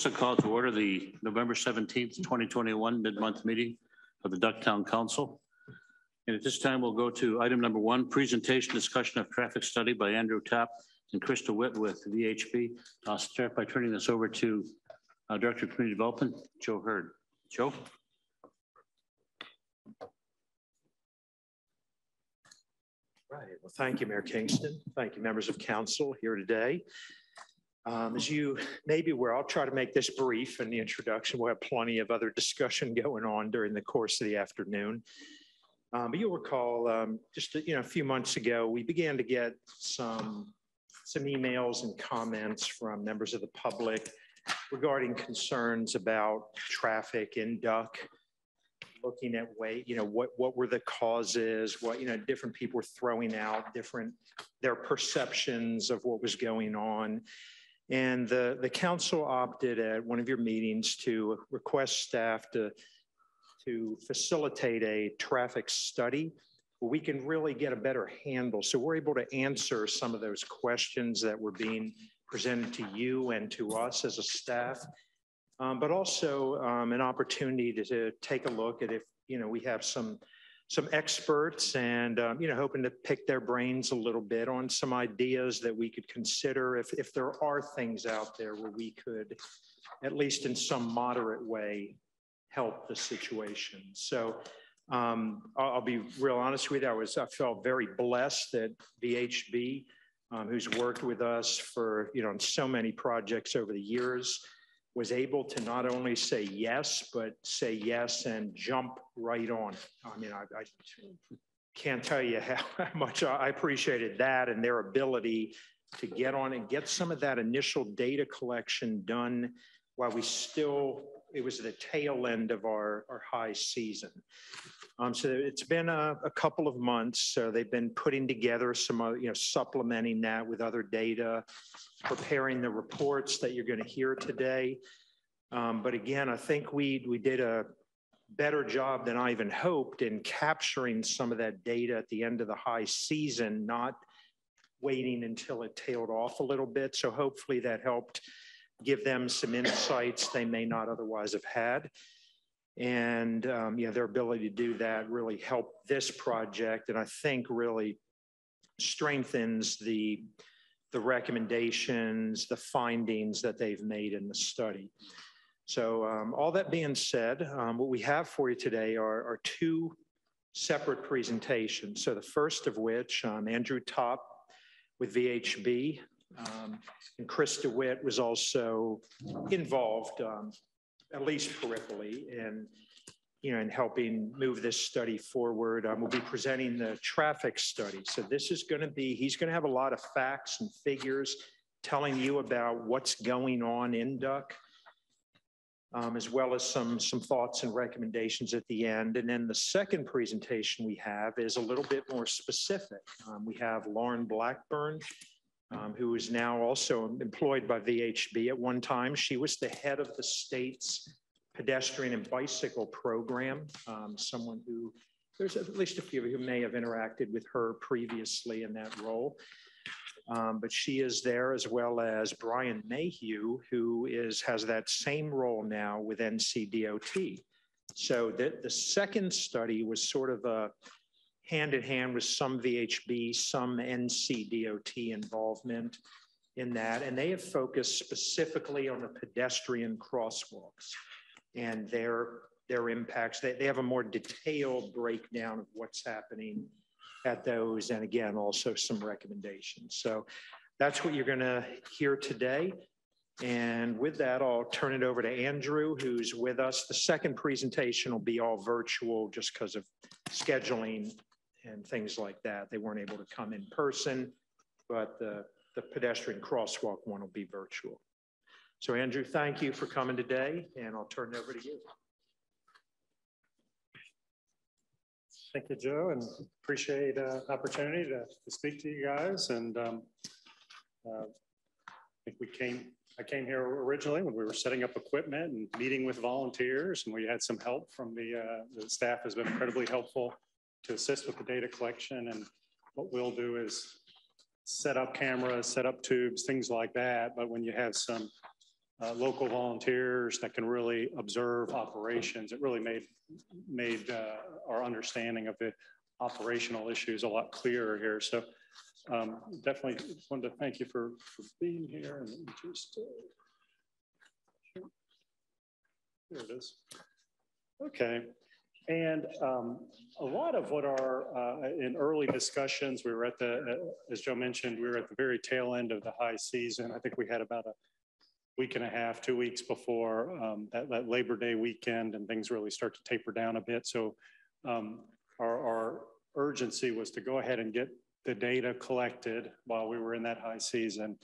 This is a call to order the November 17th, 2021 mid-month meeting of the Duck Town Council. And at this time, we'll go to item number one, presentation discussion of traffic study by Andrew Topp and Chris Dewitt with VHB. I'll start by turning this over to uh, Director of Community Development, Joe Heard. Joe? Right. Well, thank you, Mayor Kingan. Thank you, members of council here today. Um, as you may be aware, I'll try to make this brief in the introduction. We'll have plenty of other discussion going on during the course of the afternoon. Um, but you'll recall um, just you know a few months ago, we began to get some some emails and comments from members of the public regarding concerns about traffic in Duck, looking at way, you know, what what were the causes, what you know, different people were throwing out different their perceptions of what was going on. And the, the council opted at one of your meetings to request staff to, to facilitate a traffic study where we can really get a better handle. So we're able to answer some of those questions that were being presented to you and to us as a staff, um, but also um, an opportunity to, to take a look at if, you know, we have some some experts and um, you know hoping to pick their brains a little bit on some ideas that we could consider if, if there are things out there where we could at least in some moderate way help the situation. So um, I'll, I'll, be real honest with you i was i felt very blessed that vhb um, who's worked with us for you know on so many projects over the years was able to not only say yes, but say yes and jump right on. I mean, I, I can't tell you how, much I appreciated that and their ability to get on and get some of that initial data collection done while we still, it was the tail end of our, our high season. Um, so it's been a, a, couple of months. So they've been putting together some, you know, supplementing that with other data, preparing the reports that you're going to hear today. Um, but again, I think we we did a better job than I even hoped in capturing some of that data at the end of the high season, not waiting until it tailed off a little bit. So hopefully that helped give them some insights they may not otherwise have had and um, you know their ability to do that really helped this project and i think really strengthens the the recommendations the findings that they've made in the study. So um, all that being said um, what we have for you today are, are, two separate presentations. So the first of which um, andrew Topp with vhb um, and Chris Dewitt was also involved um, at least peripherally, in you know, in helping move this study forward. Um, we'll be presenting the traffic study. So this is going to be, he's going to have a lot of facts and figures telling you about what's going on in Duck, um, as well as some, some thoughts and recommendations at the end. And then the second presentation we have is a little bit more specific. Um, we have Lauren Blackburn, um, who is now also employed by VHB. At one time, she was the head of the state's pedestrian and bicycle program, um, someone who there's at least a few who may have interacted with her previously in that role. Um, but she is there as well as Brian Mayhew, who is has that same role now with NCDOT. So the, the second study was sort of a hand in hand with some VHB, some NCDOT involvement in that. And they have focused specifically on the pedestrian crosswalks and their, their impacts. They, they have a more detailed breakdown of what's happening at those. And again, also some recommendations. So that's what you're going to hear today. And with that, I'll turn it over to Andrew, who's with us. The second presentation will be all virtual just because of scheduling and things like that. They weren't able to come in person, but the, the pedestrian crosswalk one will be virtual. So Andrew, thank you for coming today, and I'll turn it over to you. Thank you, Joe, and appreciate uh, opportunity to, to speak to you guys. And um, uh, I think we came, I came here originally when we were setting up equipment and meeting with volunteers, and we had some help from the, uh, the staff has been incredibly helpful to assist with the data collection. And what we'll do is set up cameras, set up tubes, things like that. But when you have some uh, local volunteers that can really observe operations. It really made, made uh, our understanding of the operational issues a lot clearer here. So um, definitely wanted to thank you for, for being here and just. Uh, here it is. Okay. And um, a lot of what are uh, in early discussions, we were at the, uh, as Joe mentioned, we were at the very tail end of the high season. I think we had about a week and a half, two weeks before um, that, that, Labor Day weekend, and things really start to taper down a bit. So um, our, our urgency was to go ahead and get the data collected while we were in that high season.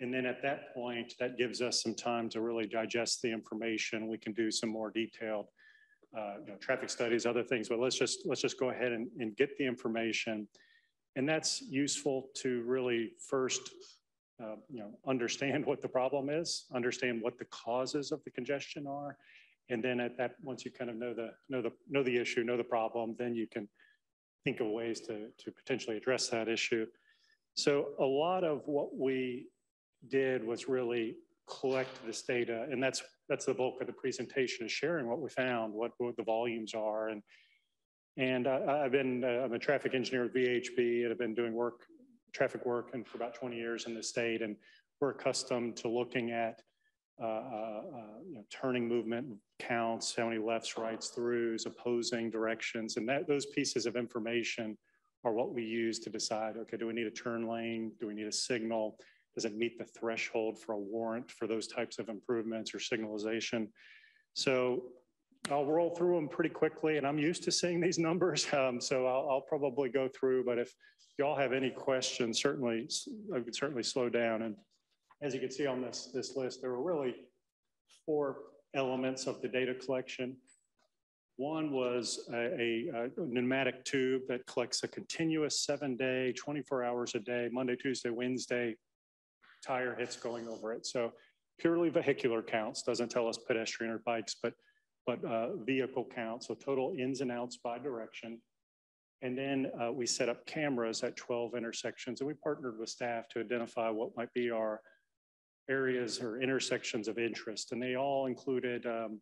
And then at that point, that gives us some time to really digest the information. We can do some more detailed uh, you know, traffic studies, other things, but let's just let's just go ahead and, and get the information. And that's useful to really first uh, you know, understand what the problem is, understand what the causes of the congestion are. And then at that, once you kind of know the, know the, know the issue, know the problem, then you can think of ways to, to potentially address that issue. So a lot of what we did was really collect this data, and that's that's the bulk of the presentation is sharing what we found, what, what the volumes are, and and I, have been uh, I'm a traffic engineer at VHB, and I've been doing work traffic work and for about 20 years in the state, and we're accustomed to looking at uh, uh, uh, you know, turning movement counts, how many lefts, rights, throughs, opposing directions, and that those pieces of information are what we use to decide, okay, do we need a turn lane? Do we need a signal? Does it meet the threshold for a warrant for those types of improvements or signalization? So I'll roll through them pretty quickly, and I'm used to seeing these numbers, um, so I'll, I'll, probably go through. But if y'all have any questions, certainly I could certainly slow down. And as you can see on this, this list, there were really four elements of the data collection. One was a, a, a, pneumatic tube that collects a continuous seven day, 24 hours a day, Monday, Tuesday, Wednesday, tire hits going over it. So purely vehicular counts, doesn't tell us pedestrian or bikes, but, but uh, vehicle count. So total ins and outs by direction. And then uh, we set up cameras at 12 intersections and we partnered with staff to identify what might be our areas or intersections of interest. And they all included, um,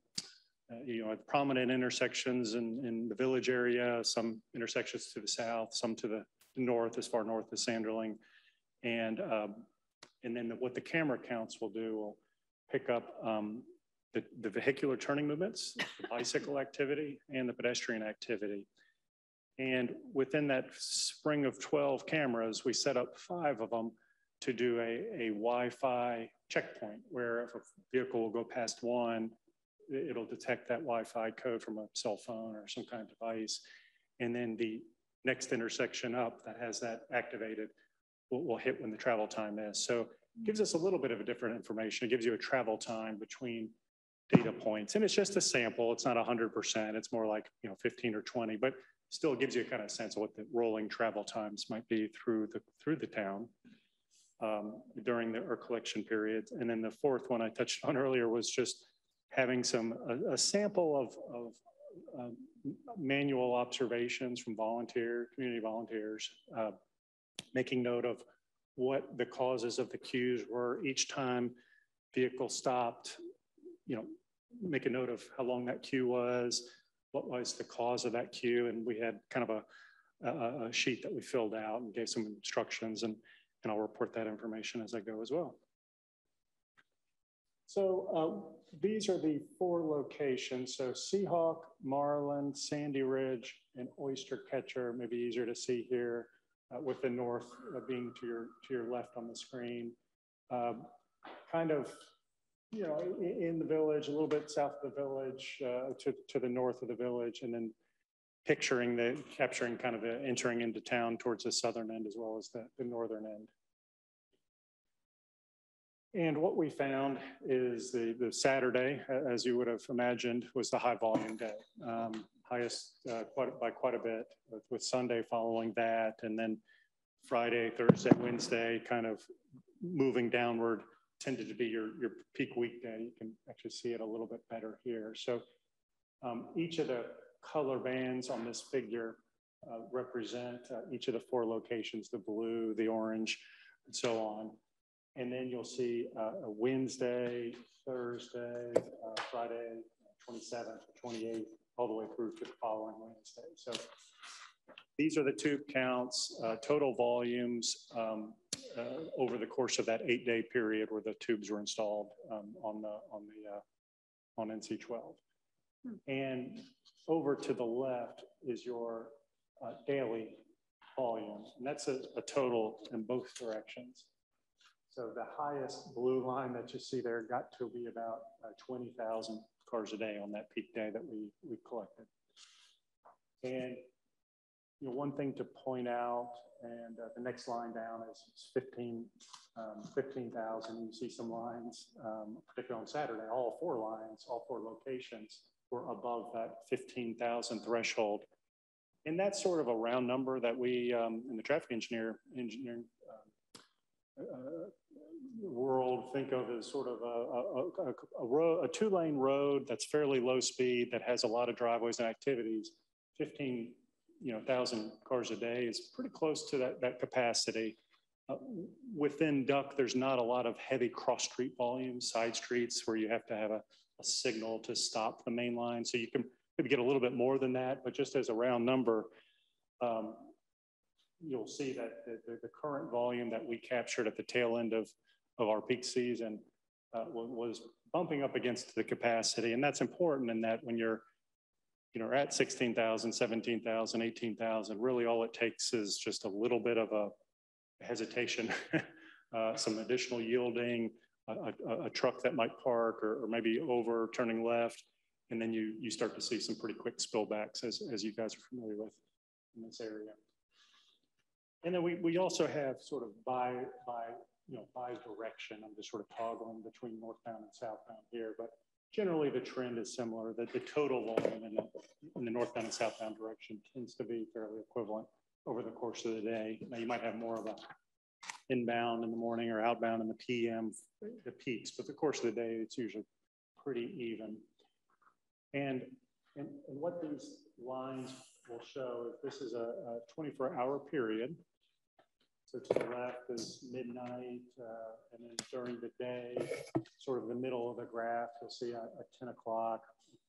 uh, you know, prominent intersections in, in the village area, some intersections to the south, some to the north, as far north as Sanderling. And, um, and then what the camera counts will do will pick up um, the, the vehicular turning movements, the bicycle activity, and the pedestrian activity. And within that spring of 12 cameras, we set up five of them to do a, a Wi-Fi checkpoint where if a vehicle will go past one, it'll detect that Wi-Fi code from a cell phone or some kind of device. And then the next intersection up that has that activated will, will hit when the travel time is. So it gives us a little bit of a different information. It gives you a travel time between data points. And it's just a sample. It's not 100%. It's more like, you know, 15 or 20, but still gives you a kind of sense of what the rolling travel times might be through the through the town um, during the our collection period. And then the fourth one I touched on earlier was just having some a, a sample of, of uh, manual observations from volunteer community volunteers, uh, making note of what the causes of the queues were each time vehicle stopped. You know, make a note of how long that queue was, what was the cause of that queue, and we had kind of a, a, a sheet that we filled out and gave some instructions, and, and I'll report that information as I go as well. So uh, these are the four locations. So Seahawk, Marlin, Sandy Ridge, and Oyster Catcher, maybe easier to see here uh, with the north uh, being to your, to your left on the screen. Um, kind of you know, in the village, a little bit south of the village, uh, to, to the north of the village, and then picturing the, capturing kind of a, entering into town towards the southern end as well as the, the northern end. And what we found is the, the Saturday, as you would have imagined, was the high volume day, um, highest uh, quite, by quite a bit, with, with Sunday following that, and then Friday, Thursday, Wednesday, kind of moving downward tended to be your, your peak weekday. You can actually see it a little bit better here. So um, each of the color bands on this figure uh, represent uh, each of the four locations, the blue, the orange, and so on. And then you'll see uh, a Wednesday, Thursday, uh, Friday, 27th, 28th, all the way through to the following Wednesday. So these are the tube counts, uh, total volumes um, uh, over the course of that eight-day period where the tubes were installed um, on the on the uh, on NC 12. And over to the left is your uh, daily volume, and that's a, a total in both directions. So the highest blue line that you see there got to be about uh, 20,000 cars a day on that peak day that we, we collected. And you know, one thing to point out, and uh, the next line down is 15, um, 15,000. You see some lines, um, particularly on Saturday, all four lines, all four locations were above that 15,000 threshold. And that's sort of a round number that we um, in the traffic engineer engineering uh, uh, world think of as sort of a, a, a, a, two lane road that's fairly low speed that has a lot of driveways and activities. 15 you know, thousand cars a day is pretty close to that, that capacity. Uh, within Duck, there's not a lot of heavy cross street volume, side streets where you have to have a, a signal to stop the main line. So you can maybe get a little bit more than that, but just as a round number, um, you'll see that the, the, the, current volume that we captured at the tail end of, of our peak season uh, was bumping up against the capacity. And that's important in that when you're you know, at 16,000, 17,000, 18,000, really all it takes is just a little bit of a hesitation, uh, some additional yielding, a, a, a, truck that might park or, or maybe over turning left. And then you, you start to see some pretty quick spillbacks as, as you guys are familiar with in this area. And then we, we also have sort of by, by, you know, by direction. I'm just sort of toggling between northbound and southbound here, but generally the trend is similar, that the total volume in the, in the northbound and southbound direction tends to be fairly equivalent over the course of the day. Now you might have more of a inbound in the morning or outbound in the PM, the peaks, but the course of the day, it's usually pretty even. And, and, and what these lines will show is this is a, a 24 hour period so to the left is midnight, uh, and then during the day, sort of the middle of the graph, you'll see at 10 o'clock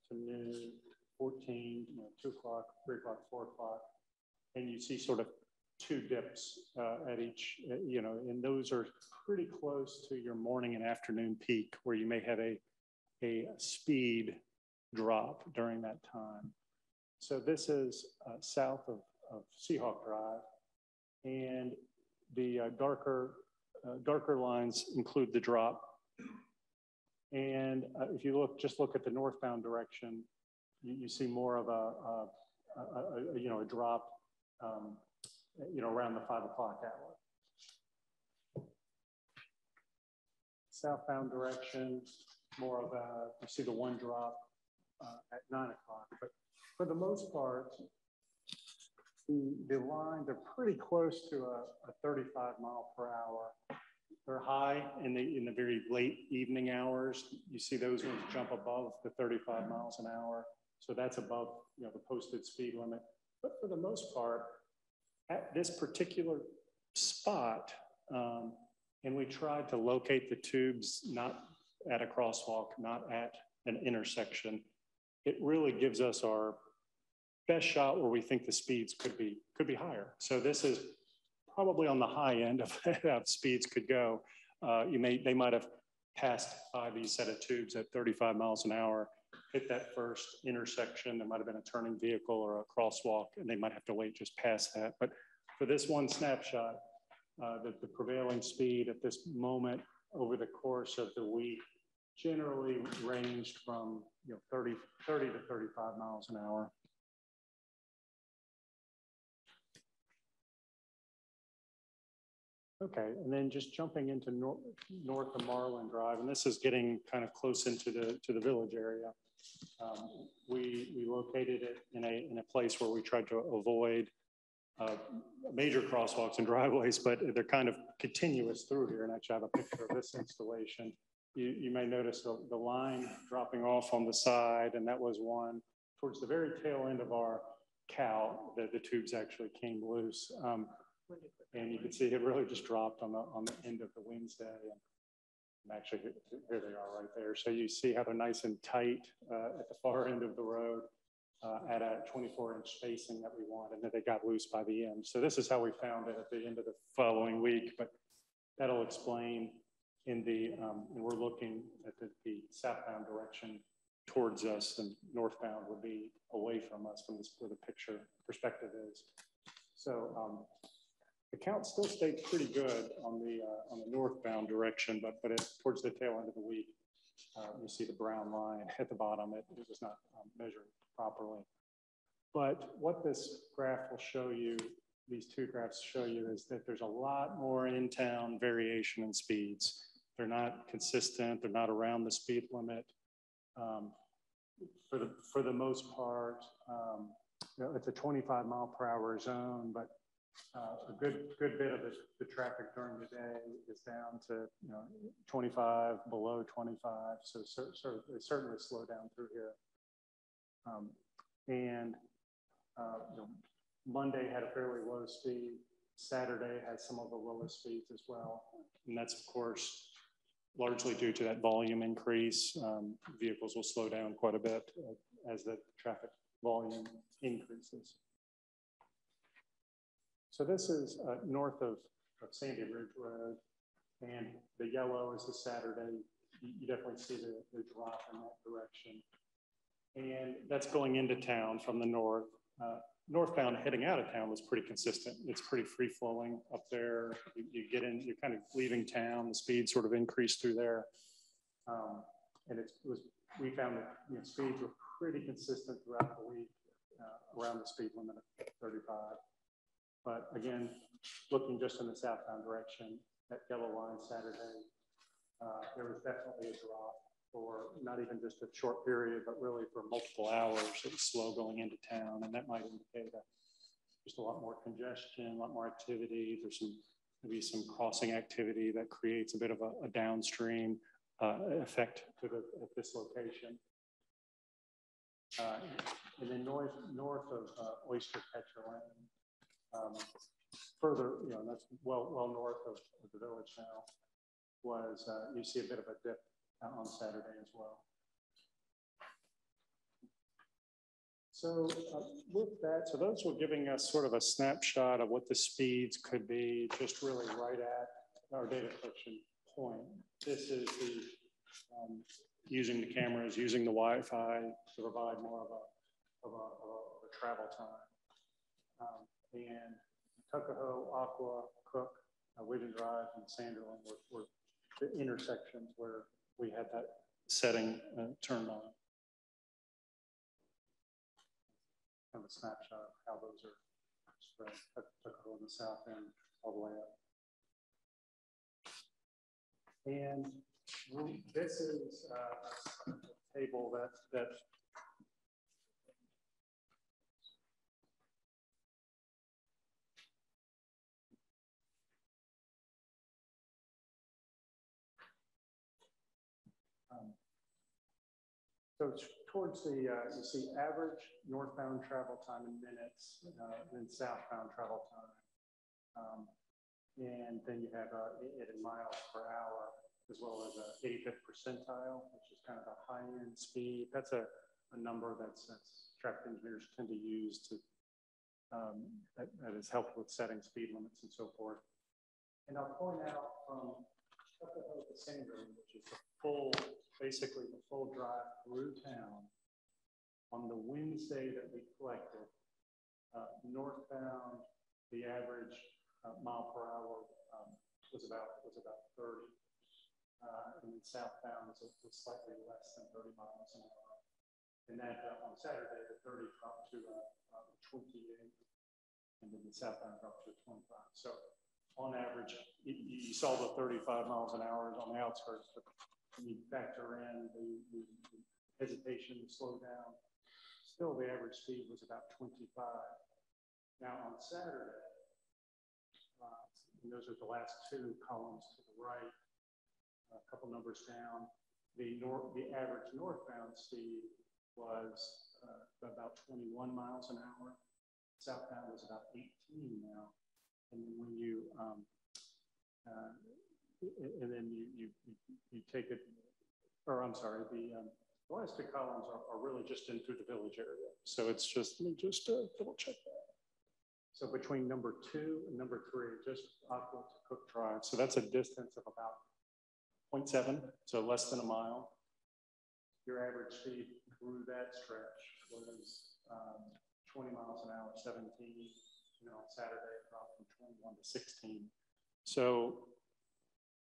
to noon, 14, you know, 2 o'clock, 3 o'clock, 4 o'clock, and you see sort of two dips uh, at each, uh, you know, and those are pretty close to your morning and afternoon peak where you may have a, a speed drop during that time. So this is uh, south of, of Seahawk Drive. And the uh, darker, uh, darker lines include the drop. And uh, if you look, just look at the northbound direction, you, you see more of a, a, a, a, you know, a drop, um, you know, around the five o'clock hour. Southbound direction, more of a, you see the one drop uh, at nine o'clock. But for the most part, the, the they're pretty close to a, a 35 mile per hour. They're high in the, in the very late evening hours. You see those ones jump above the 35 miles an hour. So that's above you know, the posted speed limit. But for the most part, at this particular spot, um, and we tried to locate the tubes not at a crosswalk, not at an intersection. It really gives us our best shot where we think the speeds could be could be higher. So this is probably on the high end of how speeds could go. Uh, you may they might have passed by these set of tubes at 35 miles an hour, hit that first intersection. There might have been a turning vehicle or a crosswalk, and they might have to wait just past that. But for this one snapshot, uh, the, the prevailing speed at this moment over the course of the week generally ranged from you know 30, 30 to 35 miles an hour. Okay, and then just jumping into nor north of Marlin Drive, and this is getting kind of close into the to the village area. Um, we we located it in a in a place where we tried to avoid uh, major crosswalks and driveways, but they're kind of continuous through here. And actually, I have a picture of this installation. You, you may notice the, the line dropping off on the side, and that was one towards the very tail end of our cow that the tubes actually came loose. Um, And you can see it really just dropped on the, on the end of the Wednesday. And and actually, here they are right there. So you see how they're nice and tight uh, at the far end of the road uh, at a 24 inch spacing that we want, and then they got loose by the end. So this is how we found it at the end of the following week, but that'll explain in the, um, and we're looking at the, the southbound direction towards us and northbound would be away from us from this, where the picture perspective is. So um, the count still stayed pretty good on the uh, on the northbound direction, but but it, towards the tail end of the week, uh, you see the brown line at the bottom. It, it was not um, measured properly. But what this graph will show you, these two graphs show you, is that there's a lot more in-town variation in speeds. They're not consistent. They're not around the speed limit. Um, for the for the most part, um, you know, it's a 25 mile per hour zone, but uh, a good good bit of the, the traffic during the day is down to you know 25 below 25 so, so, so they certainly slow down through here. Um, and uh, you know, monday had a fairly low speed saturday had some of the lowest speeds as well. And that's of course largely due to that volume increase. Um, vehicles will slow down quite a bit uh, as the traffic volume increases so this is uh, north of, of, Sandy Ridge Road, and the yellow is the Saturday. You, you definitely see the, the, drop in that direction. And that's going into town from the north. Uh, northbound heading out of town was pretty consistent. It's pretty free flowing up there. You, you, get in, you're kind of leaving town, the speed sort of increased through there. Um, and it was, we found that you know, speeds were pretty consistent throughout the week uh, around the speed limit of 35. But again, looking just in the southbound direction, that yellow line Saturday, uh, there was definitely a drop for not even just a short period, but really for multiple hours. It was slow going into town, and that might indicate just a lot more congestion, a lot more activity. There's some maybe some crossing activity that creates a bit of a, a downstream uh, effect to the, at this location. Uh, and then north, north of uh, Oyster Catcher um, further, you know, that's well, well north of, of the village now, was uh, you see a bit of a dip on Saturday as well. So uh, with that, so those were giving us sort of a snapshot of what the speeds could be, just really right at our data collection point. This is the um, using the cameras, using the Wi-Fi to provide more of a, of a, of a travel time. Um, and Tuckahoe, Aqua, Cook, uh, Widgeon Drive, and Sanderling were, were, the intersections where we had that setting uh, turned on. Kind of a snapshot of how those are spread. Tuckahoe in the south end, all the way up. And this is uh, a table that, that So it's towards the, uh, you see average northbound travel time in minutes, uh, and southbound travel time. Um, and then you have uh, it in miles per hour, as well as a 85th percentile, which is kind of a high end speed. That's a, a number that's, that's traffic engineers tend to use to, um, that, that is helpful with setting speed limits and so forth. And I'll point out from the Sanderling, which is the full basically the full drive through town on the Wednesday that we collected. Uh, northbound, the average uh, mile per hour um, was about was about 30, uh, and then southbound was, was, slightly less than 30 miles an hour. And that uh, on Saturday, the 30 dropped to uh, uh, 28, and then the southbound dropped to 25. So on average, you, saw the 35 miles an hour on the outskirts, but you factor in the, the, the hesitation to slow down, still the average speed was about 25. Now on Saturday, uh, those are the last two columns to the right, a couple numbers down, the, nor the average northbound speed was uh, about 21 miles an hour. Southbound was about 18 now. And when you, um, uh, and then you, you, you- take it, or I'm sorry, the, um, the last two columns are, are really just in through the village area. So it's just, let me just uh, double check that. So between number two and number three, just Aqua to Cook Drive. So that's a distance of about 0.7, so less than a mile. Your average speed through that stretch was um, 20 miles an hour, 17. You know, on Saturday, from 21 to 16. So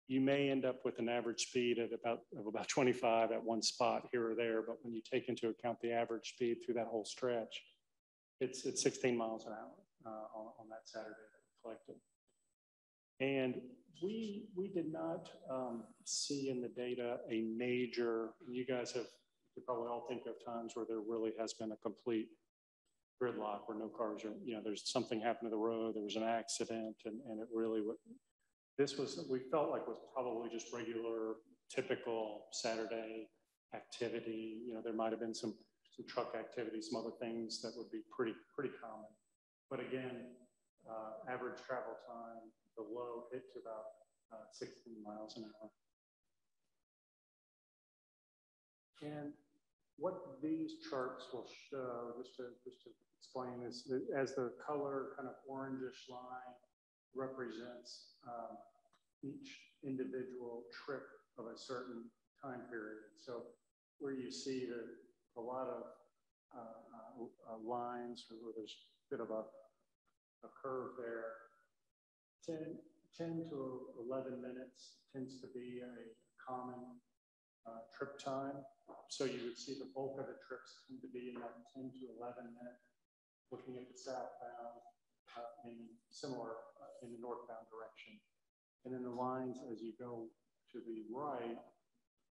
you may end up with an average speed at about of about 25 at one spot here or there, but when you take into account the average speed through that whole stretch, it's it's 16 miles an hour uh, on, on that Saturday that we collected. And we we did not um, see in the data a major. You guys have you probably all think of times where there really has been a complete gridlock where no cars are. You know, there's something happened to the road. There was an accident, and and it really this was, we felt like was probably just regular, typical Saturday activity. You know, there might have been some, some truck activity, some other things that would be pretty, pretty common. But again, uh, average travel time, the low hit to about uh, 16 miles an hour. And what these charts will show, just to, just to explain, is as the color kind of orangish line represents um, each individual trip of a certain time period. So where you see the, a lot of uh, uh, lines where there's a bit of a, a curve there, 10, 10 to 11 minutes tends to be a common uh, trip time. So you would see the bulk of the trips tend to be in that 10 to 11 minute, looking at the southbound uh, similar uh, in the northbound direction. And then the lines as you go to the right,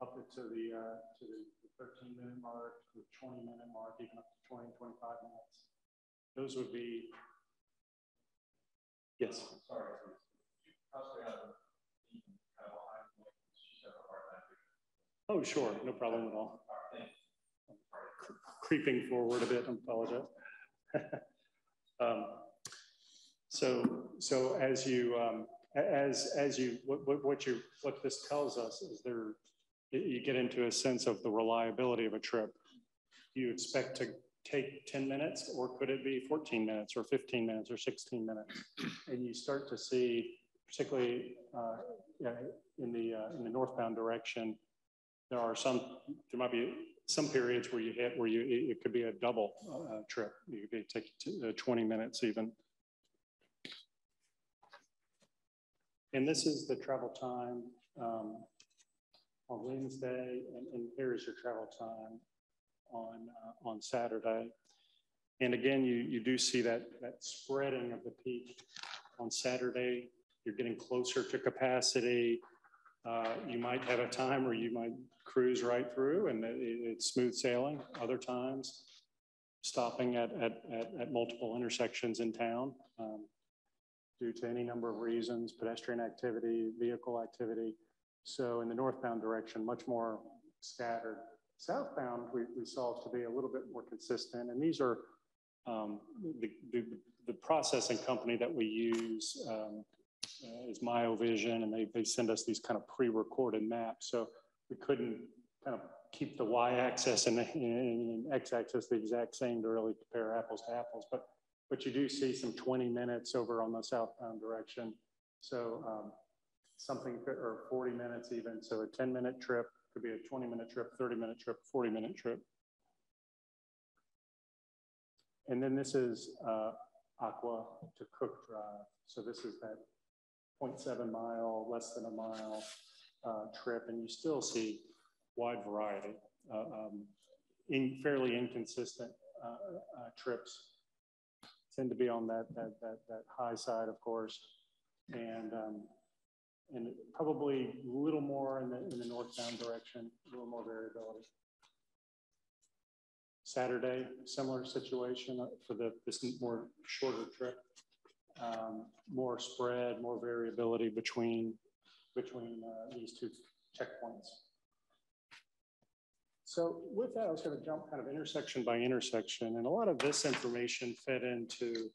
up to the uh, to the 13 minute mark, the 20 minute mark, even up to 20, 25 minutes. Those would be. Yes. Sorry. Oh, sure, no problem at all. Creeping forward a bit, I apologize. um, so, so as you um, as as you what, what you what this tells us is there you get into a sense of the reliability of a trip. Do you expect to take 10 minutes or could it be 14 minutes or 15 minutes or 16 minutes? And you start to see, particularly uh, in the uh, in the northbound direction, there are some there might be some periods where you hit where you it could be a double uh, trip. You could take uh, 20 minutes even. And this is the travel time um, on Wednesday, and, and here is your travel time on uh, on Saturday. And again, you you do see that that spreading of the peak on Saturday. You're getting closer to capacity. Uh, you might have a time where you might cruise right through and it, it's smooth sailing. Other times, stopping at, at, at, at multiple intersections in town. Um, due to any number of reasons, pedestrian activity, vehicle activity. So in the northbound direction, much more scattered. Southbound, we, we saw to be a little bit more consistent. And these are um, the, the, the, processing company that we use um, uh, is Miovision, and they, they send us these kind of pre-recorded maps. So we couldn't kind of keep the y-axis and the and x-axis the exact same to really compare apples to apples. But but you do see some 20 minutes over on the southbound direction. So um, something, or 40 minutes even. So a 10 minute trip could be a 20 minute trip, 30 minute trip, 40 minute trip. And then this is uh, Aqua to Cook Drive. So this is that 0.7 mile, less than a mile uh, trip. And you still see wide variety, uh, um, in fairly inconsistent uh, uh, trips tend to be on that, that, that, that high side, of course. And, um, and probably a little more in the, in the northbound direction, a little more variability. Saturday, similar situation for the this more shorter trip. Um, more spread, more variability between between uh, these two checkpoints. So with that, I was going to jump kind of intersection by intersection, and a lot of this information fed into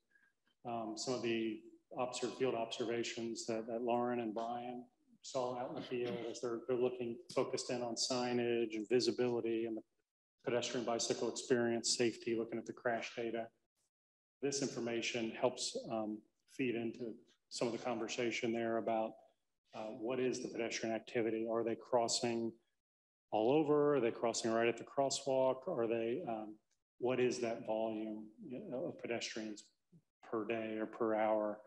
um, some of the observe, field observations that, that Lauren and Brian saw out in the field as they're, they're looking, focused in on signage and visibility and the pedestrian bicycle experience, safety, looking at the crash data. This information helps um, feed into some of the conversation there about uh, what is the pedestrian activity? Are they crossing all over? Are they crossing right at the crosswalk? Are they, um, what is that volume of pedestrians per day or per hour?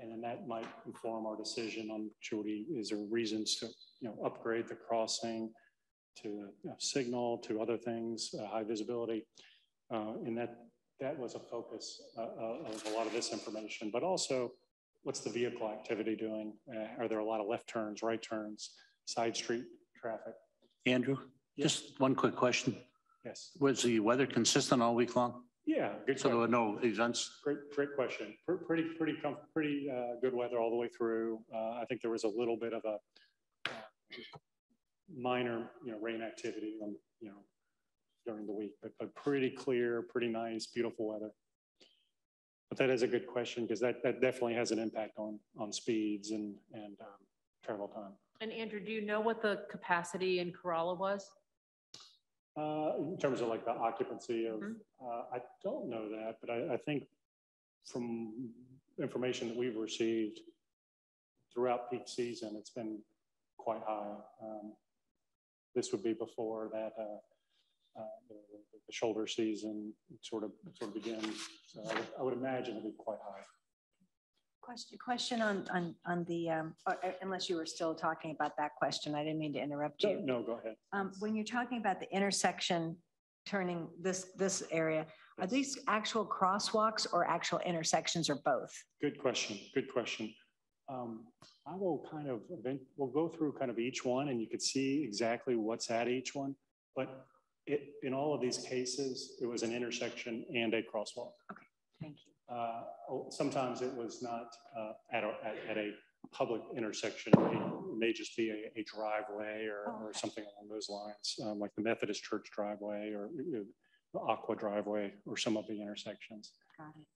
And then that might inform our decision on should we, is there reasons to, you know, upgrade the crossing to know, signal, to other things, uh, high visibility. Uh, and that, that was a focus uh, uh of a lot of this information, but also what's the vehicle activity doing? Uh, are there a lot of left turns, right turns, side street traffic? Andrew, just one quick question. Yes. Was the weather consistent all week long? Yeah, good. So there were no events? Great, great question. Pr- Pretty, pretty, pretty uh, good weather all the way through. Uh, I think there was a little bit of a uh, minor, you know, rain activity on, you know, during the week, but, but pretty clear, pretty nice, beautiful weather. But that is a good question because that, that definitely has an impact on, on speeds and, and um, travel time. And Andrew, do you know what the capacity in Kerala was? Uh, in terms of like the occupancy of, Mhm. uh, I don't know that, but I, I think from information that we've received throughout peak season, it's been quite high. Um, this would be before that, uh, uh, the, the shoulder season sort of, sort of begins. So I would, I would imagine it'd be quite high. Question, question on, on, on the, um, uh, unless you were still talking about that question, I didn't mean to interrupt No, you. no, go ahead. Um, when you're talking about the intersection turning this, this area, are these actual crosswalks or actual intersections or both? Good question. Good question. Um, I will kind of, event- we'll go through kind of each one and you could see exactly what's at each one. But it, in all of these cases, it was an intersection and a crosswalk. Okay, thank you. Uh, Sometimes it was not uh, at, a, at, at a public intersection. It may, just be a, a driveway or, Oh, or something along those lines, um, like the Methodist Church driveway or you know, the Aqua driveway or some of the intersections. Got it.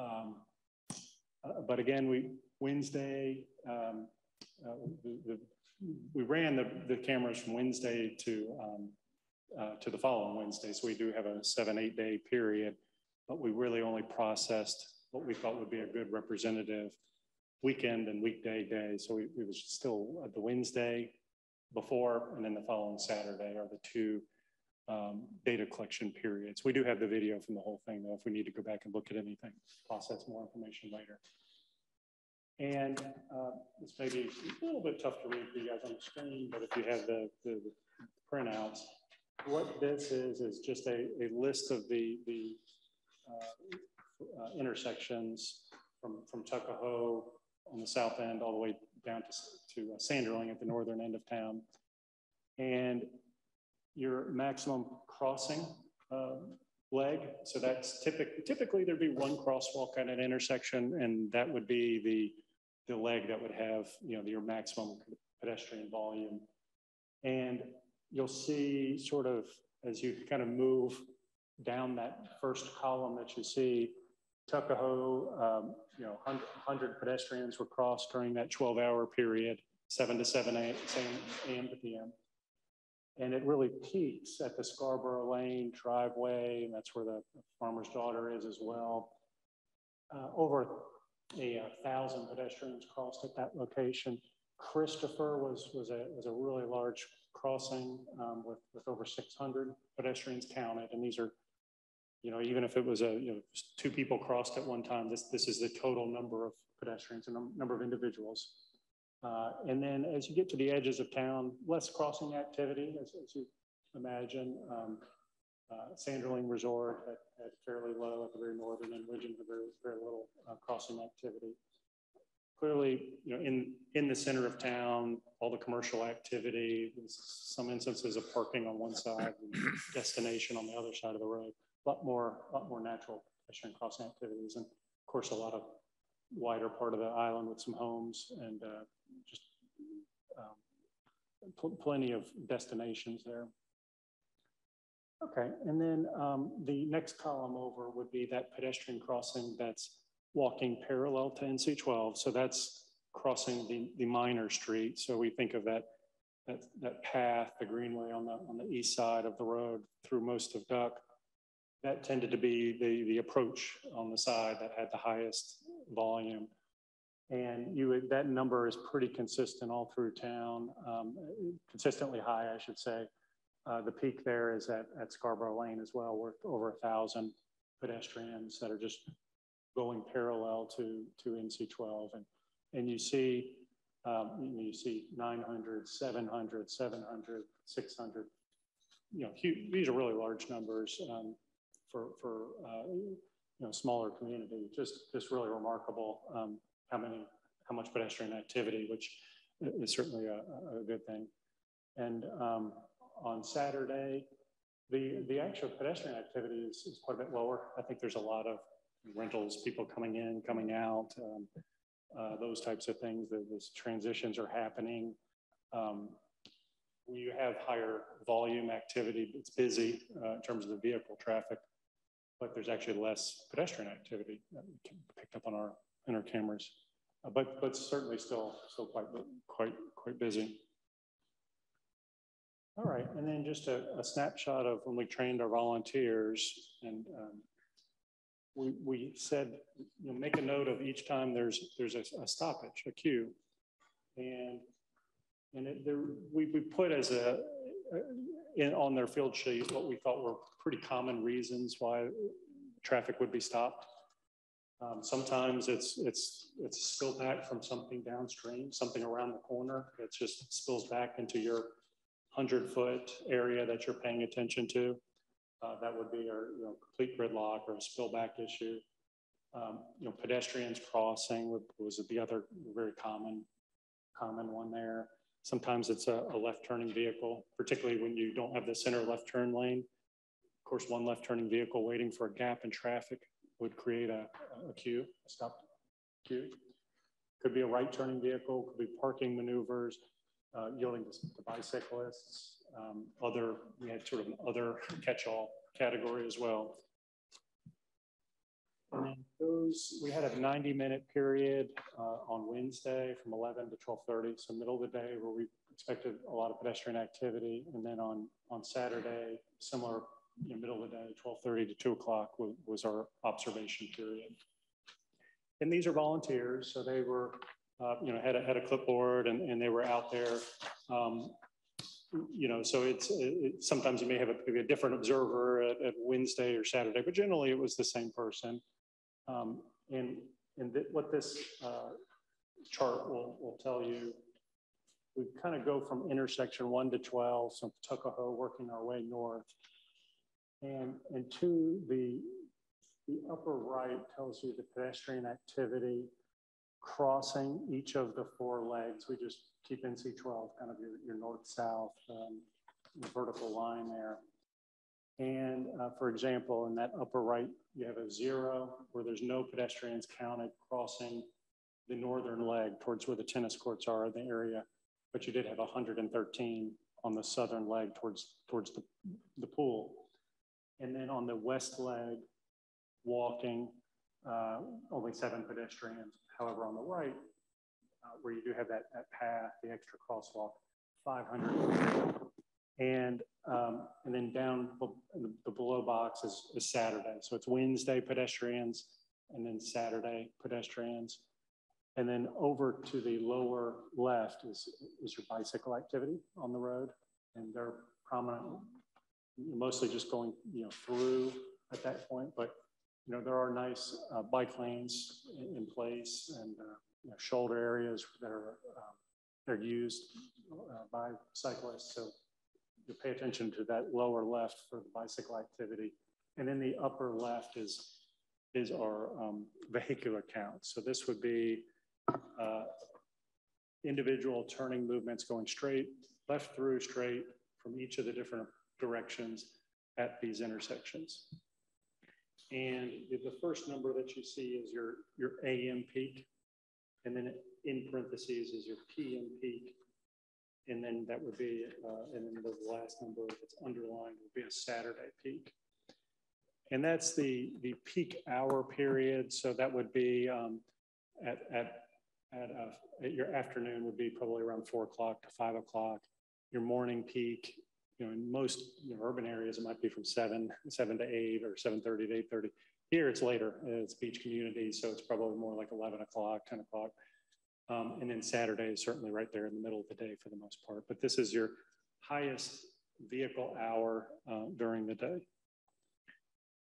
Um, uh, But again, we, Wednesday, um, uh, the- the- we ran the, the cameras from Wednesday to, um, uh, to the following Wednesday. So we do have a seven, eight day period, but we really only processed what we thought would be a good representative weekend and weekday day. So we- it was still the Wednesday before and then the following Saturday are the two um, data collection periods. We do have the video from the whole thing, though, if we need to go back and look at anything, process more information later. And uh, this may be a little bit tough to read for you guys on the screen, but if you have the, the printouts, what this is, is just a, a list of the, the intersections from, from Tuckahoe on the south end all the way down to, to uh, Sanderling at the northern end of town. And your maximum crossing uh, leg. So that's typically, typically there'd be one crosswalk at an intersection and that would be the, the leg that would have, you know, your maximum pedestrian volume. And you'll see sort of as you kind of move down that first column that you see, Tuckahoe, um, you know, 100, 100 pedestrians were crossed during that 12 hour period, 7 to 7 a.m. to p.m. And it really peaks at the Scarborough Lane driveway, and that's where the farmer's daughter is as well. Uh, over a, a thousand pedestrians crossed at that location. Christopher was, was a, was a really large crossing um, with, with over 600 pedestrians counted. And these are, you know, even if it was a, you know, two people crossed at one time, this, this is the total number of pedestrians and num- number of individuals. Uh, and then as you get to the edges of town, less crossing activity, as, as you imagine. Um, uh, Sanderling Resort at, at fairly low at the very northern end, Widgeon had very, very little uh, crossing activity. Clearly, you know, in, in the center of town, all the commercial activity, some instances of parking on one side and destination on the other side of the road. A lot more, lot more natural pedestrian crossing activities, and of course, a lot of wider part of the island with some homes and uh, just um, pl- plenty of destinations there. Okay, and then um, the next column over would be that pedestrian crossing that's walking parallel to NC twelve, so that's crossing the, the minor street. So we think of that, that, that path, the greenway on the, on the east side of the road through most of Duck. That tended to be the, the approach on the side that had the highest volume. And you, that number is pretty consistent all through town, um, consistently high, I should say. Uh, the peak there is at, at Scarborough Lane as well, with over a thousand pedestrians that are just going parallel to, to NC twelve. And, and you see, um, you see 900, 700, 700, 600. You know, hu- these are really large numbers, um, for, for, uh, you know, smaller community. Just, just really remarkable, um, how many, how much pedestrian activity, which is certainly a, a- good thing. And, um, on Saturday, the, the actual pedestrian activity is, is quite a bit lower. I think there's a lot of rentals, people coming in, coming out, um, uh, those types of things, those transitions are happening. Um, we have higher volume activity. It's busy, uh, in terms of the vehicle traffic, but there's actually less pedestrian activity that we can pick up on our, in our cameras. Uh, but, but certainly still, still quite, quite, quite busy. All right, and then just a, a snapshot of when we trained our volunteers and um, we, we said, you know, make a note of each time there's, there's a, a stoppage, a queue. And, and it, there, we, we put as a, in, on their field sheet, what we thought were pretty common reasons why traffic would be stopped. Um, sometimes it's, it's, it's spilled back from something downstream, something around the corner. It just spills back into your hundred foot area that you're paying attention to. Uh, that would be our you know, complete gridlock or a spillback issue. Um, you know, pedestrians crossing was, was the other very common, common one there. Sometimes it's a, a left turning vehicle, particularly when you don't have the center left turn lane. Of course, one left turning vehicle waiting for a gap in traffic would create a, a queue, a stop queue. Could be a right turning vehicle, could be parking maneuvers, uh, yielding to to bicyclists, um, other, we had sort of other catch-all category as well. And then those, we had a 90-minute period uh, on Wednesday from 11 to 12:30, so middle of the day where we expected a lot of pedestrian activity. And then on, on Saturday, similar, you know, middle of the day, 12:30 to 2 o'clock was, was our observation period. And these are volunteers, so they were, uh, you know, had a, had a clipboard and, and they were out there um, you know, so it's, it, sometimes you may have a, a different observer at, at, Wednesday or Saturday, but generally it was the same person. Um, and and th what this uh, chart will, will tell you, we kind of go from intersection one to 12, so Tuckahoe working our way north. And, and to the, the upper right tells you the pedestrian activity crossing each of the four legs. We just keep NC 12 kind of your, your north-south um, vertical line there. And uh, for example, in that upper right, you have a zero where there's no pedestrians counted crossing the northern leg towards where the tennis courts are in the area, but you did have 113 on the southern leg towards, towards the, the pool. And then on the west leg, walking, uh, only seven pedestrians. However, on the right, uh, where you do have that, that path, the extra crosswalk, 500. And, um, and then down the, the below box is, is Saturday. So it's Wednesday pedestrians and then Saturday pedestrians. And then over to the lower left is, is your bicycle activity on the road. And they're prominent, mostly just going, you know, through at that point. But, you know, there are nice uh, bike lanes in, in place and uh, you know, shoulder areas that are um, they're used uh, by cyclists. So you pay attention to that lower left for the bicycle activity. And in the upper left is, is our um, vehicular count. So this would be uh, individual turning movements going straight, left through straight from each of the different directions at these intersections. And the first number that you see is your, your AM peak. And then in parentheses is your PM peak. And then that would be, uh, and then the last number that's underlined would be a Saturday peak. And that's the, the peak hour period. So that would be um, at, at, at, uh, at your afternoon would be probably around four o'clock to five o'clock. Your morning peak, you know, in most you know, urban areas, it might be from seven, seven to eight or seven thirty to eight thirty. Here it's later. It's beach community, so it's probably more like eleven o'clock, ten o'clock. Um, and then Saturday is certainly right there in the middle of the day for the most part. But this is your highest vehicle hour uh, during the day.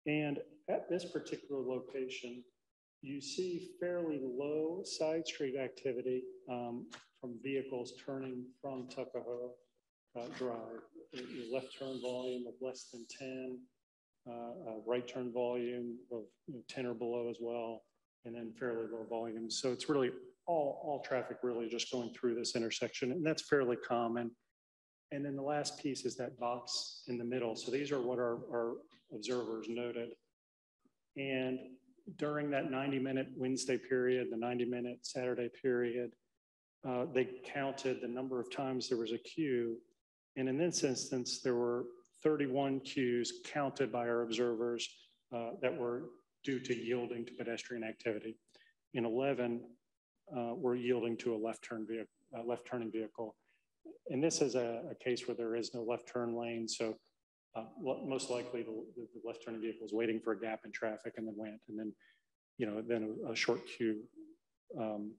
And at this particular location, you see fairly low side street activity um, from vehicles turning from Tuckahoe uh, Drive. Your left turn volume of less than 10, uh, uh, right turn volume of you know, 10 or below as well, and then fairly low volumes. So it's really all, all traffic really just going through this intersection, and that's fairly common. And then the last piece is that box in the middle. So these are what our, our observers noted. And during that 90 minute Wednesday period, the 90 minute Saturday period, uh, they counted the number of times there was a queue. And in this instance, there were 31 queues counted by our observers uh, that were due to yielding to pedestrian activity. In 11, uh, were yielding to a left turn vehicle, left turning vehicle. And this is a, a, case where there is no left turn lane. So uh, most likely the, the, left turning vehicle is waiting for a gap in traffic and then went. And then, you know, then a, a short queue um,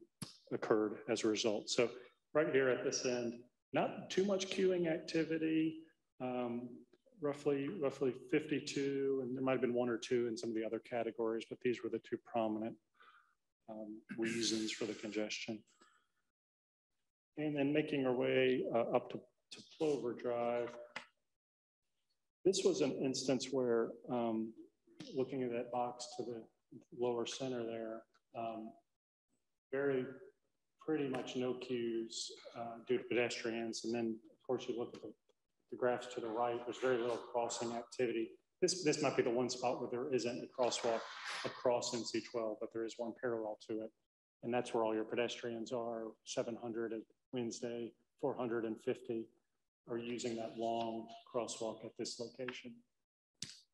occurred as a result. So right here at this end, not too much queuing activity, um, roughly, roughly 52, and there might have been one or two in some of the other categories, but these were the two prominent um, reasons for the congestion. And then making our way uh, up to, to Plover Drive. This was an instance where, um, looking at that box to the lower center there, um, very pretty much no queues uh, due to pedestrians. And then, of course, you look at the, the graphs to the right, there's very little crossing activity. This, this might be the one spot where there isn't a crosswalk across NC12, but there is one parallel to it. And that's where all your pedestrians are, 700 at Wednesday, 450 are using that long crosswalk at this location.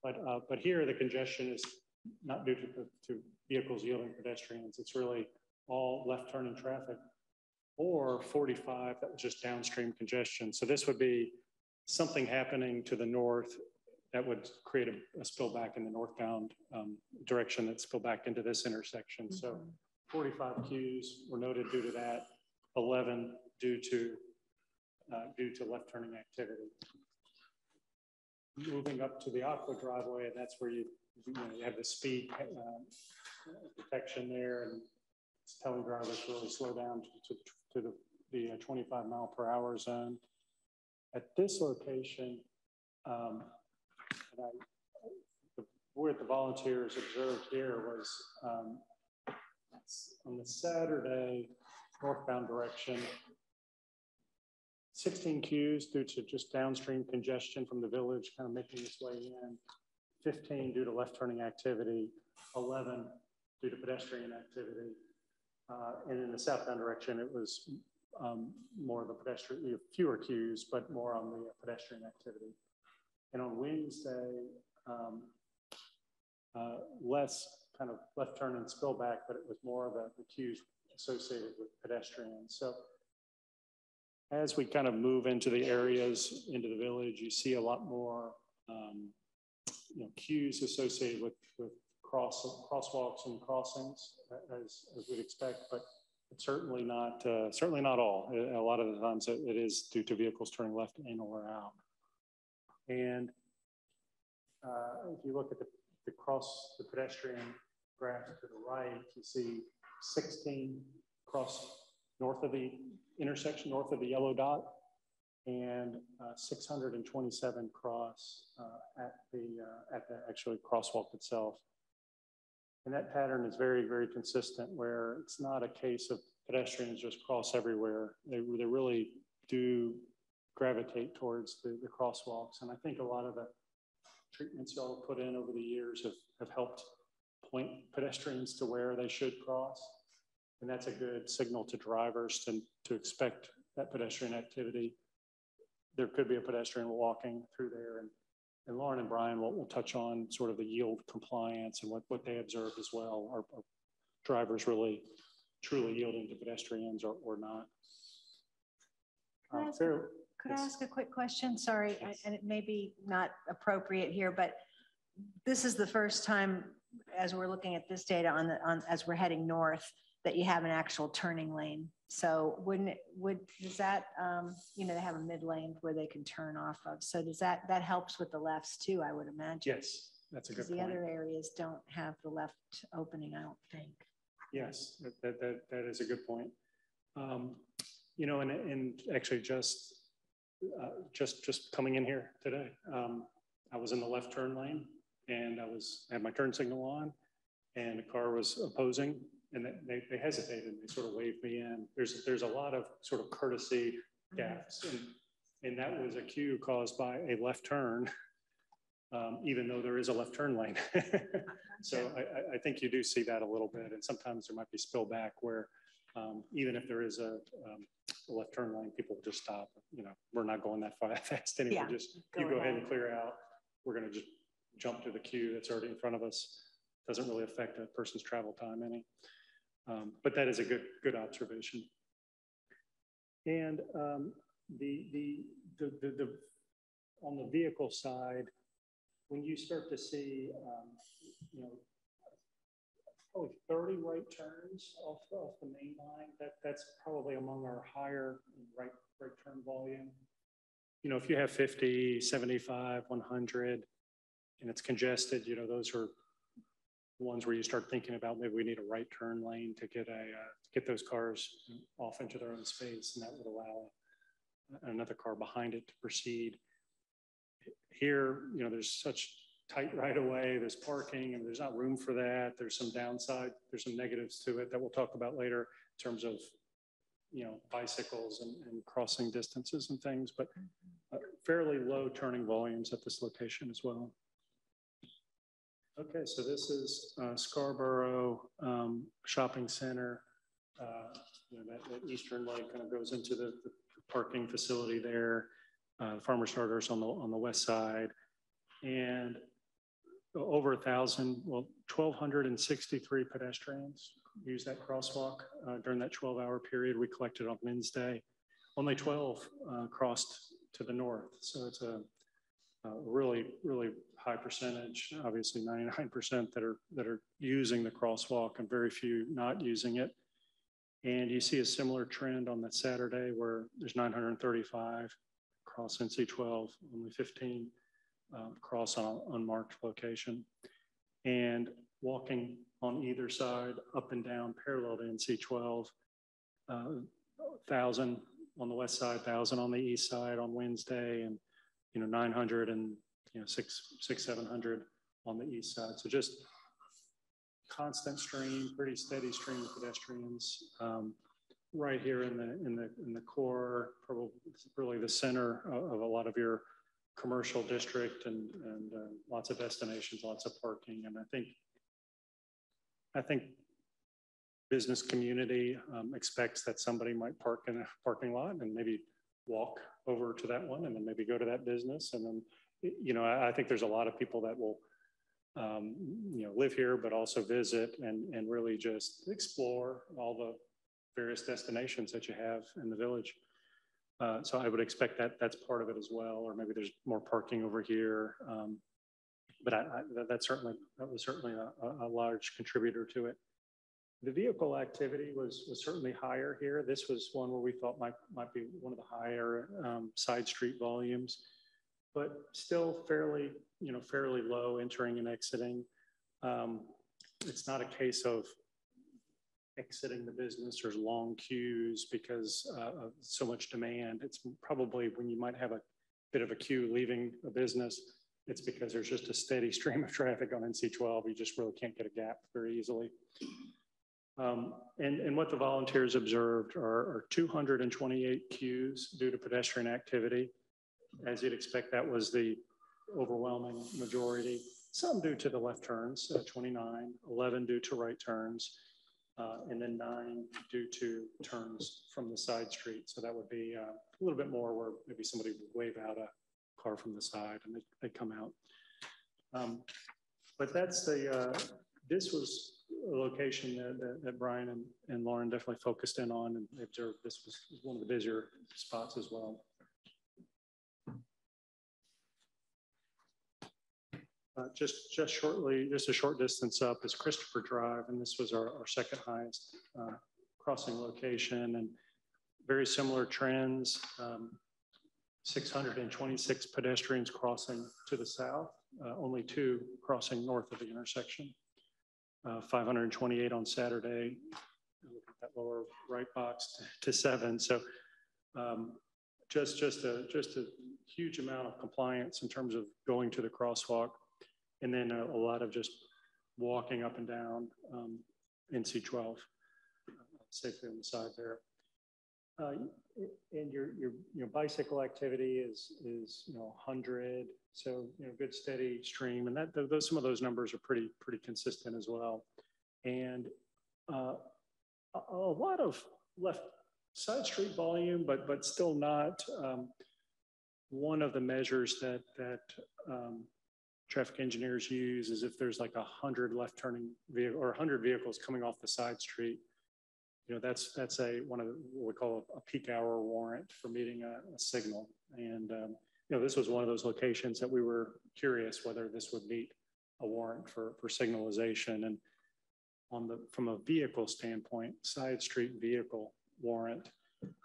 But, uh, but here the congestion is not due to, to vehicles yielding pedestrians. It's really all left turning traffic or 45 that was just downstream congestion. So this would be something happening to the north that would create a, a spill back in the northbound um, direction that spill back into this intersection. Mm -hmm. So 45 queues were noted due to that. 11 due to, uh, due to left turning activity. Moving up to the aqua driveway, and that's where you, you, know, you have the speed um, detection there and it's telling drivers to really slow down to, to, to the, the uh, 25 mile per hour zone. At this location, um, I, the, the volunteers observed here was um, on the Saturday, northbound direction. 16 queues due to just downstream congestion from the village kind of making its way in. 15 due to left turning activity, 11 due to pedestrian activity. Uh, and in the southbound direction, it was um, more of the pedestrian, fewer queues, but more on the pedestrian activity. And on Wednesday, um, uh, less kind of left turn and spillback, but it was more of the, the queues associated with pedestrians. So as we kind of move into the areas, into the village, you see a lot more um, you know, queues associated with, with cross, crosswalks and crossings as, as we'd expect, but certainly not, uh, certainly not all. A lot of the times it, it is due to vehicles turning left in or out. And uh, if you look at the, the cross, the pedestrian graph to the right, you see 16 cross north of the intersection, north of the yellow dot, and uh, 627 cross uh, at the uh, at the actually crosswalk itself. And that pattern is very, very consistent where it's not a case of pedestrians just cross everywhere. They, they really do gravitate towards the, the crosswalks. And I think a lot of the treatments y'all put in over the years have, have helped point pedestrians to where they should cross. And that's a good signal to drivers to, to expect that pedestrian activity. There could be a pedestrian walking through there and and Lauren and Brian will, will touch on sort of the yield compliance and what, what they observed as well. Are, are drivers really truly yielding to pedestrians or, or not? Uh, fair- Could I Yes. ask a quick question? Sorry, I- Yes. and it may be not appropriate here, but this is the first time, as we're looking at this data on the, on, as we're heading north, that you have an actual turning lane. So wouldn't it, would, does that, um, you know, they have a mid lane where they can turn off of. So does that, that helps with the lefts too, I would imagine? Yes, that's a good Because the point. other areas don't have the left opening, I don't think. Yes, that, that, that, that is a good point. Um, You know, and, and actually just, uh, just, just coming in here today, um, I was in the left turn lane and I was, had my turn signal on and the car was opposing and they- they, hesitated, and they sort of waved me in. There's, there's a lot of sort of courtesy gaps and, and that was a cue caused by a left turn, um, even though there is a left turn lane. So I, I, I think you do see that a little bit, and sometimes there might be spillback where um, even if there is a, um, a left turn lane, people will just stop. You know, we're not going that far fast anyway. Yeah, Just go you go ahead ahead. and clear out. We're going to just jump to the queue that's already in front of us. Doesn't really affect a person's travel time any. Um, but that is a good good observation. And um, the, the the the the on the vehicle side, when you start to see, um, you know, probably 30 right turns off, off the main line, that, that's probably among our higher right, right turn volume. You know, if you have 50, 75, 100, and it's congested, you know, those are ones where you start thinking about maybe we need a right turn lane to get a, uh, to get those cars off into their own space, and that would allow another car behind it to proceed here, you know, there's such tight right away, there's parking and there's not room for that. There's some downside, there's some negatives to it that we'll talk about later in terms of, you know, bicycles and, and crossing distances and things, but uh, fairly low turning volumes at this location as well. Okay, so this is uh, Scarborough um, Shopping Center. Uh, you know, that, that eastern leg kind of goes into the, the parking facility there uh, farmer starters on the on the west side, and over a thousand, well, 1,263 pedestrians use that crosswalk uh, during that 12-hour period we collected on Wednesday. Only 12 uh, crossed to the north, so it's a, a really, really high percentage. Obviously, 99% that are that are using the crosswalk, and very few not using it. And you see a similar trend on that Saturday where there's 935 cross NC 12, only 15 um, cross on an unmarked location. And walking on either side, up and down, parallel to NC 12, uh, 1,000 on the west side, 1,000 on the east side on Wednesday, and you know 900 and you know six, six, 700 on the east side. So just constant stream, pretty steady stream of pedestrians. Um, right here in the in the in the core, probably really the center of, of a lot of your commercial district and and uh, lots of destinations, lots of parking, and I think I think business community um, expects that somebody might park in a parking lot and maybe walk over to that one and then maybe go to that business and then you know I, I think there's a lot of people that will um, you know live here but also visit and and really just explore all the various destinations that you have in the village. Uh, so I would expect that that's part of it as well, or maybe there's more parking over here. Um, but I, I, that, certainly that was certainly a, a, large contributor to it. The vehicle activity was was certainly higher here. This was one where we thought might might be one of the higher um, side street volumes, but still fairly you know fairly low entering and exiting. Um, it's not a case of exiting the business, there's long queues because uh, of so much demand. It's probably when you might have a bit of a queue leaving a business, it's because there's just a steady stream of traffic on NC12. You just really can't get a gap very easily. Um, and, and what the volunteers observed are, are 228 queues due to pedestrian activity. As you'd expect, that was the overwhelming majority. Some due to the left turns, uh, 29, 11 due to right turns, uh, and then nine due to turns from the side street. So that would be uh, a little bit more where maybe somebody would wave out a car from the side and they, they come out. Um, But that's the, uh, this was a location that, that- that Brian and, and Lauren definitely focused in on and they observed this was one of the busier spots as well. Uh, Just, just shortly, just a short distance up is Christopher Drive, and this was our, our second highest uh, crossing location and very similar trends. um, 626 pedestrians crossing to the south, uh, only two crossing north of the intersection. Uh, 528 on Saturday, that lower right box to seven. So um, just, just a, just a huge amount of compliance in terms of going to the crosswalk. And then a, a lot of just walking up and down um, NC 12 uh, safely on the side there. Uh, and your, your, your bicycle activity is, is, you know, 100. So, you know, good steady stream. And that, those, some of those numbers are pretty, pretty consistent as well. And uh, a, a lot of left side street volume, but, but still not um, one of the measures that, that um, traffic engineers use is if there's like a hundred left turning vehicle or hundred vehicles coming off the side street. You know, that's, that's a, one of the, what we call a peak hour warrant for meeting a, a signal. And, um, you know, this was one of those locations that we were curious whether this would meet a warrant for, for signalization. And on the, from a vehicle standpoint, side street vehicle warrant,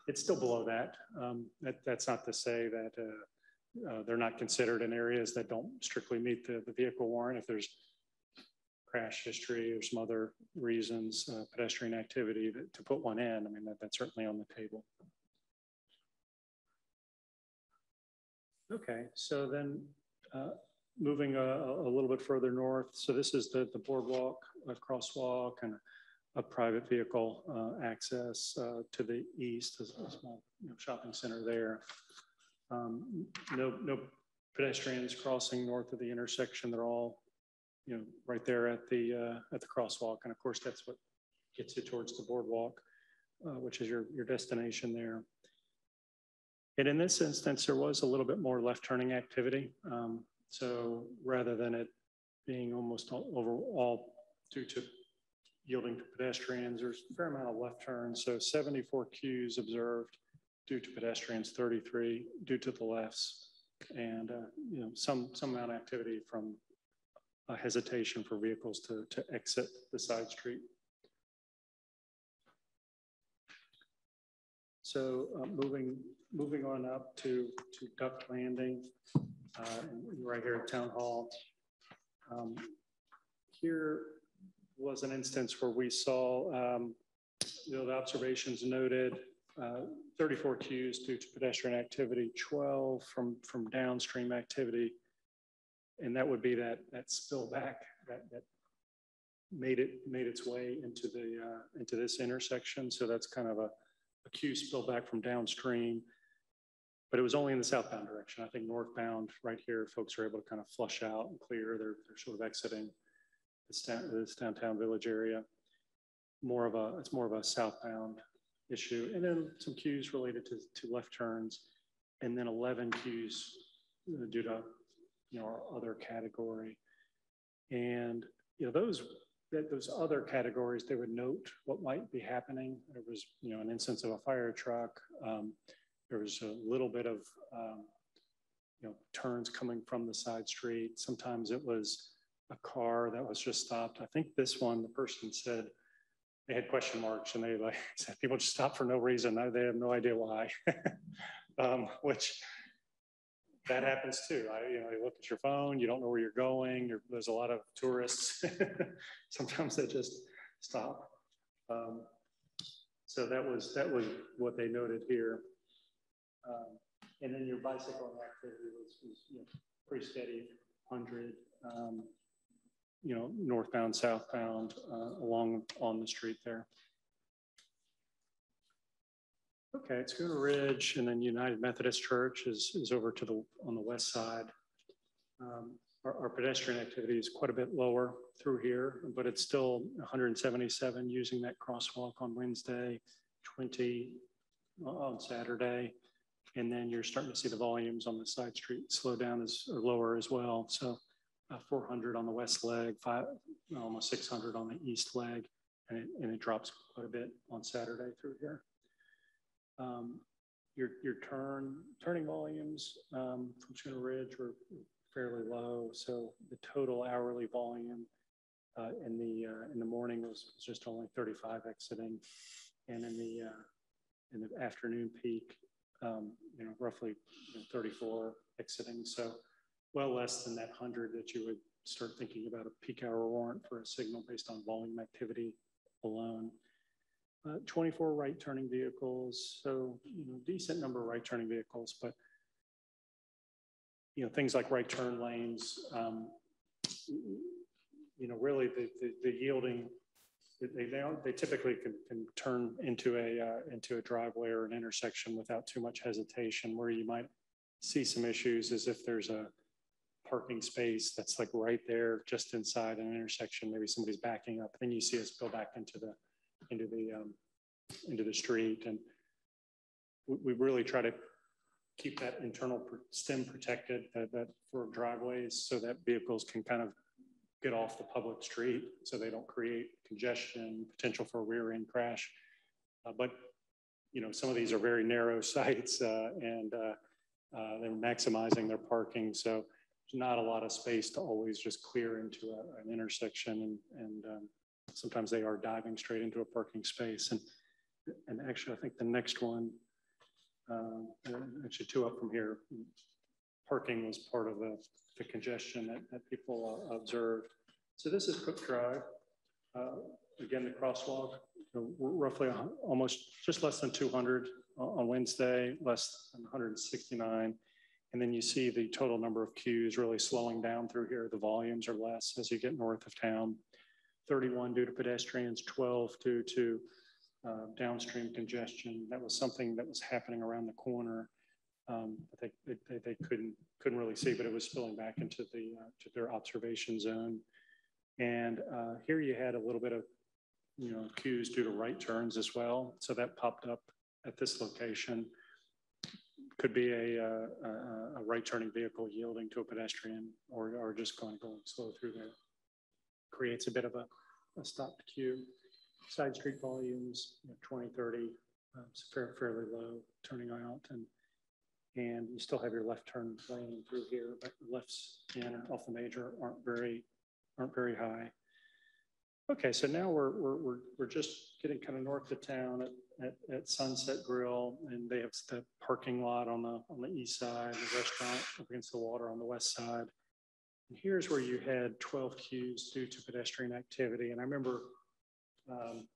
it's still below that. Um, that that's not to say that, uh, uh, they're not considered in areas that don't strictly meet the, the vehicle warrant. If there's crash history or some other reasons, uh, pedestrian activity to put one in, I mean, that, that's certainly on the table. Okay, so then uh, moving a, a, little bit further north. So this is the, the boardwalk, a crosswalk, and a private vehicle uh, access uh, to the east, a, a small you know, shopping center there. Um, no, no pedestrians crossing north of the intersection. They're all, you know, right there at the uh, at the crosswalk. And of course, that's what gets you towards the boardwalk, uh, which is your your destination there. And in this instance, there was a little bit more left turning activity. Um, so rather than it being almost all, overall due to yielding to pedestrians, there's a fair amount of left turns. So 74 queues observed due to pedestrians, 33 due to the lefts, and uh, you know some some amount of activity from a hesitation for vehicles to, to exit the side street. So uh, moving moving on up to to Duck Landing, uh, right here at Town Hall. Um, here was an instance where we saw um, you know the observations noted uh, 34 queues due to pedestrian activity, 12 from, from downstream activity. And that would be that, that spillback that, that made it made its way into the uh, into this intersection. So that's kind of a, a queue spillback from downstream. But it was only in the southbound direction. I think northbound, right here, folks are able to kind of flush out and clear. They're, they're sort of exiting this, this downtown village area. More of a, it's more of a southbound issue, and then some queues related to, to left turns, and then 11 queues uh, due to you know our other category. And you know those that those other categories, they would note what might be happening. There was you know an instance of a fire truck. Um, there was a little bit of um, you know turns coming from the side street. Sometimes it was a car that was just stopped. I think this one, the person said they had question marks and they like said people just stop for no reason. They have no idea why, um, which that happens too. I, you know, you look at your phone, you don't know where you're going. You're, there's a lot of tourists. Sometimes they just stop. Um, so that was that was what they noted here. Um, and then your bicycle activity was, was you know, pretty steady, 100. Um, you know, northbound, southbound, uh, along on the street there. Okay, it's Schooner Ridge, and then United Methodist Church is, is over to the on the west side. Um, our, our, pedestrian activity is quite a bit lower through here, but it's still 177 using that crosswalk on Wednesday, 20 on Saturday, And then you're starting to see the volumes on the side street slow down as, or lower as well. So uh, 400 on the west leg, five, almost 600 on the east leg, and it, and it drops quite a bit on Saturday through here. Um, your, your turn, turning volumes um, from Schooner Ridge were fairly low. So the total hourly volume uh, in the uh, in the morning was just only 35 exiting, and in the uh, in the afternoon peak, um, you know, roughly you know, 34 exiting. So well less than that 100 that you would start thinking about a peak hour warrant for a signal based on volume activity alone. Uh, 24 right turning vehicles, so you know, decent number of right turning vehicles, but you know, things like right turn lanes, um, you know, really the, the, the yielding, they, they, they typically can, can turn into a, uh, into a driveway or an intersection without too much hesitation. Where you might see some issues is if there's a parking space that's like right there, just inside an intersection, maybe somebody's backing up, then you see us go back into the, into the, um, into the street. And we, we really try to keep that internal stem protected that, that for driveways so that vehicles can kind of get off the public street so they don't create congestion, potential for a rear end crash. Uh, but, you know, some of these are very narrow sites uh, and uh, uh, they're maximizing their parking. So not a lot of space to always just clear into a, an intersection. And, and um, sometimes they are diving straight into a parking space. And, and actually, I think the next one, um, actually two up from here, parking was part of the, the congestion that, that people uh, observed. So this is Cook Drive. Uh, again, the crosswalk, you know, roughly almost just less than 200 on Wednesday, less than 169. And then you see the total number of queues really slowing down through here. The volumes are less as you get north of town. 31 due to pedestrians, 12 due to uh, downstream congestion. That was something that was happening around the corner. Um, they, they, they, couldn't couldn't really see, but it was spilling back into the uh, to their observation zone. And uh, here you had a little bit of you know queues due to right turns as well. So that popped up at this location. Could be a, uh, a, a right turning vehicle yielding to a pedestrian or, or just going going slow through there. Creates a bit of a, a stopped queue side street volumes, you know, 20, 30, um, fairly low turning out. And, and you still have your left turn lane through here, but lefts in off the major aren't very, aren't very high. Okay, so now we're, we're, we're, we're just getting kind of north of town at, at, at, Sunset Grill, and they have the parking lot on the on the east side, the restaurant up against the water on the west side. And here's where you had 12 queues due to pedestrian activity. And I remember um,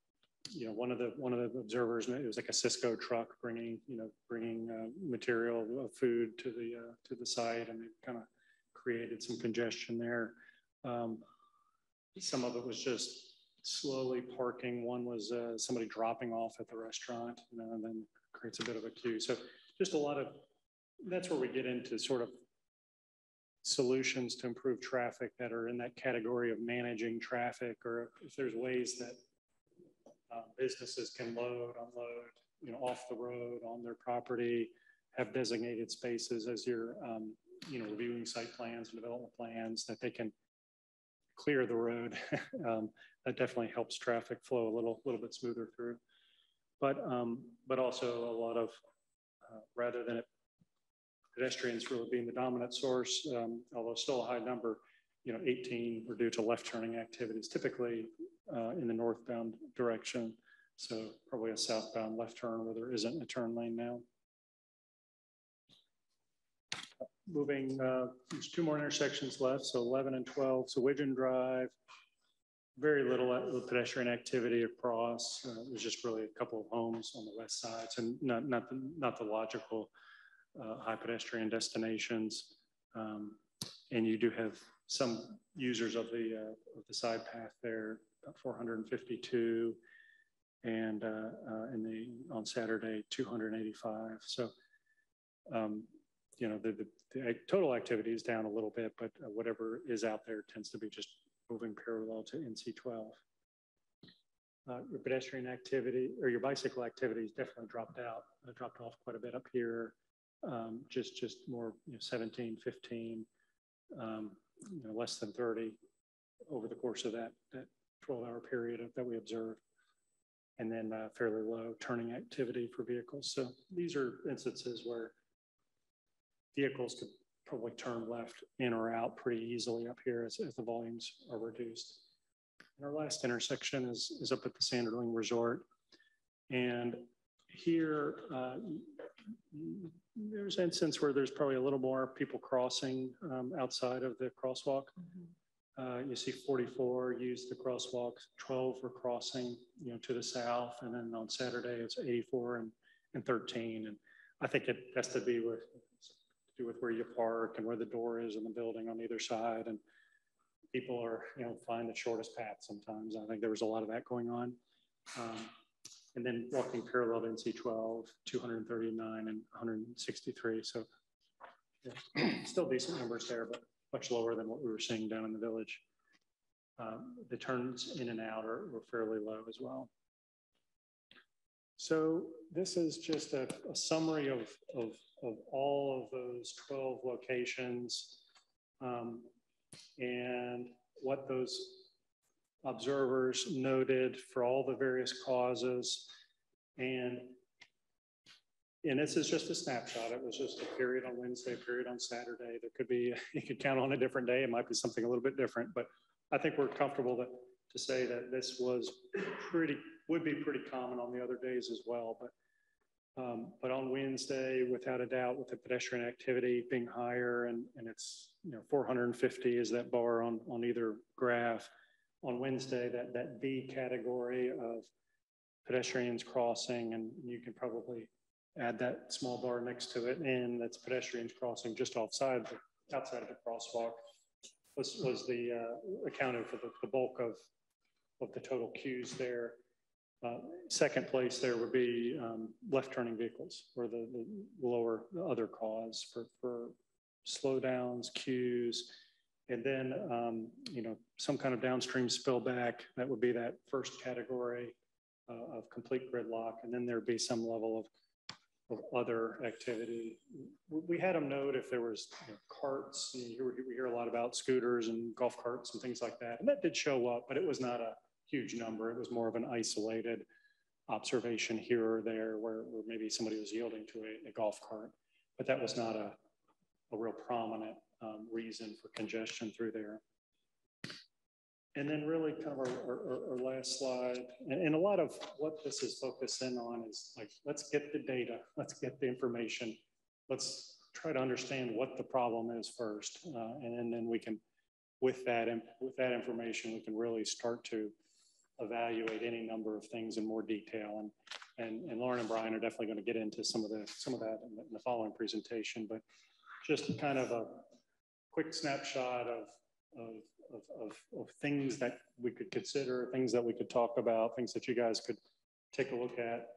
you know, one of the one of the observers, it was like a Sysco truck bringing, you know, bringing uh, material, uh, food to the uh, to the site, and it kind of created some congestion there. Um, some of it was just slowly parking. One was uh, somebody dropping off at the restaurant, you know, and then creates a bit of a queue. So just a lot of that's where we get into sort of solutions to improve traffic that are in that category of managing traffic, or if there's ways that um, businesses can load, unload, you know, off the road on their property, have designated spaces as you're, um, you know, reviewing site plans and development plans that they can clear the road. um, that definitely helps traffic flow a little, little bit smoother through. But, um, but also a lot of, uh, rather than it, pedestrians really being the dominant source, um, although still a high number, you know, 18 were due to left turning activities. Typically, uh, in the northbound direction. So probably a southbound left turn where there isn't a turn lane now. Moving, uh, there's two more intersections left, so 11 and 12. So Widgeon Drive, very little pedestrian activity across. Uh, there's just really a couple of homes on the west side, so not not the, not the logical uh, high pedestrian destinations. Um, and you do have some users of the uh, of the side path there about 452, and uh, uh, in the on Saturday 285. So, um, you know, the, the, the, total activity is down a little bit, but whatever is out there tends to be just moving parallel to NC12. Uh, your pedestrian activity or your bicycle activity has definitely dropped out, uh, dropped off quite a bit up here. um, just, just more, you know, 17, 15, um, you know, less than 30 over the course of that, that 12-hour period of- that we observed. And then uh, fairly low turning activity for vehicles. So these are instances where vehicles could probably turn left in or out pretty easily up here as, as the volumes are reduced. And our last intersection is, is up at the Sanderling Resort. And here, uh, there's an instance where there's probably a little more people crossing um, outside of the crosswalk. Uh, you see 44 use the crosswalk, 12 for crossing, you know, to the south, and then on Saturday it's 84 and, and 13. And I think it has to be with do with where you park and where the door is in the building on either side. And people are, you know, find the shortest path sometimes. I think there was a lot of that going on. Um, and then walking parallel to NC 12, 239 and 163. So yeah, still decent numbers there, but much lower than what we were seeing down in the village. Um, the turns in and out are, fairly low as well. So this is just a, a summary of, of, of all of those 12 locations um, and what those observers noted for all the various causes. And, and this is just a snapshot. It was just a period on Wednesday, period on Saturday. There could be, you could count on a different day. It might be something a little bit different, but I think we're comfortable to, to say that this was pretty, would be pretty common on the other days as well. But um, but on Wednesday, without a doubt, with the pedestrian activity being higher and, and it's, you know, 450 is that bar on, on either graph. On Wednesday, that, that B category of pedestrians crossing, and you can probably add that small bar next to it, and that's pedestrians crossing just offside, the, outside of the crosswalk, was, was the, uh, accounted for the, the bulk of, of the total queues there. Uh, second place there would be um, left turning vehicles or the, the lower the other cause for, for slowdowns, queues, and then um, you know some kind of downstream spillback. That would be that first category uh, of complete gridlock, and then there'd be some level of of other activity. We had them note if there was you know, carts. We hear a lot about scooters and golf carts and things like that, and that did show up, but it was not a huge number. It was more of an isolated observation here or there where, where maybe somebody was yielding to a, a, golf cart, but that was not a, a real prominent um, reason for congestion through there. And then really kind of our, our, our last slide, and, and, a lot of what this is focusing on is like, let's get the data, let's get the information, let's try to understand what the problem is first, uh, and, and then we can, with that, with that information, we can really start to evaluate any number of things in more detail. And, and, and Lauren and Brian are definitely going to get into some of the some of that in the, in the following presentation. But just kind of a quick snapshot of, of, of, of, of things that we could consider, things that we could talk about, things that you guys could take a look at.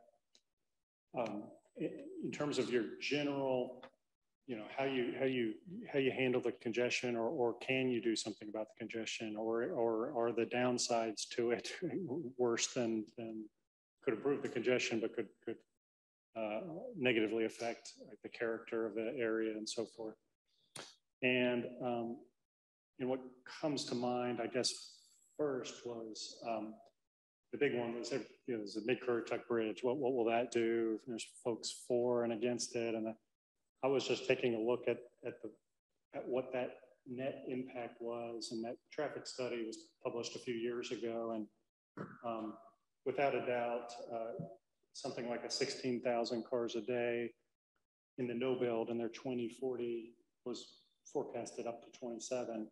Um, in terms of your general you know how you how you how you handle the congestion or or can you do something about the congestion or or are the downsides to it worse than than could improve the congestion but could could uh, negatively affect like, the character of the area and so forth and um, and what comes to mind i guess first was um, the big one was you know, there's a mid Currituck Bridge. What, what will that do? There's folks for and against it, and the, I was just taking a look at, at the at what that net impact was, and that traffic study was published a few years ago, and um, without a doubt, uh, something like a 16,000 cars a day in the no build, and their 2040 was forecasted up to 27,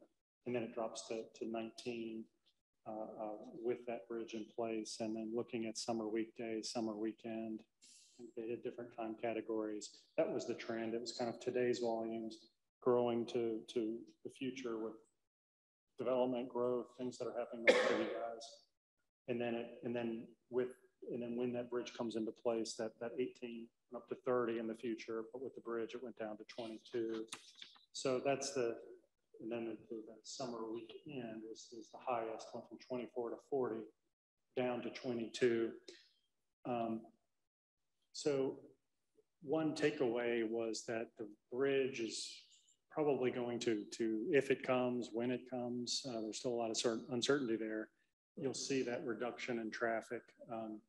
and then it drops to, to 19 uh, uh, with that bridge in place, and then looking at summer weekdays, summer weekend, they had different time categories. That was the trend. It was kind of today's volumes growing to, to the future with development growth, things that are happening for you guys. And then it, and then with, and then when that bridge comes into place, that, that 18 up to 30 in the future, but with the bridge, it went down to 22. So that's the, and then the, summer weekend is the highest, went from 24 to 40 down to 22. Um, so one takeaway was that the bridge is probably going to, to, if it comes, when it comes, uh, there's still a lot of certain uncertainty there. You'll see that reduction in traffic um,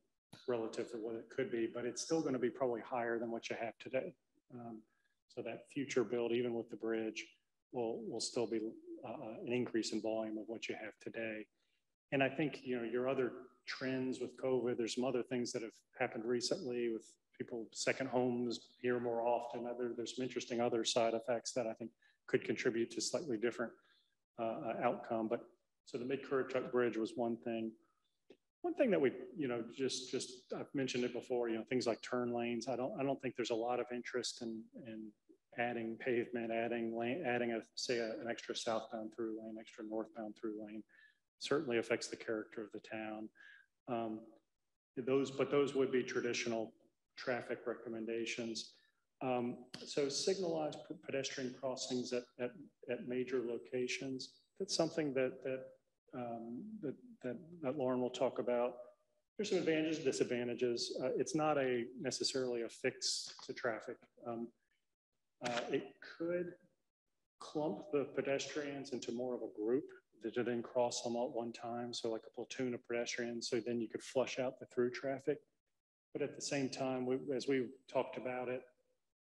relative to what it could be, but it's still going to be probably higher than what you have today. Um, so that future build, even with the bridge, will will still be uh, an increase in volume of what you have today. And I think you know your other trends with COVID. There's some other things that have happened recently with people second homes here more often. There's some interesting other side effects that I think could contribute to slightly different uh, outcome. But so the mid Currituck Bridge was one thing. One thing that we, you know, just just I've mentioned it before. You know, things like turn lanes. I don't I don't think there's a lot of interest in in adding pavement, adding lane, adding a say a, an extra southbound through lane, extra northbound through lane. Certainly affects the character of the town. Um, those, but those would be traditional traffic recommendations. Um, so signalized pedestrian crossings at, at, at major locations. That's something that that, um, that that that Lauren will talk about. There's some advantages, disadvantages. Uh, it's not a necessarily a fix to traffic. Um, uh, it could clump the pedestrians into more of a group to then cross them all at one time. So like a platoon of pedestrians. So then you could flush out the through traffic. But at the same time, we, as we talked about it,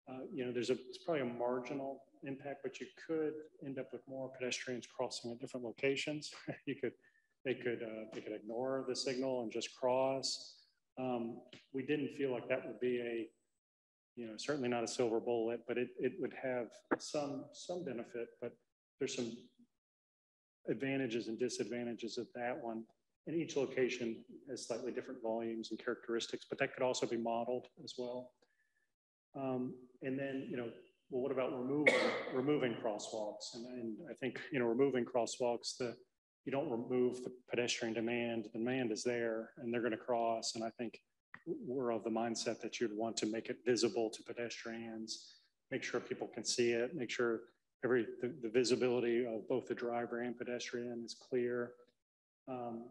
uh, you know, there's a it's probably a marginal impact, but you could end up with more pedestrians crossing at different locations. you could, they could, uh, they could ignore the signal and just cross. Um, we didn't feel like that would be a, you know, certainly not a silver bullet, but it, it would have some some benefit. But there's some advantages and disadvantages of that one. And each location has slightly different volumes and characteristics, but that could also be modeled as well. Um, and then, you know, well, what about removing removing crosswalks? And, and I think, you know, removing crosswalks, the you don't remove the pedestrian demand. The demand is there, and they're going to cross. And I think we're of the mindset that you'd want to make it visible to pedestrians, make sure people can see it, make sure every the, the visibility of both the driver and pedestrian is clear. Um,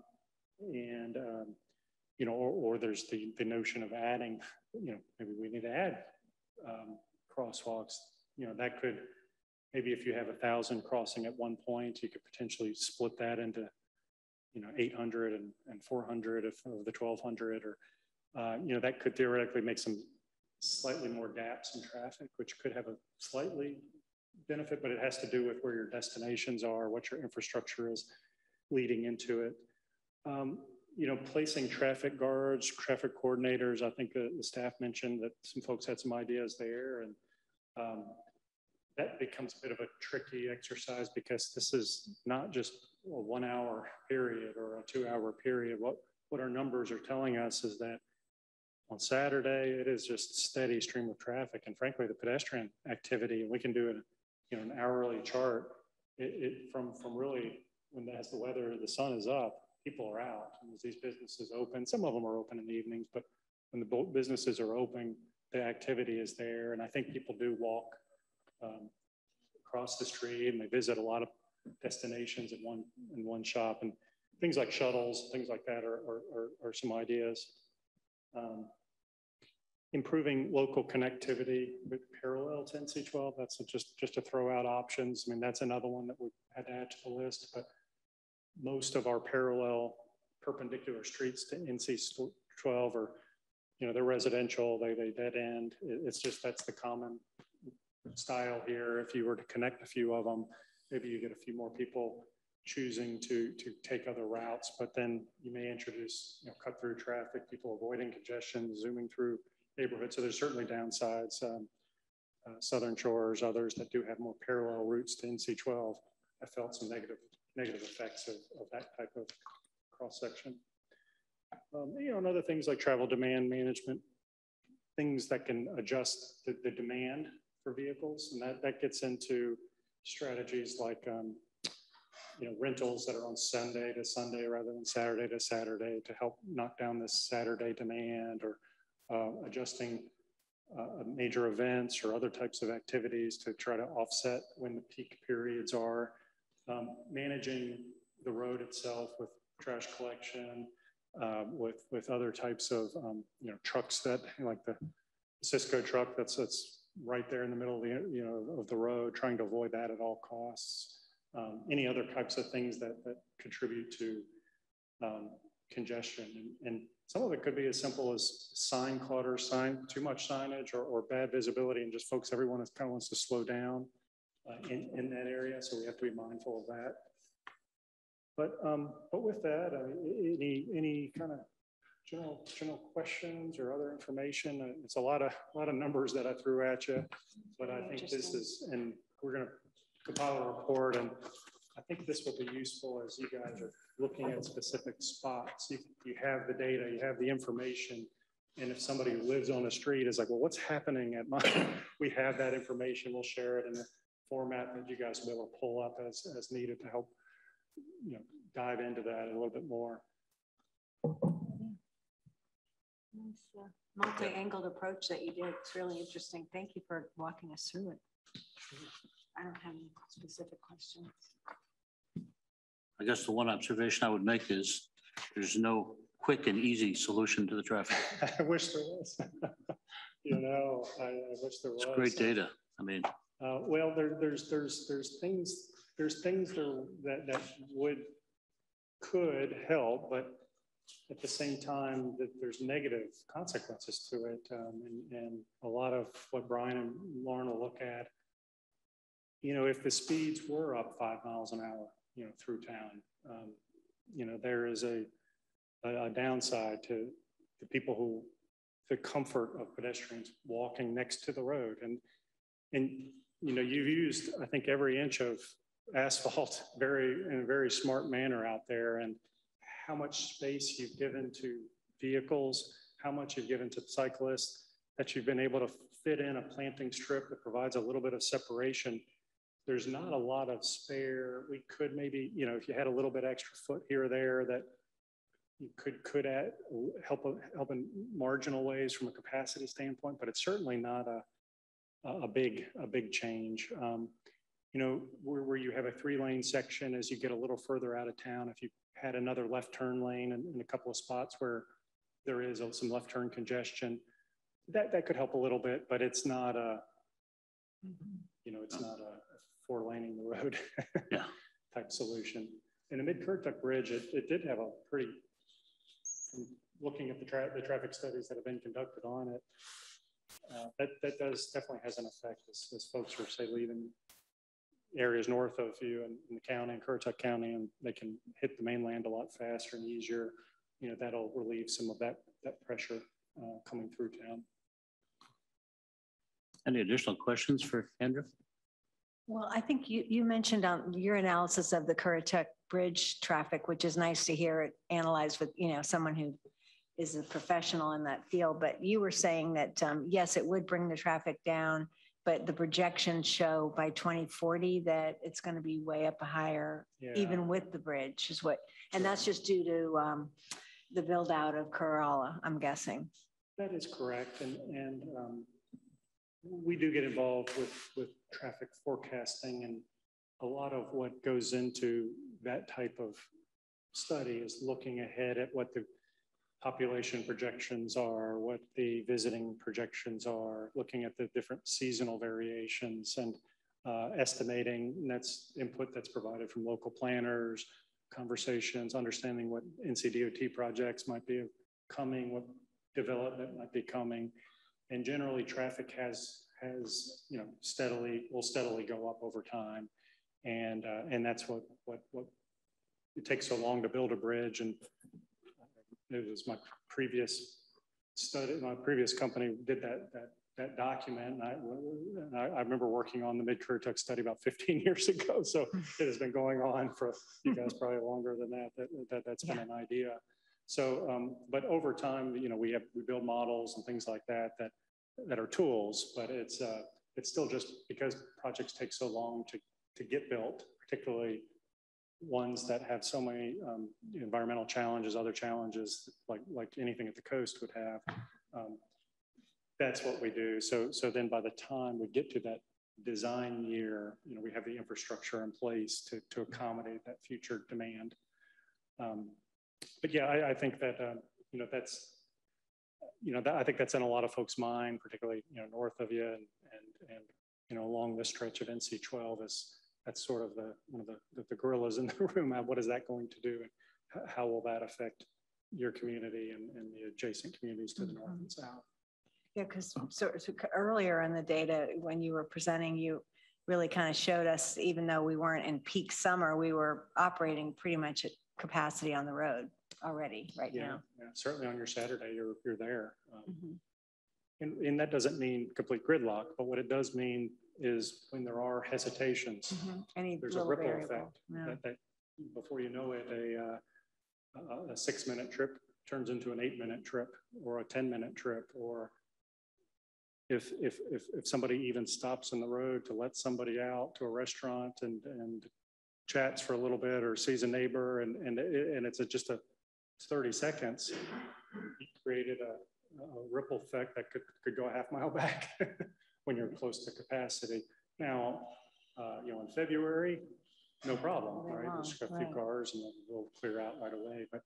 and, um, you know, or, or there's the, the notion of adding, you know, maybe we need to add um, crosswalks. You know, that could, maybe if you have a thousand crossing at one point, you could potentially split that into, you know, 800 and, and 400 of, of the 1200 or, uh, you know, that could theoretically make some slightly more gaps in traffic, which could have a slightly benefit, but it has to do with where your destinations are, what your infrastructure is leading into it. Um, you know, placing traffic guards, traffic coordinators. I think the, the, staff mentioned that some folks had some ideas there, and um, that becomes a bit of a tricky exercise because this is not just a one-hour period or a two-hour period. What what our numbers are telling us is that on Saturday it is just steady stream of traffic, and frankly, the pedestrian activity. We can do it you know, an hourly chart, it, it from, from really when as the weather, the sun is up, people are out. And as these businesses open, some of them are open in the evenings, but when the businesses are open, the activity is there. And I think people do walk um, across the street and they visit a lot of destinations in one in one shop and things like shuttles, things like that are, are, are, are some ideas. Um, improving local connectivity with parallel to NC12. That's just, just to throw out options. I mean, that's another one that we had to add to the list, but most of our parallel perpendicular streets to NC12 are, you know, they're residential, they, they dead end. It's just, that's the common style here. If you were to connect a few of them, maybe you get a few more people choosing to to take other routes, but then you may introduce you know, cut through traffic, people avoiding congestion, zooming through neighborhood. So there's certainly downsides. Um, uh, Southern Shores, others that do have more parallel routes to NC12 have felt some negative negative effects of, of that type of cross section. Um, you know, and other things like travel demand management, things that can adjust the, the demand for vehicles, and that that gets into strategies like um, you know rentals that are on Sunday to Sunday rather than Saturday to Saturday to help knock down this Saturday demand or uh, adjusting uh, major events or other types of activities to try to offset when the peak periods are, um, managing the road itself with trash collection, uh, with with other types of um, you know trucks that like the Sysco truck that's, that's right there in the middle of the, you know, of the road, trying to avoid that at all costs. Um, Any other types of things that, that contribute to um, congestion. And, and some of it could be as simple as sign clutter, sign, too much signage or, or bad visibility and just folks, everyone is kind of wants to slow down uh, in, in that area. So we have to be mindful of that. But, um, but with that, I mean, any, any kind of general, general questions or other information? Uh, It's a lot of, a lot of numbers that I threw at you, but I think this is, and we're going to compile a report and I think this will be useful as you guys are looking at specific spots. You, you have the data, you have the information. And if somebody who lives on the street is like, well, what's happening at my, we have that information, we'll share it in a format that you guys will be able to pull up as, as needed to help, you know, dive into that a little bit more. Nice, uh, Multi-angled approach that you did. It's really interesting. Thank you for walking us through it. I don't have any specific questions. I guess the one observation I would make is there's no quick and easy solution to the traffic. I wish there was. You know, I, I wish there was. It's great data. I mean, Uh, well, there, there's, there's, there's things, there's things there that, that would, could help, but at the same time, that there's negative consequences to it. Um, and, and a lot of what Brian and Lauren will look at, you know, if the speeds were up five miles an hour, you know, through town, um, you know, there is a, a, a downside to the people who, the comfort of pedestrians walking next to the road. And, and, you know, you've used, I think, every inch of asphalt very, in a very smart manner out there. And how much space you've given to vehicles, how much you've given to cyclists, that you've been able to fit in a planting strip that provides a little bit of separation. There's not a lot of spare. We could maybe, you know, if you had a little bit extra foot here or there that you could could add, help help in marginal ways from a capacity standpoint, but it's certainly not a a big a big change. Um, you know, where, where you have a three lane section as you get a little further out of town, if you had another left turn lane in, in a couple of spots where there is some left turn congestion, that that could help a little bit, but it's not a you know, it's not a four laning the road Yeah. type solution. And the mid Currituck Bridge, it, it did have a pretty looking at the, tra the traffic studies that have been conducted on it, uh, that, that does definitely has an effect as, as folks are say leaving areas north of you and in the county and Currituck County, and they can hit the mainland a lot faster and easier. You know, that'll relieve some of that, that pressure uh, coming through town. any additional questions for Andrew? Well, I think you, you mentioned on your analysis of the Currituck Bridge traffic, which is nice to hear it analyzed with, you know, someone who is a professional in that field. But you were saying that, um, yes, it would bring the traffic down, but the projections show by 2040 that it's going to be way up higher, Yeah. even with the bridge is what, and that's just due to um, the build out of Corolla, I'm guessing. That is correct. And, and um, we do get involved with, with traffic forecasting and a lot of what goes into that type of study is looking ahead at what the population projections are, what the visiting projections are, looking at the different seasonal variations and uh, estimating. That's input that's provided from local planners, conversations, understanding what NCDOT projects might be coming, what development might be coming. And generally traffic has, has, you know, steadily, will steadily go up over time. And, uh, and that's what, what, what, it takes so long to build a bridge. And it was my previous study, my previous company did that, that, that document. And I, and I, I remember working on the mid-Currituck study about 15 years ago. So it has been going on for you guys probably longer than that, that, that that's been an idea. So, um, but over time, you know, we have, we build models and things like that, that, that are tools, but it's, uh, it's still just because projects take so long to, to get built, particularly ones that have so many um, environmental challenges, other challenges, like, like anything at the coast would have. Um, that's what we do. So, so then by the time we get to that design year, you know, we have the infrastructure in place to, to accommodate that future demand. Um, but yeah, I, I think that, uh, you know, that's, you know, that, I think that's in a lot of folks' mind, particularly, you know, north of you and, and, and, you know, along this stretch of NC twelve is, that's sort of the, one of the, the- the gorillas in the room. What is that going to do? And how will that affect your community and, and the adjacent communities to the north and south? Yeah, because so, so earlier in the data, when you were presenting, you really kind of showed us, even though we weren't in peak summer, we were operating pretty much at capacity on the road already right Yeah, now. yeah, certainly on your Saturday, you're, you're there. Um, Mhm. And, and that doesn't mean complete gridlock, but what it does mean is when there are hesitations, Mhm. Any there's a ripple variable. effect. Yeah. That, that, before you know it, a, uh, a, a six-minute trip turns into an eight-minute trip or a 10-minute trip, or if, if, if, if somebody even stops in the road to let somebody out to a restaurant and, and chats for a little bit or sees a neighbor and, and, and it's a- just a 30 seconds, created a, a ripple effect that could, could go a half mile back when you're close to capacity. Now, uh, you know, in February, no problem, right? There's a few right. cars and they'll clear out right away. But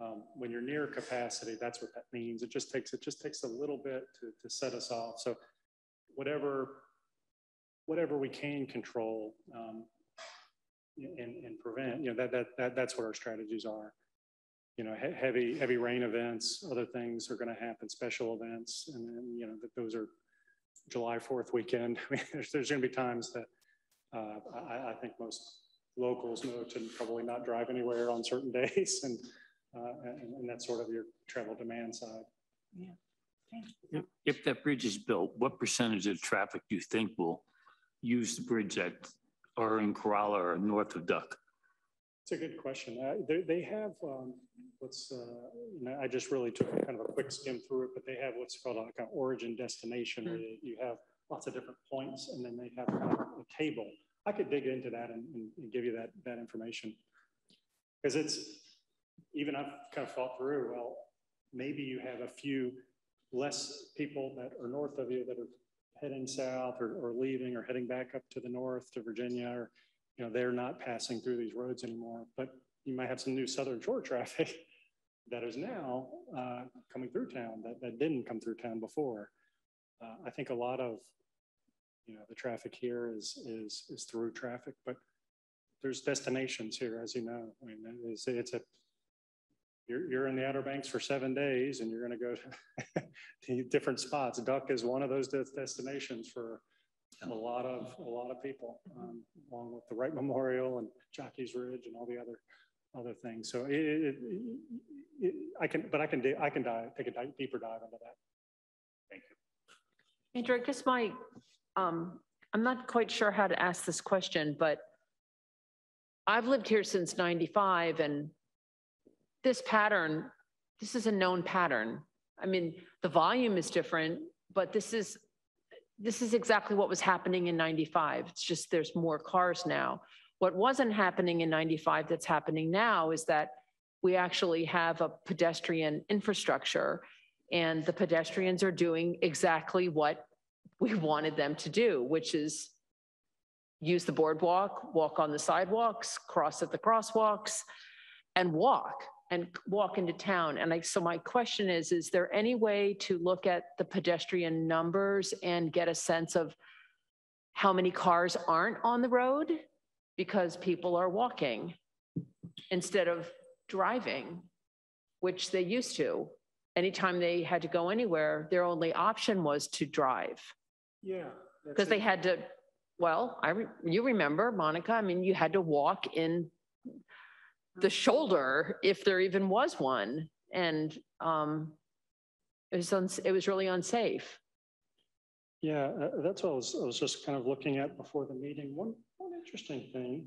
um, when you're near capacity, that's what that means. It just takes, it just takes a little bit to, to set us off. So whatever, whatever we can control um, and, and prevent, you know, that, that, that, that's what our strategies are. You know, he- heavy, heavy rain events, other things are going to happen, special events, and then, you know, that those are July 4th weekend. I mean, there's, there's going to be times that uh, I, I think most locals know to probably not drive anywhere on certain days and, uh, and, and that's sort of your travel demand side. If, if that bridge is built, what percentage of traffic do you think will use the bridge that are in Corolla or north of Duck? It's a good question. Uh, they, they have, um, what's, uh, you know, I just really took a kind of a quick skim through it, but they have what's called like an origin destination where you you have lots of different points and then they have kind of a table. I could dig into that and, and and give you that, that information. Because it's, even I've kind of thought through, well, maybe you have a few less people that are north of you that are heading south or, or leaving or heading back up to the north to Virginia or you know, they're not passing through these roads anymore, but you might have some new Southern Shore traffic that is now uh, coming through town that, that didn't come through town before. Uh, I think a lot of, you know, the traffic here is, is, is through traffic, but there's destinations here, as you know. I mean, it's, it's a, you're, you're in the Outer Banks for seven days and you're going to go to, to different spots. Duck is one of those des- destinations for a lot of, a lot of people, um, along with the Wright Memorial and Jockey's Ridge and all the other, other things. So it, it, it, I can, but I can, I can dive, take a di- deeper dive into that. Thank you. Andrew, I guess my, um, I'm not quite sure how to ask this question, but I've lived here since ninety-five and this pattern, this is a known pattern. I mean, the volume is different, but this is, this is exactly what was happening in ninety-five. It's just there's more cars now. What wasn't happening in ninety-five that's happening now is that we actually have a pedestrian infrastructure and the pedestrians are doing exactly what we wanted them to do, which is use the boardwalk, walk on the sidewalks, cross at the crosswalks, and walk and walk into town. And like, so my question is, is there any way to look at the pedestrian numbers and get a sense of how many cars aren't on the road? Because people are walking instead of driving, which they used to. Anytime they had to go anywhere, their only option was to drive. Yeah. Because they had to, well, I, re- you remember, Monica, I mean, you had to walk in the shoulder if there even was one. And um, it was, it was really unsafe. Yeah, uh, that's what I was, I was just kind of looking at before the meeting. One, one interesting thing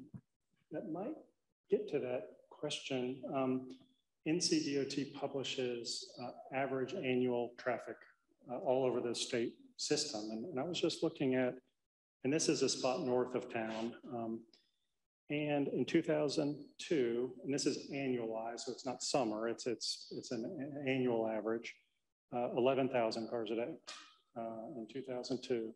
that might get to that question. um, NCDOT publishes uh, average annual traffic uh, all over the state system. And, and I was just looking at, and this is a spot north of town. um, and in 2002, and this is annualized, so it's not summer, it's, it's, it's an annual average, uh, 11,000 cars a day uh, in 2002.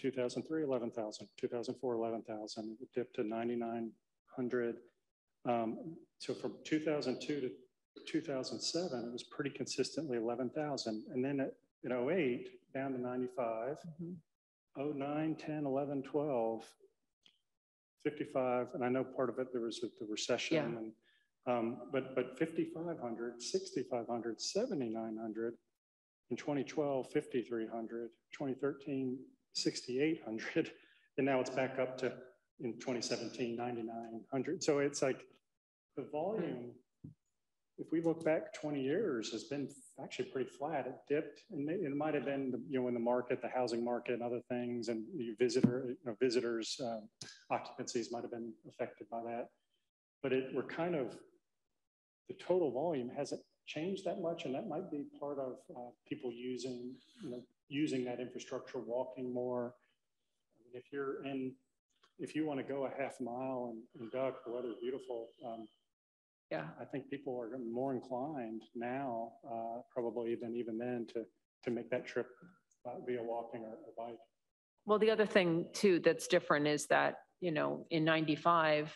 2003, 11,000, 2004, 11,000, it dipped to 9,900. Um, So from 2002 to 2007, it was pretty consistently 11,000. And then at- in '08, down to 95, Mhm. 09, 10, 11, 12, 55, and I know part of it, there was the recession Yeah. and, um, but, but 5,500, 6,500, 7,900, in 2012, 5,300, 2013, 6,800, and now it's back up to, in 2017, 9,900. So it's like, the volume, if we look back 20 years, has been actually pretty flat. It dipped, and it might have been, the- you know, in the market, the housing market and other things, and you visitor, you know, visitors um, occupancies might have been affected by that. But it, we're kind of, the total volume hasn't changed that much, and that might be part of uh, people using, you know, using that infrastructure, walking more. I mean, If you're in, if you want to go a half mile in- in Duck, the weather's beautiful, um, Yeah. I think people are more inclined now, uh, probably than even then, to, to make that trip uh, via walking or or bike. Well, the other thing too that's different is that, you know, in 95,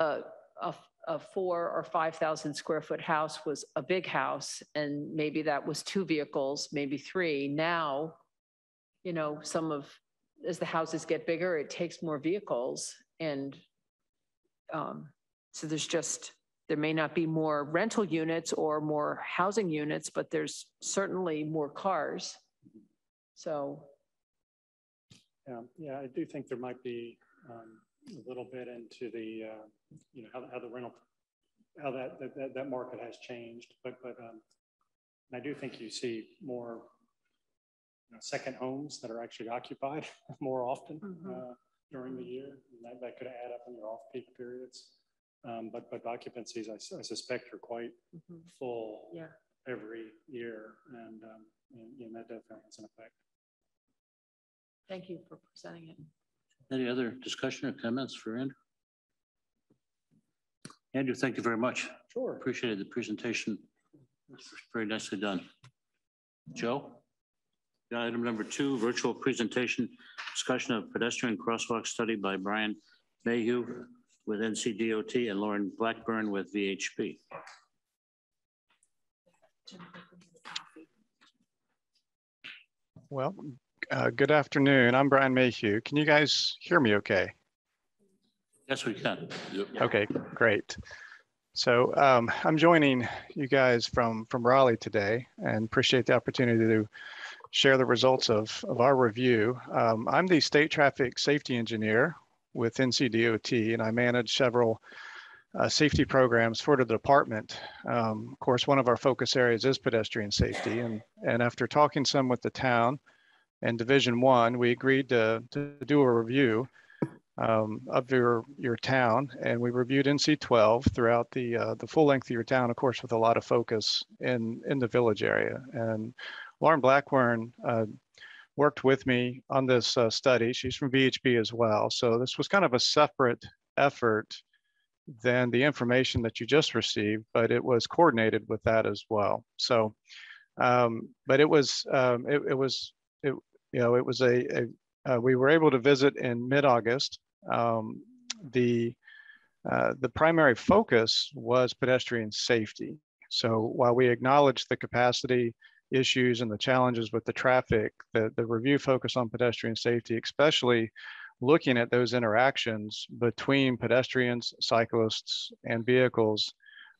a, a, a four or 5,000 square foot house was a big house and maybe that was two vehicles, maybe three. Now, you know, some of, as the houses get bigger, it takes more vehicles and um, so there's just, there may not be more rental units or more housing units, but there's certainly more cars. So, Yeah, yeah, I do think there might be um, a little bit into the, uh, you know, how, how the rental, how that, that- that, market has changed, but, but um, I do think you see more you know, second homes that are actually occupied more often Mhm. uh, during the year. and That, that could add up in your off-peak periods. Um, But, but occupancies, I I suspect are quite mhm, full yeah. every year, and, um, and and that definitely has an effect. Thank you for presenting it. Any other discussion or comments for Andrew? Andrew, thank you very much. Sure. Appreciated the presentation. Very nicely done. Joe? Item number two, virtual presentation, discussion of pedestrian crosswalk study by Brian Mayhew with NCDOT and Lauren Blackburn with VHP. Well, uh, good afternoon. I'm Brian Mayhew. Can you guys hear me okay? Yes, we can. Okay, great. So um, I'm joining you guys from, from Raleigh today and appreciate the opportunity to share the results of, of our review. Um, I'm the state traffic safety engineer with NCDOT and I manage several uh, safety programs for the department. Um, of course, one of our focus areas is pedestrian safety and, and after talking some with the town and Division One, we agreed to, to do a review um, of your your town, and we reviewed NC 12 throughout the uh, the full length of your town, of course, with a lot of focus in in the village area. And Lauren Blackburn uh, worked with me on this uh, study. She's from VHB as well, so this was kind of a separate effort than the information that you just received, but it was coordinated with that as well. So, um, but it was um, it, it was it you know it was a, a uh, we were able to visit in mid-August. Um, the uh, the primary focus was pedestrian safety. So while we acknowledge the capacity issues and the challenges with the traffic, the, the review focused on pedestrian safety, especially looking at those interactions between pedestrians, cyclists, and vehicles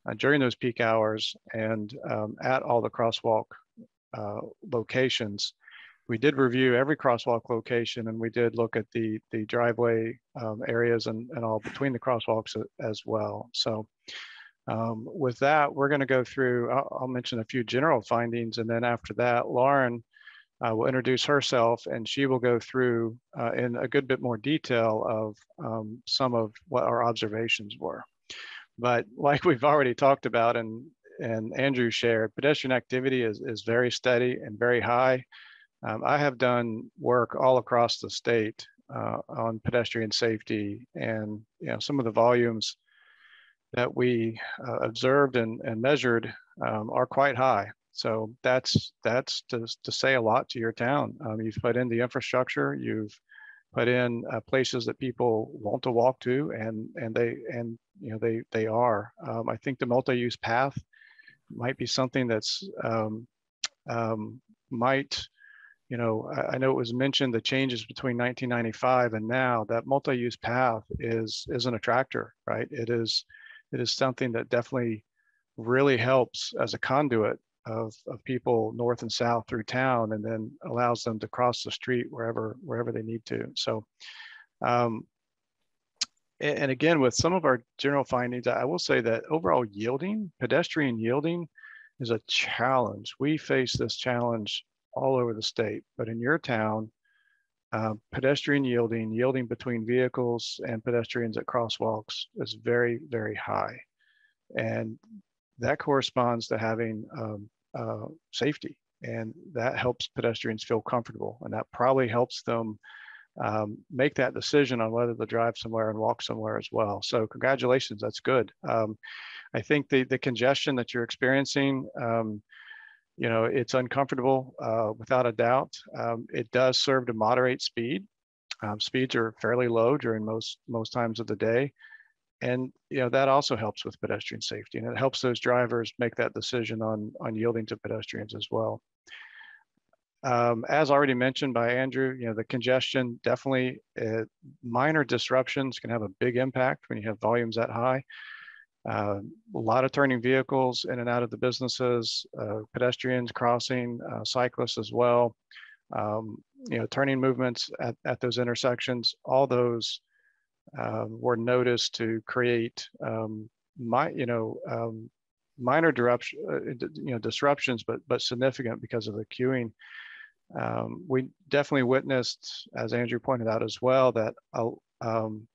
uh, during those peak hours and um, at all the crosswalk uh, locations we did review every crosswalk location and we did look at the the driveway um, areas and, and all between the crosswalks as well. So um, with that, we're going to go through, I'll, I'll, mention a few general findings. And then after that, Lauren uh, will introduce herself and she will go through uh, in a good bit more detail of um, some of what our observations were. But like we've already talked about and, and Andrew shared, pedestrian activity is, is very steady and very high. Um, I have done work all across the state uh, on pedestrian safety and you know some of the volumes that we uh, observed and, and measured um, are quite high. So that's that's to, to say a lot to your town. Um, you've put in the infrastructure, you've put in uh, places that people want to walk to and and they and you know they they are um, i think the multi-use path might be something that's um, um, might you know I, I, know it was mentioned the changes between 1995 and now that multi-use path is is an attractor right it is it is something that definitely really helps as a conduit of, of people north and south through town and then allows them to cross the street wherever wherever they need to. So um, and, and again with some of our general findings i will say that overall yielding pedestrian yielding is a challenge. We face this challenge all over the state but in your town uh, pedestrian yielding yielding between vehicles and pedestrians at crosswalks is very very high and that corresponds to having um, uh, safety. And that helps pedestrians feel comfortable. And that probably helps them um, make that decision on whether to drive somewhere and walk somewhere as well. So congratulations, that's good. Um, I think the, the congestion that you're experiencing, um, you know, it's uncomfortable uh, without a doubt. Um, it does serve to moderate speed. Um, speeds are fairly low during most most times of the day and you know that also helps with pedestrian safety and it helps those drivers make that decision on on yielding to pedestrians as well um, as already mentioned by andrew you know the congestion definitely uh, minor disruptions can have a big impact when you have volumes that high uh, a lot of turning vehicles in and out of the businesses uh, pedestrians crossing uh, cyclists as well um, you know turning movements at, at those intersections all those um, were noticed to create um, my, you know, um, minor disruption, uh, you know, disruptions, but but significant because of the queuing. Um, we definitely witnessed, as Andrew pointed out as well, that um,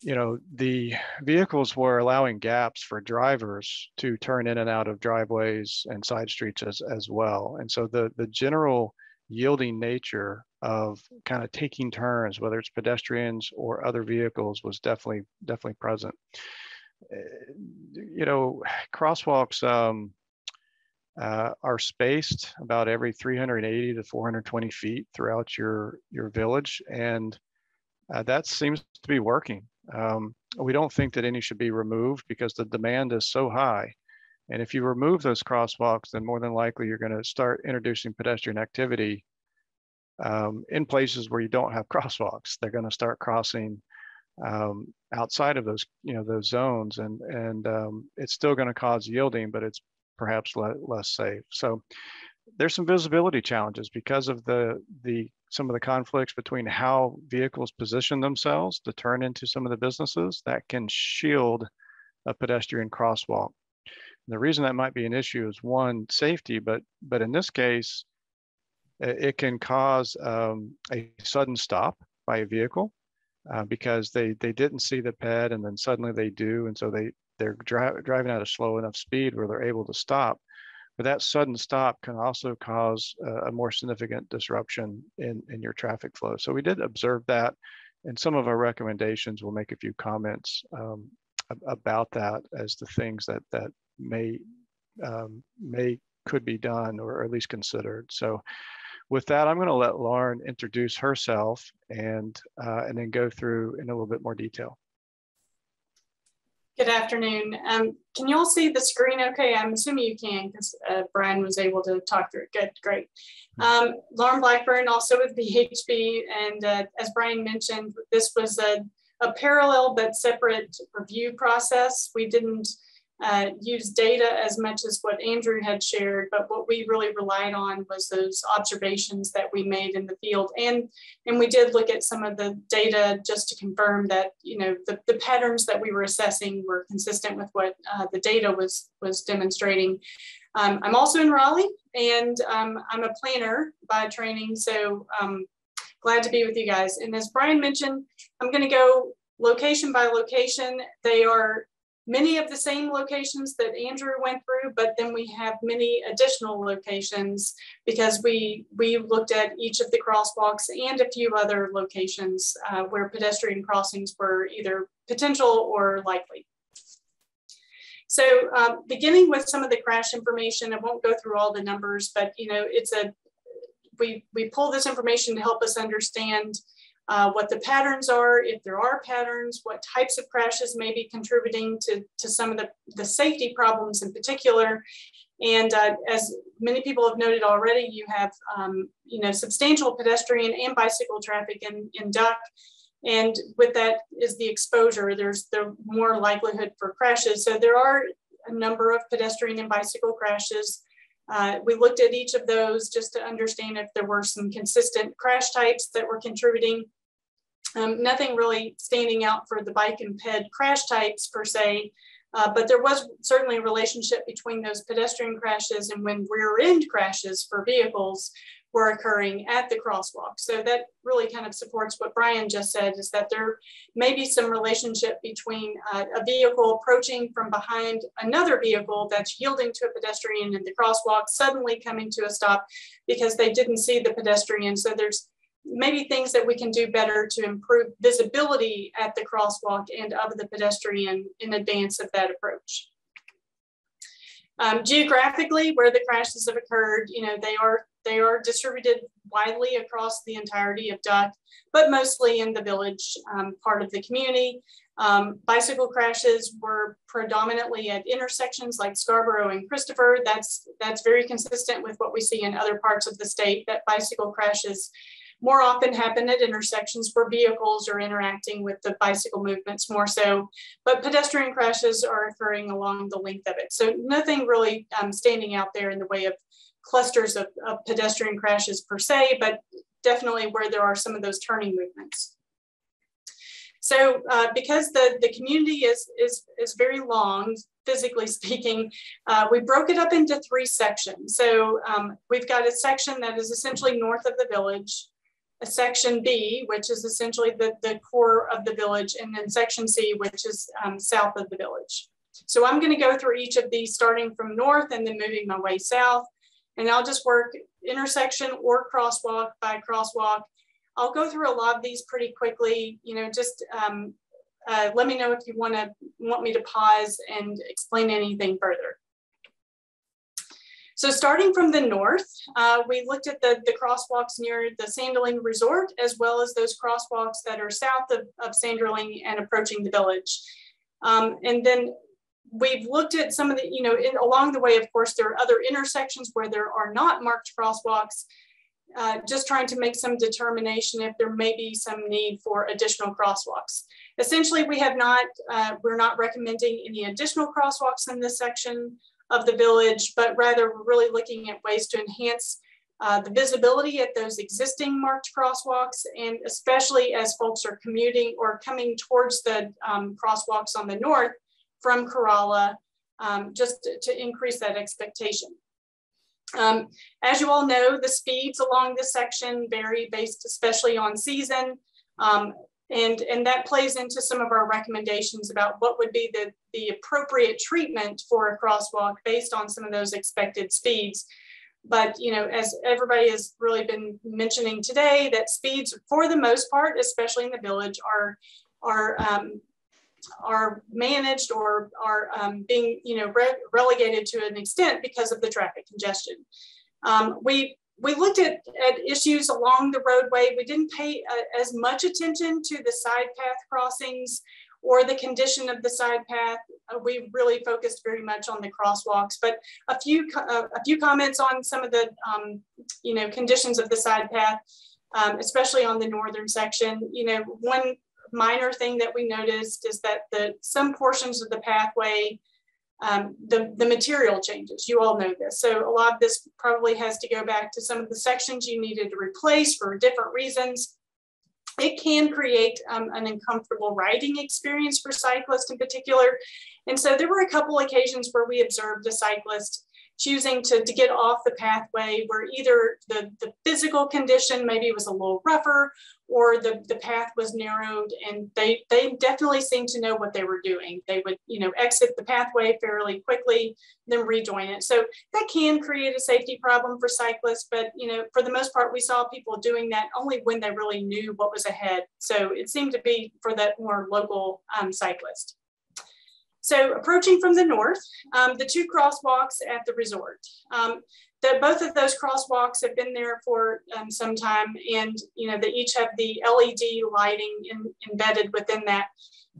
you know the vehicles were allowing gaps for drivers to turn in and out of driveways and side streets as as well, and so the the general yielding nature of kind of taking turns, whether it's pedestrians or other vehicles, was definitely definitely present. Eh, you know, crosswalks um, uh, are spaced about every 380 to 420 feet throughout your your village, and uh, that seems to be working. Um, we don't think that any should be removed because the demand is so high. And if you remove those crosswalks, then more than likely you're going to start introducing pedestrian activity um, in places where you don't have crosswalks. They're going to start crossing um, outside of those, you know, those zones, and and um, it's still going to cause yielding, but it's perhaps le less safe. So there's some visibility challenges because of the the some of the conflicts between how vehicles position themselves to turn into some of the businesses that can shield a pedestrian crosswalk. And the reason that might be an issue is one safety, but but in this case, it can cause um, a sudden stop by a vehicle uh, because they they didn't see the ped and then suddenly they do and so they they're dri driving at a slow enough speed where they're able to stop but that sudden stop can also cause a, more significant disruption in in your traffic flow so we did observe that and some of our recommendations will make a few comments um, about that as the things that that may um, may could be done or at least considered so with that, I'm going to let Lauren introduce herself and, uh, and then go through in a little bit more detail. Good afternoon. Um, can you all see the screen okay? I'm assuming you can because uh, Brian was able to talk through it. Good, great. Um, Lauren Blackburn, also with VHB. And uh, as Brian mentioned, this was a, a parallel but separate review process. We didn't uh, use data as much as what Andrew had shared, but what we really relied on was those observations that we made in the field. And, and we did look at some of the data just to confirm that, you know, the, the patterns that we were assessing were consistent with what uh, the data was, was demonstrating. Um, I'm also in Raleigh and um, I'm a planner by training. So um, glad to be with you guys. And as Brian mentioned, I'm gonna go location by location. They are many of the same locations that Andrew went through, but then we have many additional locations because we, we looked at each of the crosswalks and a few other locations uh, where pedestrian crossings were either potential or likely. So um, beginning with some of the crash information, I won't go through all the numbers, but you know, it's a we, we pull this information to help us understand uh, what the patterns are, if there are patterns, what types of crashes may be contributing to, to some of the, the safety problems in particular. And uh, as many people have noted already, you have um, you know substantial pedestrian and bicycle traffic in, in Duck. And with that is the exposure, there's the more likelihood for crashes. So there are a number of pedestrian and bicycle crashes. Uh, we looked at each of those just to understand if there were some consistent crash types that were contributing. Um, nothing really standing out for the bike and ped crash types per se, uh, but there was certainly a relationship between those pedestrian crashes and when rear end crashes for vehicles were occurring at the crosswalk. So that really kind of supports what Brian just said is that there may be some relationship between uh, a vehicle approaching from behind another vehicle that's yielding to a pedestrian in the crosswalk, suddenly coming to a stop because they didn't see the pedestrian. So there's maybe things that we can do better to improve visibility at the crosswalk and of the pedestrian in advance of that approach. Um, geographically, where the crashes have occurred, you know, they are they are distributed widely across the entirety of Duck, but mostly in the village um, part of the community. Um, bicycle crashes were predominantly at intersections like Scarborough and Christopher. That's that's very consistent with what we see in other parts of the state. That bicycle crashes more often happen at intersections where vehicles are interacting with the bicycle movements more so, but pedestrian crashes are occurring along the length of it. So nothing really um, standing out there in the way of clusters of, of pedestrian crashes per se, but definitely where there are some of those turning movements. So uh, because the, the community is, is, is very long, physically speaking, uh, we broke it up into three sections. So um, we've got a section that is essentially north of the village section B, which is essentially the, the core of the village, and then section C, which is um, south of the village. So I'm gonna go through each of these starting from north and then moving my way south. And I'll just work intersection or crosswalk by crosswalk. I'll go through a lot of these pretty quickly, you know, just um, uh, let me know if you wanna want me to pause and explain anything further. So starting from the north, uh, we looked at the, the crosswalks near the Sanderling Resort, as well as those crosswalks that are south of, of and approaching the village. Um, and then we've looked at some of the, you know, in, along the way, of course, there are other intersections where there are not marked crosswalks, uh, just trying to make some determination if there may be some need for additional crosswalks. Essentially, we have not, uh, we're not recommending any additional crosswalks in this section of the village, but rather we're really looking at ways to enhance uh, the visibility at those existing marked crosswalks, and especially as folks are commuting or coming towards the um, crosswalks on the north from Corolla, um, just to, to, increase that expectation. Um, as you all know, the speeds along this section vary based especially on season. And, and that plays into some of our recommendations about what would be the, the appropriate treatment for a crosswalk based on some of those expected speeds. But, you know, as everybody has really been mentioning today, that speeds for the most part, especially in the village, are, are, um, are managed or are um, being, you know, re relegated to an extent because of the traffic congestion. Um, we we looked at, at issues along the roadway. We didn't pay uh, as much attention to the side path crossings or the condition of the side path. Uh, we really focused very much on the crosswalks, but a few, uh, a few comments on some of the, um, you know, conditions of the side path, um, especially on the northern section. You know, one minor thing that we noticed is that the some portions of the pathway um, the, the material changes. You all know this. So a lot of this probably has to go back to some of the sections you needed to replace for different reasons. It can create um, an uncomfortable riding experience for cyclists in particular. And so there were a couple occasions where we observed a cyclist choosing to, to get off the pathway where either the, the physical condition maybe was a little rougher or the, the path was narrowed and they, they definitely seemed to know what they were doing. They would, you know, exit the pathway fairly quickly, then rejoin it. So that can create a safety problem for cyclists, but, you know, for the most part, we saw people doing that only when they really knew what was ahead. So it seemed to be for that more local um, cyclist. So approaching from the north, um, the two crosswalks at the resort. Um, that both of those crosswalks have been there for um, some time and you know they each have the LED lighting in, embedded within that.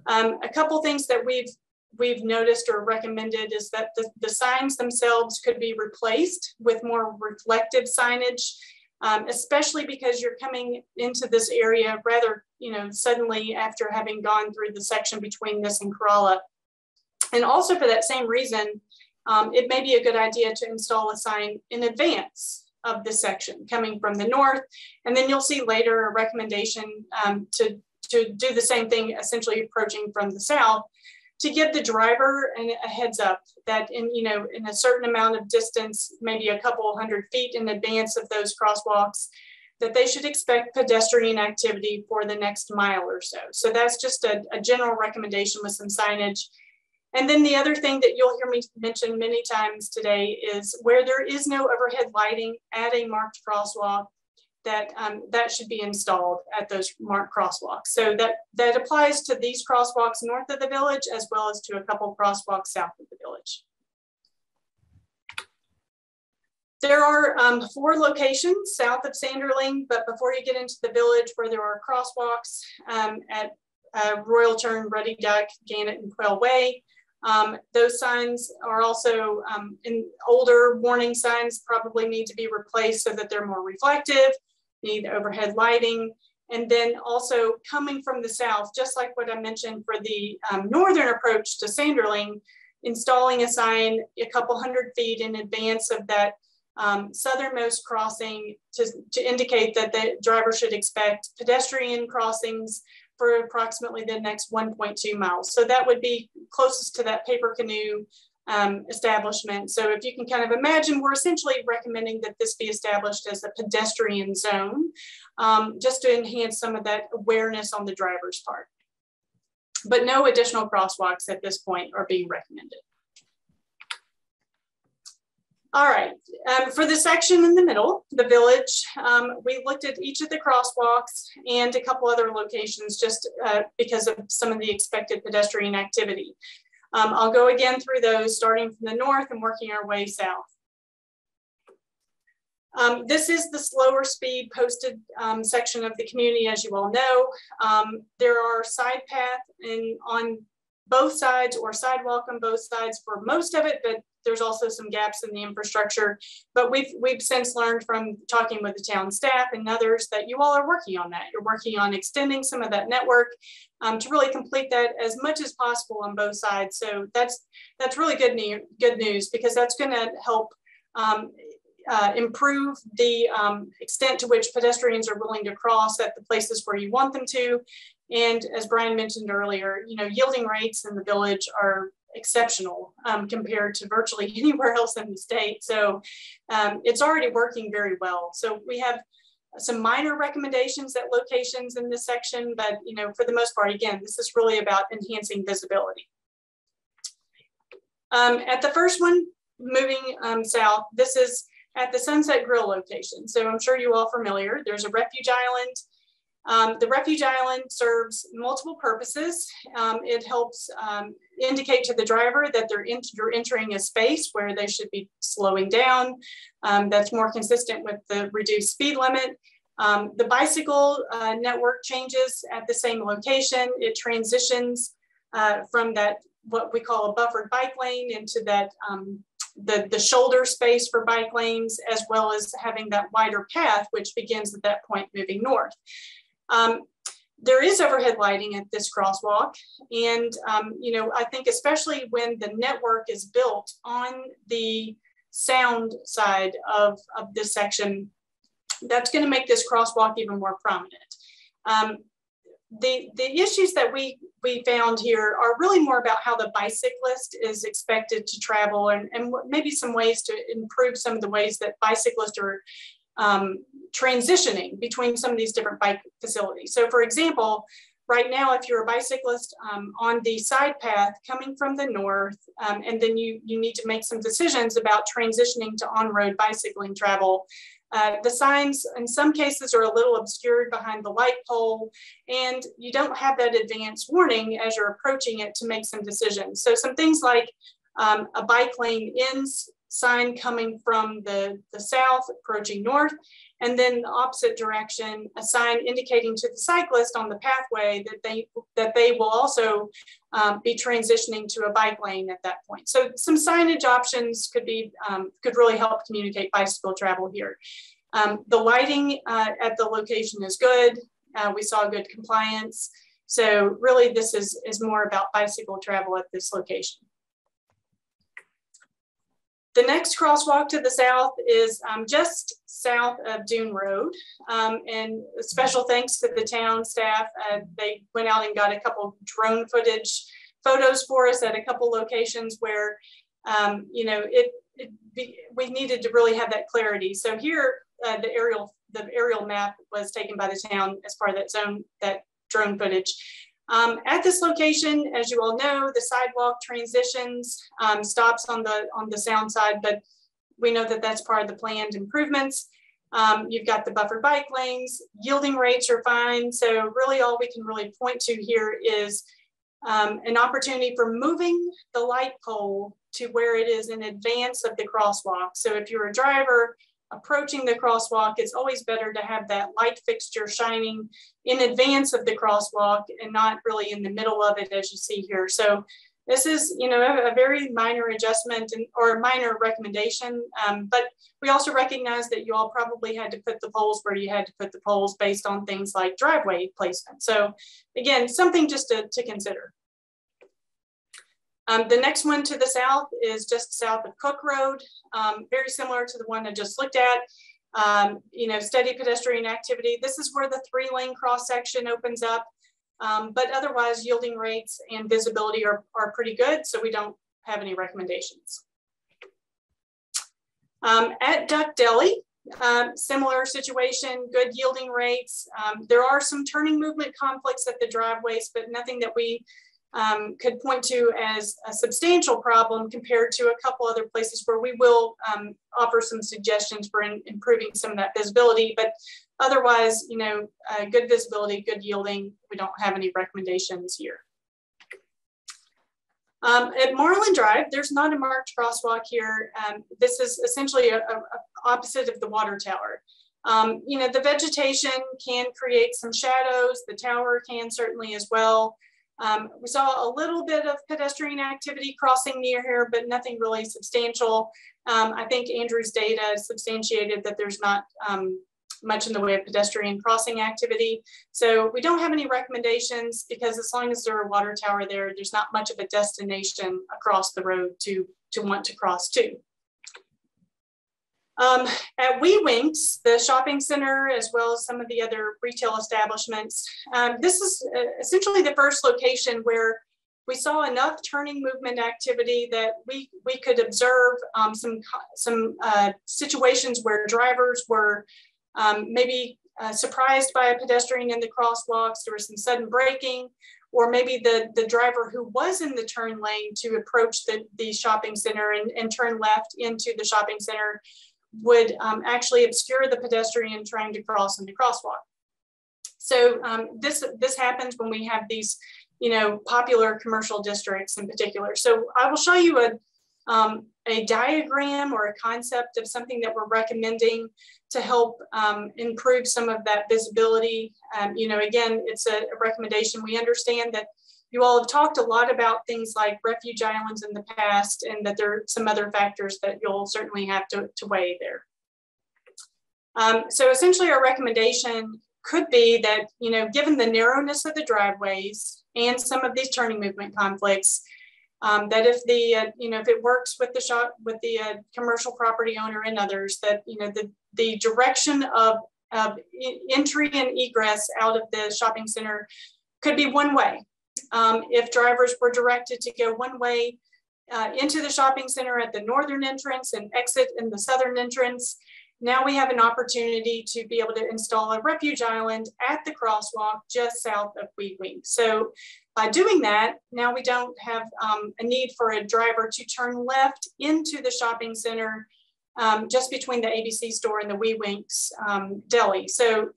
Um, a couple things that we've we've noticed or recommended is that the, the signs themselves could be replaced with more reflective signage, um, especially because you're coming into this area rather, you know, suddenly after having gone through the section between this and Corolla. And also for that same reason, um, it may be a good idea to install a sign in advance of this section coming from the north. And then you'll see later a recommendation um, to, to do the same thing, essentially approaching from the south to give the driver an, a heads up that in, you know, in a certain amount of distance, maybe a couple hundred feet in advance of those crosswalks, that they should expect pedestrian activity for the next mile or so. So that's just a, a general recommendation with some signage and then the other thing that you'll hear me mention many times today is where there is no overhead lighting at a marked crosswalk, that um, that should be installed at those marked crosswalks. So that, that applies to these crosswalks north of the village as well as to a couple crosswalks south of the village. There are um, four locations south of Sanderling, but before you get into the village where there are crosswalks um, at uh, Royal Tern, Ruddy Duck, Gannett, and Quail Way. Um, those signs are also um, in older warning signs probably need to be replaced so that they're more reflective, need overhead lighting. And then also coming from the south, just like what I mentioned for the um, northern approach to Sanderling, installing a sign a couple hundred feet in advance of that um, southernmost crossing to, to indicate that the driver should expect pedestrian crossings for approximately the next 1.2 miles. So that would be closest to that paper canoe um, establishment. So if you can kind of imagine, we're essentially recommending that this be established as a pedestrian zone, um, just to enhance some of that awareness on the driver's part. But no additional crosswalks at this point are being recommended. All right, um, for the section in the middle, the village, um, we looked at each of the crosswalks and a couple other locations just uh, because of some of the expected pedestrian activity. Um, I'll go again through those starting from the north and working our way south. Um, this is the slower speed posted um, section of the community, as you all know. Um, there are side path and on both sides or sidewalk on both sides for most of it, but there's also some gaps in the infrastructure. But we've we've since learned from talking with the town staff and others that you all are working on that. You're working on extending some of that network um, to really complete that as much as possible on both sides. So that's that's really good, news. good news because that's going to help um, uh, improve the um, extent to which pedestrians are willing to cross at the places where you want them to. And as Brian mentioned earlier, you know, yielding rates in the village are exceptional um, compared to virtually anywhere else in the state. So um, it's already working very well. So we have some minor recommendations at locations in this section, but you know, for the most part, again, this is really about enhancing visibility. Um, at the first one, moving um, south, this is at the Sunset Grill location. So I'm sure you all familiar. There's a refuge island um, the refuge island serves multiple purposes. Um, it helps um, indicate to the driver that they're in, you're entering a space where they should be slowing down. Um, that's more consistent with the reduced speed limit. Um, the bicycle uh, network changes at the same location. It transitions uh, from that, what we call a buffered bike lane into that um, the, the shoulder space for bike lanes, as well as having that wider path, which begins at that point moving north. Um, there is overhead lighting at this crosswalk. And, um, you know, I think especially when the network is built on the sound side of, of this section, that's going to make this crosswalk even more prominent. Um, the, the issues that we, we found here are really more about how the bicyclist is expected to travel and, and maybe some ways to improve some of the ways that bicyclists are um, transitioning between some of these different bike facilities. So for example, right now, if you're a bicyclist um, on the side path coming from the north, um, and then you, you need to make some decisions about transitioning to on-road bicycling travel, uh, the signs in some cases are a little obscured behind the light pole, and you don't have that advance warning as you're approaching it to make some decisions. So some things like um, a bike lane ends sign coming from the, the south approaching north, and then the opposite direction, a sign indicating to the cyclist on the pathway that they that they will also um, be transitioning to a bike lane at that point. So some signage options could be um, could really help communicate bicycle travel here. Um, the lighting uh, at the location is good. Uh, we saw good compliance. So really this is, is more about bicycle travel at this location. The next crosswalk to the south is um, just south of Dune Road. Um, and special thanks to the town staff. Uh, they went out and got a couple drone footage photos for us at a couple locations where, um, you know, it, it be, we needed to really have that clarity. So here, uh, the aerial the aerial map was taken by the town as part of that zone, that drone footage. Um, at this location, as you all know, the sidewalk transitions, um, stops on the, on the sound side, but we know that that's part of the planned improvements. Um, you've got the buffer bike lanes, yielding rates are fine. So really all we can really point to here is um, an opportunity for moving the light pole to where it is in advance of the crosswalk. So if you're a driver approaching the crosswalk, it's always better to have that light fixture shining in advance of the crosswalk and not really in the middle of it as you see here. So this is, you know, a, very minor adjustment and, or a minor recommendation, um, but we also recognize that you all probably had to put the poles where you had to put the poles based on things like driveway placement. So again, something just to, to consider. Um, the next one to the south is just south of Cook Road, um, very similar to the one I just looked at. Um, you know, steady pedestrian activity. This is where the three lane cross section opens up, um, but otherwise yielding rates and visibility are, are pretty good. So we don't have any recommendations. Um, at Duck Deli, um, similar situation, good yielding rates. there are some turning movement conflicts at the driveways, but nothing that we um, could point to as a substantial problem compared to a couple other places where we will um, offer some suggestions for in, improving some of that visibility. But otherwise, you know, uh, good visibility, good yielding, we don't have any recommendations here. Um, at Marlin Drive, there's not a marked crosswalk here. Um, this is essentially a, a, a opposite of the water tower. Um, you know, the vegetation can create some shadows. The tower can certainly as well. Um, we saw a little bit of pedestrian activity crossing near here, but nothing really substantial. Um, I think Andrew's data substantiated that there's not um, much in the way of pedestrian crossing activity. So we don't have any recommendations because as long as there's a water tower there, there's not much of a destination across the road to, to want to cross to. Um, at Wee Winks, the shopping center, as well as some of the other retail establishments, um, this is uh, essentially the first location where we saw enough turning movement activity that we, we could observe um, some, some uh, situations where drivers were um, maybe uh, surprised by a pedestrian in the crosswalks, there was some sudden braking, or maybe the, the driver who was in the turn lane to approach the, the shopping center and, and turn left into the shopping center would um, actually obscure the pedestrian trying to cross in the crosswalk. So um, this, this happens when we have these, you know, popular commercial districts in particular. So I will show you a, um, a diagram or a concept of something that we're recommending to help um, improve some of that visibility. Um, you know, again, it's a, a recommendation. We understand that you all have talked a lot about things like refuge islands in the past and that there are some other factors that you'll certainly have to, to weigh there. Um, so essentially our recommendation could be that, you know, given the narrowness of the driveways and some of these turning movement conflicts, um, that if the, uh, you know, if it works with the shop, with the uh, commercial property owner and others, that, you know, the, the direction of, of entry and egress out of the shopping center could be one way um, if drivers were directed to go one way uh, into the shopping center at the northern entrance and exit in the southern entrance. Now we have an opportunity to be able to install a refuge island at the crosswalk just south of Wee Winks. So by doing that, now we don't have um, a need for a driver to turn left into the shopping center um, just between the ABC store and the Wee Winks um, deli. So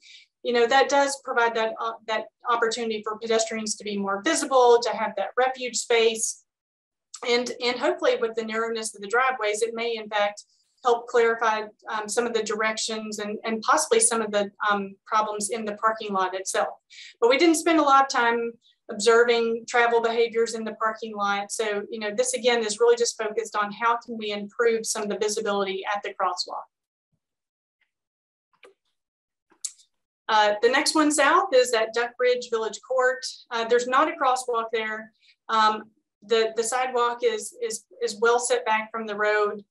you know, that does provide that, uh, that opportunity for pedestrians to be more visible, to have that refuge space. and, and hopefully with the narrowness of the driveways, it may in fact help clarify um, some of the directions and, and possibly some of the um, problems in the parking lot itself. But we didn't spend a lot of time observing travel behaviors in the parking lot. So, you know, this again is really just focused on how can we improve some of the visibility at the crosswalk. Uh, the next one south is at Duck Ridge Village Court. Uh, there's not a crosswalk there. Um, the, the sidewalk is, is, is well set back from the road.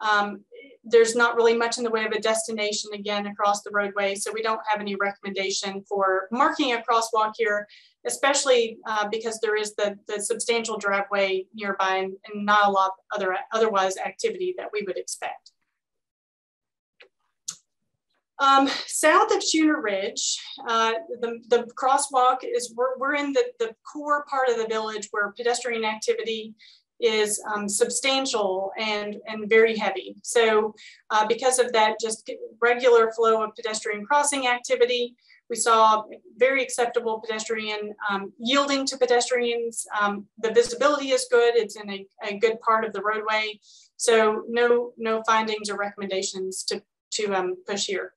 Um, there's not really much in the way of a destination again across the roadway. So we don't have any recommendation for marking a crosswalk here, especially uh, because there is the, the substantial driveway nearby and, and not a lot other otherwise activity that we would expect. Um, south of Schooner Ridge, uh, the, the crosswalk is, we're, we're in the, the core part of the village where pedestrian activity is um, substantial and, and very heavy. So uh, because of that, just regular flow of pedestrian crossing activity, we saw very acceptable pedestrian um, yielding to pedestrians. Um, the visibility is good. It's in a, a, good part of the roadway. So no, no findings or recommendations to, to um, push here.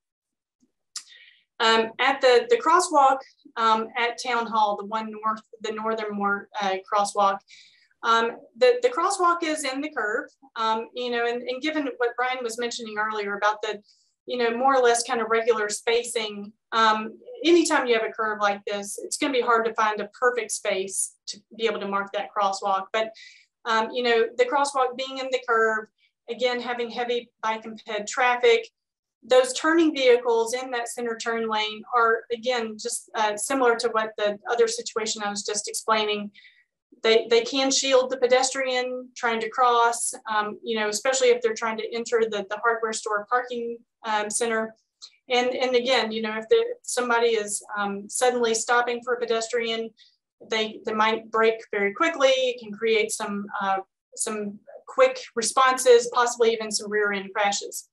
Um, at the, the crosswalk um, at Town Hall, the one north, the northern more uh, crosswalk, um, the, the crosswalk is in the curve, um, you know, and, and given what Brian was mentioning earlier about the, you know, more or less kind of regular spacing, um, anytime you have a curve like this, it's going to be hard to find a perfect space to be able to mark that crosswalk. But, um, you know, the crosswalk being in the curve, again, having heavy bike and ped traffic, those turning vehicles in that center turn lane are, again, just uh, similar to what the other situation I was just explaining they, they can shield the pedestrian trying to cross, um, you know, especially if they're trying to enter the, the hardware store parking um, center. And, and again, you know, if, the, somebody is um, suddenly stopping for a pedestrian, they, they might break very quickly, it can create some, uh, some quick responses, possibly even some rear end crashes.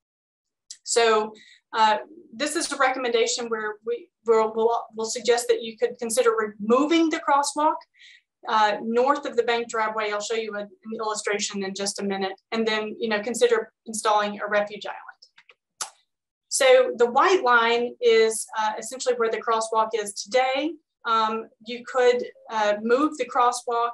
So uh, this is a recommendation where we will we'll, we'll suggest that you could consider removing the crosswalk uh, north of the bank driveway. I'll show you a, an illustration in just a minute. And then, you know, consider installing a refuge island. So the white line is uh, essentially where the crosswalk is today. Um, you could uh, move the crosswalk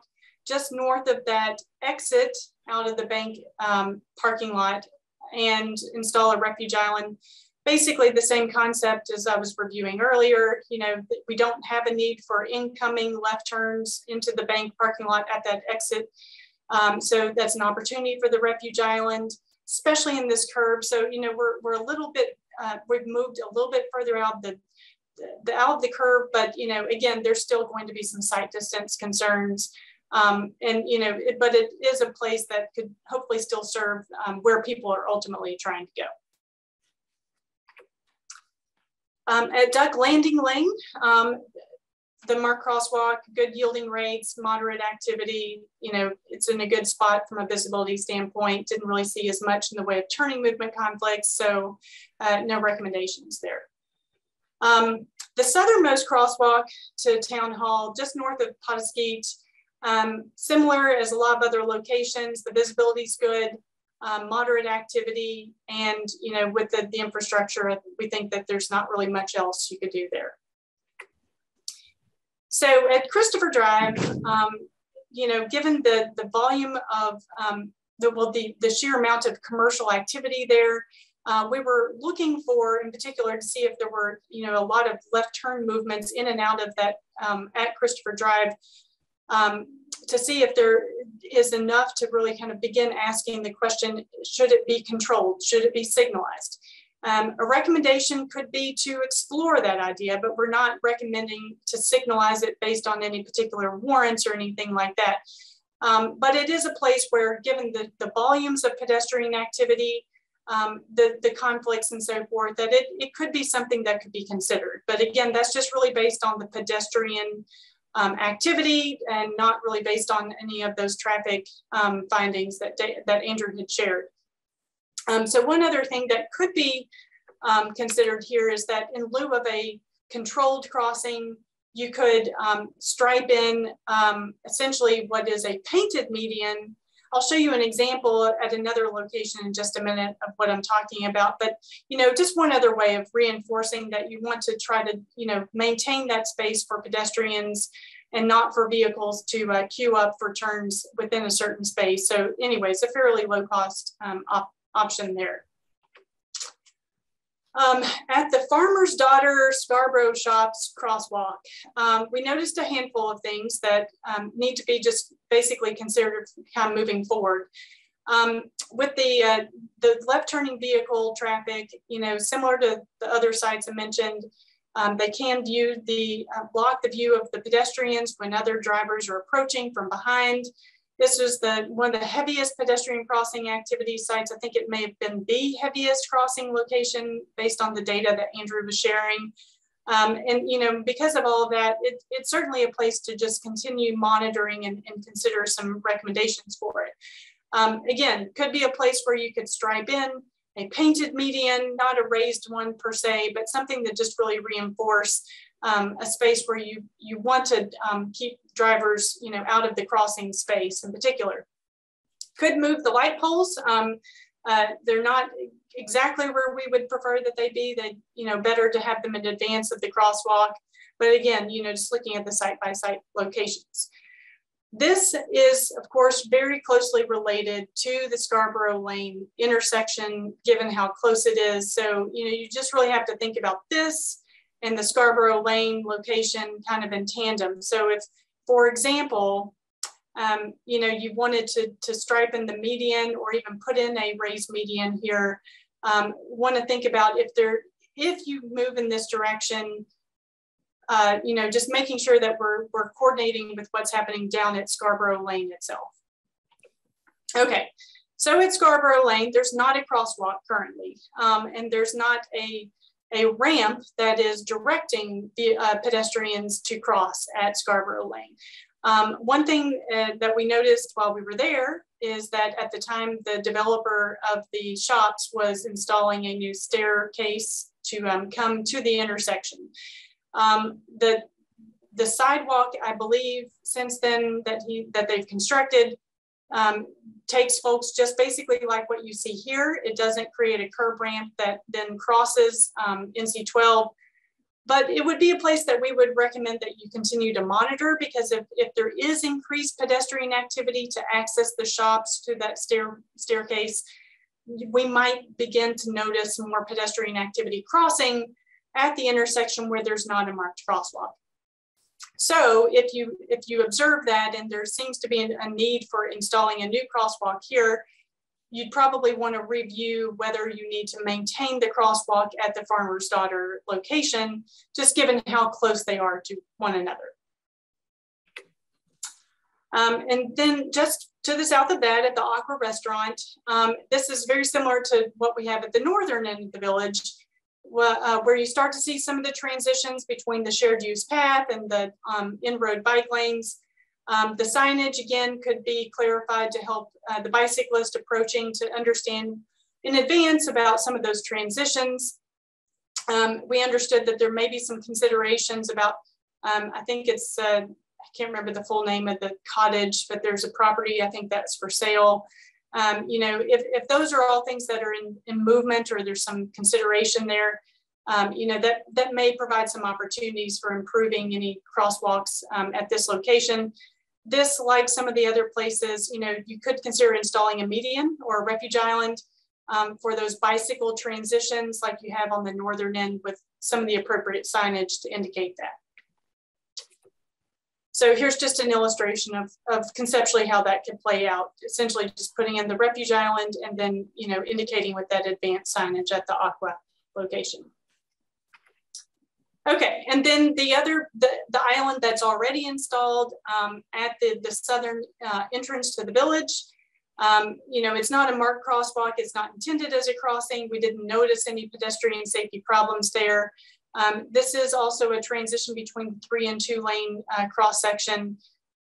just north of that exit out of the bank um, parking lot and install a refuge island basically the same concept as I was reviewing earlier. You know, we don't have a need for incoming left turns into the bank parking lot at that exit. Um, so that's an opportunity for the refuge island, especially in this curve. So, you know, we're, we're a little bit, uh, we've moved a little bit further out the, the, out of the curve, but, you know, again, there's still going to be some sight distance concerns. Um, and, you know, it, but it is a place that could hopefully still serve um, where people are ultimately trying to go. Um, at Duck Landing Lane, um, the Mark Crosswalk, good yielding rates, moderate activity, you know, it's in a good spot from a visibility standpoint. Didn't really see as much in the way of turning movement conflicts, so uh, no recommendations there. Um, the southernmost crosswalk to Town Hall, just north of Potaskeet, um, similar as a lot of other locations, the visibility is good um, moderate activity, and you know, with the, the infrastructure, we think that there's not really much else you could do there. So at Christopher Drive, um, you know, given the, the volume of um, the, well, the, the sheer amount of commercial activity there, uh, we were looking for, in particular, to see if there were, you know, a lot of left turn movements in and out of that um, at Christopher Drive um, to see if there is enough to really kind of begin asking the question, should it be controlled? Should it be signalized? Um, a recommendation could be to explore that idea, but we're not recommending to signalize it based on any particular warrants or anything like that. Um, but it is a place where, given the, the volumes of pedestrian activity, um, the, the conflicts and so forth, that it, it could be something that could be considered. But again, that's just really based on the pedestrian um, activity and not really based on any of those traffic um, findings that, that Andrew had shared. Um, so one other thing that could be um, considered here is that in lieu of a controlled crossing, you could um, stripe in um, essentially what is a painted median I'll show you an example at another location in just a minute of what I'm talking about. But, you know, just one other way of reinforcing that you want to try to, you know, maintain that space for pedestrians and not for vehicles to uh, queue up for turns within a certain space. So anyways, a fairly low cost um, op option there. Um, at the Farmer's Daughter Scarborough Shops crosswalk, um, we noticed a handful of things that um, need to be just basically considered kind of moving forward. Um, with the uh, the left turning vehicle traffic, you know, similar to the other sites I mentioned, um, they can view the uh, block the view of the pedestrians when other drivers are approaching from behind. This was the one of the heaviest pedestrian crossing activity sites. I think it may have been the heaviest crossing location based on the data that Andrew was sharing. Um, and you know, because of all of that, it, it's certainly a place to just continue monitoring and, and consider some recommendations for it. Um, again, could be a place where you could stripe in a painted median, not a raised one per se, but something that just really reinforce um, a space where you you want to um, keep drivers, you know, out of the crossing space in particular. Could move the light poles. Um, uh, they're not exactly where we would prefer that they be. They, you know, better to have them in advance of the crosswalk. But again, you know, just looking at the site by site locations. This is, of course, very closely related to the Scarborough Lane intersection, given how close it is. So, you know, you just really have to think about this and the Scarborough Lane location kind of in tandem. So if, for example, um, you know, you wanted to, to stripe in the median or even put in a raised median here, um, want to think about if there, if you move in this direction, uh, you know, just making sure that we're, we're coordinating with what's happening down at Scarborough Lane itself. Okay, so at Scarborough Lane, there's not a crosswalk currently, um, and there's not a a ramp that is directing the uh, pedestrians to cross at Scarborough Lane. Um, one thing uh, that we noticed while we were there is that at the time the developer of the shops was installing a new staircase to um, come to the intersection. Um, the, the sidewalk, I believe, since then that he that they've constructed um, takes folks just basically like what you see here. It doesn't create a curb ramp that then crosses um, NC 12, but it would be a place that we would recommend that you continue to monitor because if, if there is increased pedestrian activity to access the shops to that stair, staircase, we might begin to notice more pedestrian activity crossing at the intersection where there's not a marked crosswalk. So if you if you observe that and there seems to be a need for installing a new crosswalk here, you'd probably want to review whether you need to maintain the crosswalk at the farmer's daughter location, just given how close they are to one another. Um, and then just to the south of that at the Aqua Restaurant, um, this is very similar to what we have at the northern end of the village uh, where you start to see some of the transitions between the shared use path and the um, in-road bike lanes. Um, the signage, again, could be clarified to help uh, the bicyclist approaching to understand in advance about some of those transitions. Um, we understood that there may be some considerations about, um, I think it's, uh, I can't remember the full name of the cottage, but there's a property, I think that's for sale um, you know, if, if those are all things that are in, in movement or there's some consideration there, um, you know, that, that may provide some opportunities for improving any crosswalks um, at this location. This, like some of the other places, you know, you could consider installing a median or a refuge island um, for those bicycle transitions like you have on the northern end with some of the appropriate signage to indicate that. So here's just an illustration of, of conceptually how that could play out. Essentially just putting in the refuge island and then, you know, indicating with that advanced signage at the aqua location. Okay, and then the other, the, the island that's already installed um, at the, the southern uh, entrance to the village, um, you know, it's not a marked crosswalk, it's not intended as a crossing. We didn't notice any pedestrian safety problems there. Um, this is also a transition between three and two lane uh, cross section.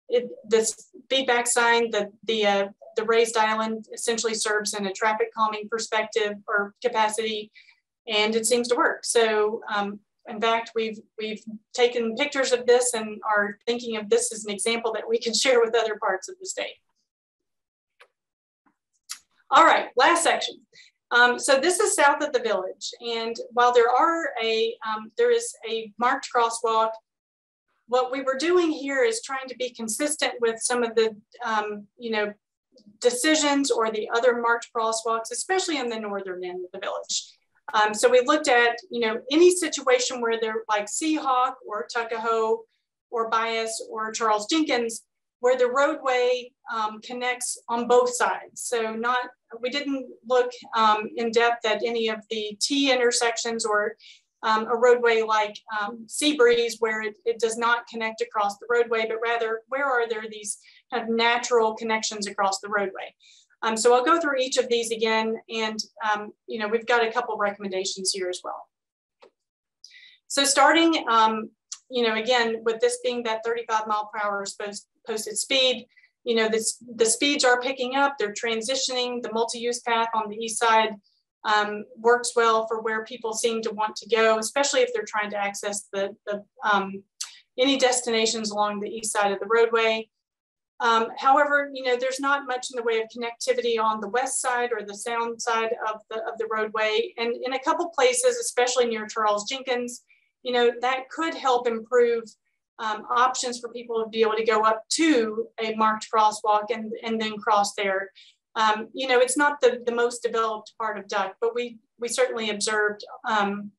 It, this feedback sign, the, the, uh, the raised island essentially serves in a traffic calming perspective or capacity, and it seems to work. So um, in fact, we've, we've taken pictures of this and are thinking of this as an example that we can share with other parts of the state. All right, last section. Um, so this is south of the village. And while there are a, um, there is a marked crosswalk, what we were doing here is trying to be consistent with some of the, um, you know, decisions or the other marked crosswalks, especially in the northern end of the village. Um, so we looked at, you know, any situation where they're like Seahawk or Tuckahoe or Bias or Charles Jenkins, where the roadway um, connects on both sides. So not, we didn't look um, in depth at any of the T intersections or um, a roadway like um, Seabreeze where it, it does not connect across the roadway, but rather where are there these kind of natural connections across the roadway. Um, so I'll go through each of these again, and um, you know we've got a couple recommendations here as well. So starting, you know, again with this being that 35 mile per hour posted speed, you know, this, the speeds are picking up. They're transitioning. The multi-use path on the east side um, works well for where people seem to want to go, especially if they're trying to access the, the um, any destinations along the east side of the roadway. Um, however, you know, there's not much in the way of connectivity on the west side or the sound side of the, of the roadway. And in a couple places, especially near Charles Jenkins, you know, that could help improve um, options for people to be able to go up to a marked crosswalk and, and then cross there. Um, you know, it's not the, the most developed part of Duck, but we, we certainly observed um,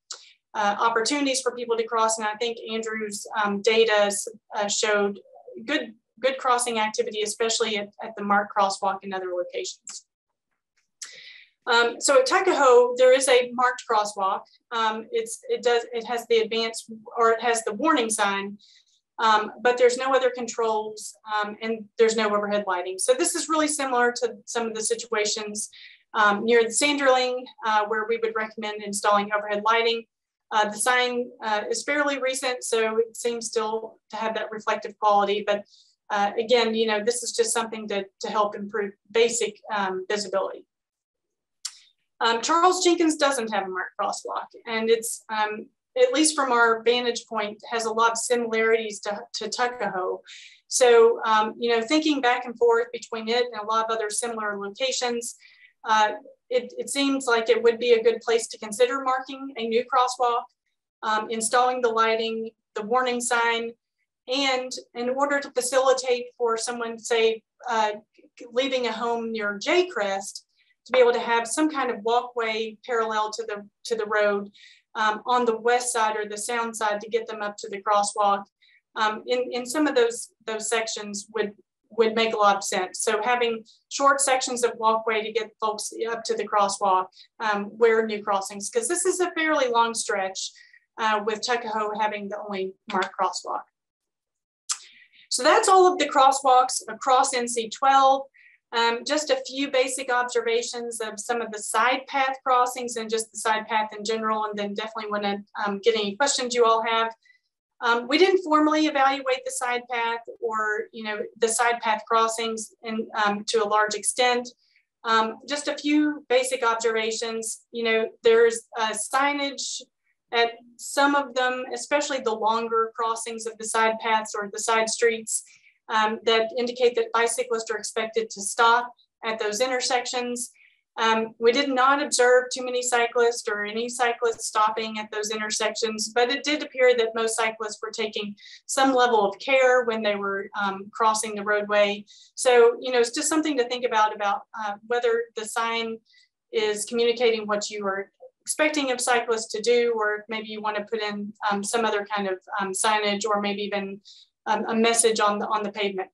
uh, opportunities for people to cross. And I think Andrew's um, data uh, showed good good crossing activity, especially at, at the marked Crosswalk and other locations. Um, so at Tuckahoe, there is a marked crosswalk. Um, it's, it does, it has the advanced, or it has the warning sign, um, but there's no other controls um, and there's no overhead lighting. So this is really similar to some of the situations um, near the Sanderling, uh, where we would recommend installing overhead lighting. Uh, the sign uh, is fairly recent, so it seems still to have that reflective quality, but uh, again, you know, this is just something to, to help improve basic um, visibility. Um, Charles Jenkins doesn't have a marked crosswalk, and it's, um, at least from our vantage point, has a lot of similarities to, to Tuckahoe. So, um, you know, thinking back and forth between it and a lot of other similar locations, uh, it, it, seems like it would be a good place to consider marking a new crosswalk, um, installing the lighting, the warning sign, and in order to facilitate for someone, say, uh, leaving a home near Jay Crest, to be able to have some kind of walkway parallel to the to the road um, on the west side or the sound side to get them up to the crosswalk. Um, in, in some of those those sections would would make a lot of sense. So having short sections of walkway to get folks up to the crosswalk um, where new crossings, because this is a fairly long stretch uh, with Tuckahoe having the only marked crosswalk. So that's all of the crosswalks across NC 12. Um, just a few basic observations of some of the side path crossings and just the side path in general, and then definitely want to um, get any questions you all have. Um, we didn't formally evaluate the side path or, you know, the side path crossings in, um, to a large extent. Um, just a few basic observations. You know, there's signage at some of them, especially the longer crossings of the side paths or the side streets um, that indicate that bicyclists are expected to stop at those intersections. Um, we did not observe too many cyclists or any cyclists stopping at those intersections, but it did appear that most cyclists were taking some level of care when they were um, crossing the roadway. So, you know, it's just something to think about, about uh, whether the sign is communicating what you are expecting of cyclists to do, or maybe you want to put in um, some other kind of um, signage or maybe even um, a message on the, on the pavement.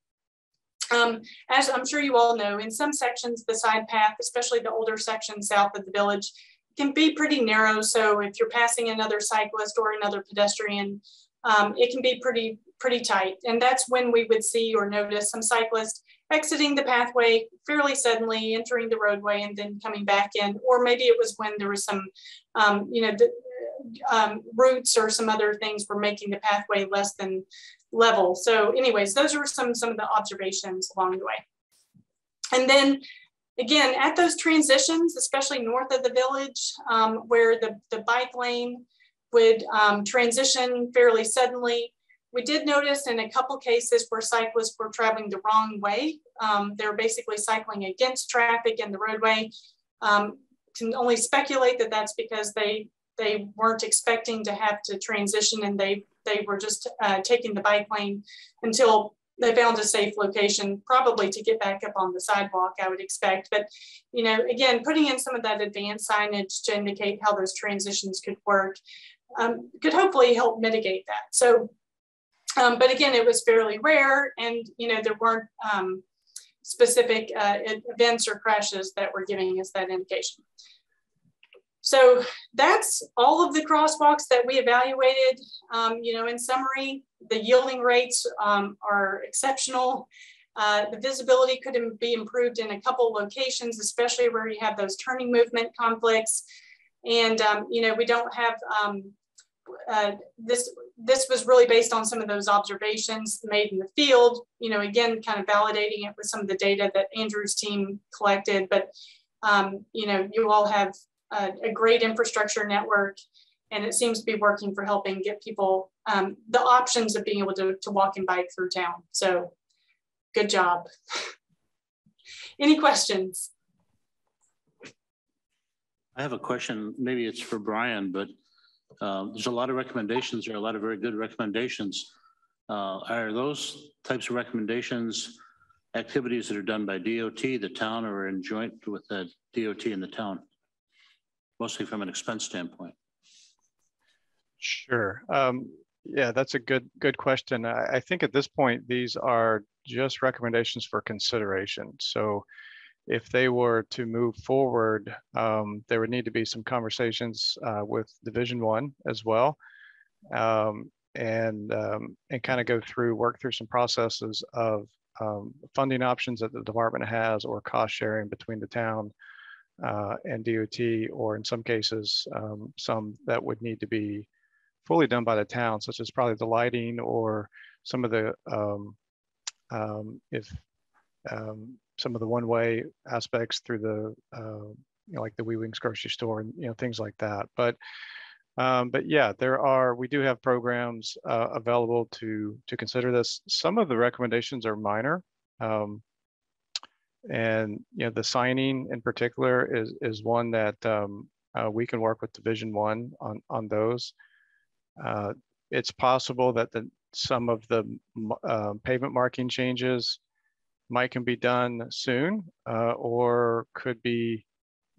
Um, as I'm sure you all know, in some sections, the side path, especially the older section south of the village, can be pretty narrow. So if you're passing another cyclist or another pedestrian, um, it can be pretty, pretty tight. And that's when we would see or notice some cyclists exiting the pathway fairly suddenly, entering the roadway and then coming back in, or maybe it was when there was some, um, you know, um, roots or some other things were making the pathway less than level. So anyways, those are some, some of the observations along the way. And then again, at those transitions, especially north of the village, um, where the, the bike lane would um, transition fairly suddenly, we did notice in a couple cases where cyclists were traveling the wrong way. Um, they were basically cycling against traffic in the roadway. Um, can only speculate that that's because they they weren't expecting to have to transition and they they were just uh, taking the bike lane until they found a safe location, probably to get back up on the sidewalk, I would expect. But, you know, again, putting in some of that advanced signage to indicate how those transitions could work um, could hopefully help mitigate that. So, um, but again, it was fairly rare and, you know, there weren't um, specific uh, events or crashes that were giving us that indication. So that's all of the crosswalks that we evaluated. Um, you know, in summary, the yielding rates um, are exceptional. Uh, the visibility could be improved in a couple locations, especially where you have those turning movement conflicts. And, um, you know, we don't have um, uh, this, this was really based on some of those observations made in the field, you know, again, kind of validating it with some of the data that Andrew's team collected. But, um, you know, you all have a, a, great infrastructure network and it seems to be working for helping get people um, the options of being able to, to walk and bike through town. So good job. Any questions? I have a question, maybe it's for Brian, but uh, there's a lot of recommendations, there are a lot of very good recommendations. Uh, are those types of recommendations activities that are done by DOT, the town, or in joint with the DOT and the town? Mostly from an expense standpoint. Sure. Um, yeah, that's a good good question. I, I, think at this point these are just recommendations for consideration. So if they were to move forward, um, there would need to be some conversations uh, with Division One as well, um, and um, and kind of go through work through some processes of um, funding options that the department has or cost sharing between the town uh, and DOT, or in some cases um, some that would need to be fully done by the town, such as probably the lighting or some of the, um, um, if um, some of the one-way aspects through the, uh, you know, like the Wee Winks grocery store and, you know, things like that. But, um, but yeah, there are, we do have programs uh, available to, to consider this. Some of the recommendations are minor. Um, and, you know, the signing in particular is, is one that um, uh, we can work with Division One on, on those. Uh, it's possible that the, some of the uh, pavement marking changes might can be done soon uh, or could be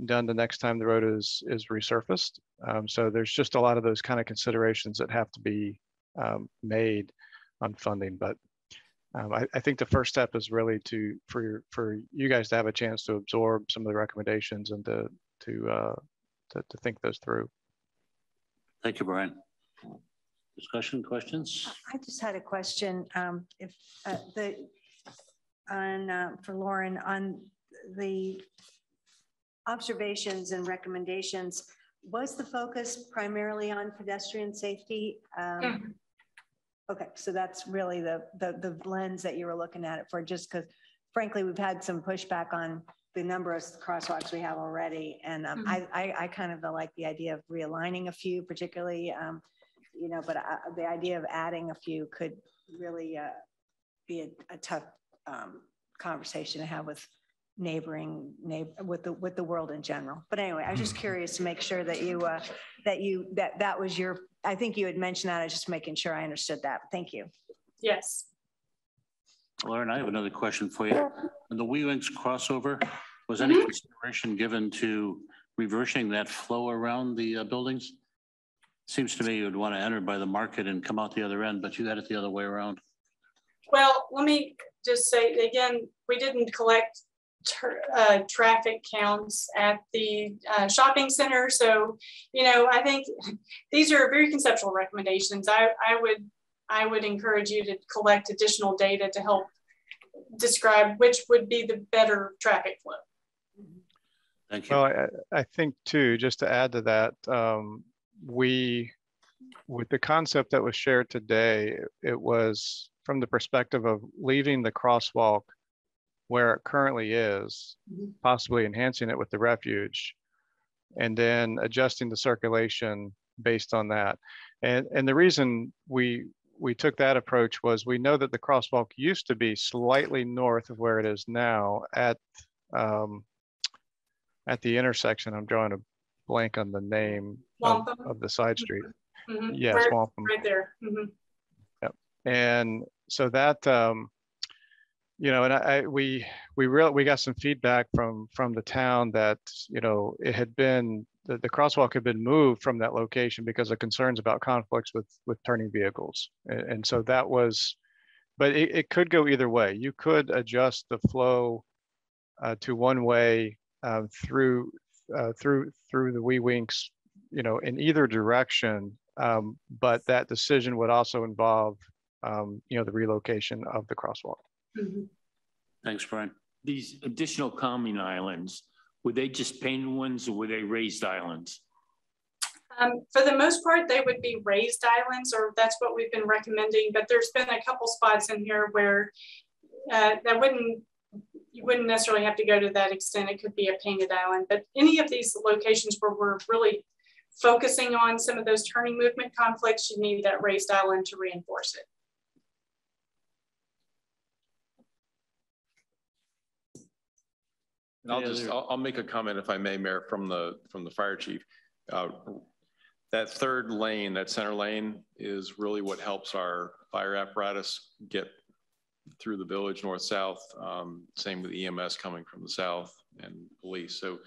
done the next time the road is is resurfaced. Um, so there's just a lot of those kind of considerations that have to be um, made on funding. But um, I, I, think the first step is really to for your, for you guys to have a chance to absorb some of the recommendations and to to uh, to, to think those through. Thank you, Brian. Discussion, questions? I just had a question. Um, if uh, the on uh, for Lauren on the observations and recommendations, was the focus primarily on pedestrian safety? Um, yeah. Okay, so that's really the, the the lens that you were looking at it for, just because frankly, we've had some pushback on the number of crosswalks we have already. And um, mm -hmm. I, I, I, kind of like the idea of realigning a few, particularly um, you know, but uh, the idea of adding a few could really uh, be a, a tough um, conversation to have with neighboring neighbor with the with the world in general. But anyway, I was just hmm. curious to make sure that you uh, that you that that was your. I think you had mentioned that. I was just making sure I understood that. Thank you. Yes. Lauren, I have another question for you. In the Wee Winks crossover, was any mm -hmm. consideration given to reversing that flow around the uh, buildings? Seems to me you'd want to enter by the market and come out the other end, but you had it the other way around. Well, let me just say again, we didn't collect uh, traffic counts at the uh, shopping center. So, you know, I think these are very conceptual recommendations. I, I would I would encourage you to collect additional data to help describe which would be the better traffic flow. Thank you. Well, I, I think too, just to add to that, um, we, with the concept that was shared today, it was from the perspective of leaving the crosswalk where it currently is, mm-hmm. possibly enhancing it with the refuge, and then adjusting the circulation based on that. And, and the reason we we took that approach was we know that the crosswalk used to be slightly north of where it is now at um, at the intersection. I'm drawing a blank on the name of, of the side street. Mhm. Yes, Right- Wampum. Right there. Mhm. And so that, um, you know, and I, I we, we really, we got some feedback from, from the town that, you know, it had been, the, the crosswalk had been moved from that location because of concerns about conflicts with, with turning vehicles. And, and so that was, but it, it could go either way. You could adjust the flow uh, to one way uh, through, uh, through, through the wee winks, you know, in either direction. Um, but that decision would also involve um, you know, the relocation of the crosswalk. Mhm. Thanks, Brian. These additional calming islands, were they just painted ones or were they raised islands? Um, for the most part, they would be raised islands, or that's what we've been recommending. But there's been a couple spots in here where uh, that wouldn't you wouldn't necessarily have to go to that extent. It could be a painted island. But any of these locations where we're really focusing on some of those turning movement conflicts, you need that raised island to reinforce it. And I'll just, I'll, I'll make a comment if I may, Mayor, from the, from the fire chief. Uh, That third lane, that center lane is really what helps our fire apparatus get through the village, north-south. Um, Same with EMS coming from the south and police. So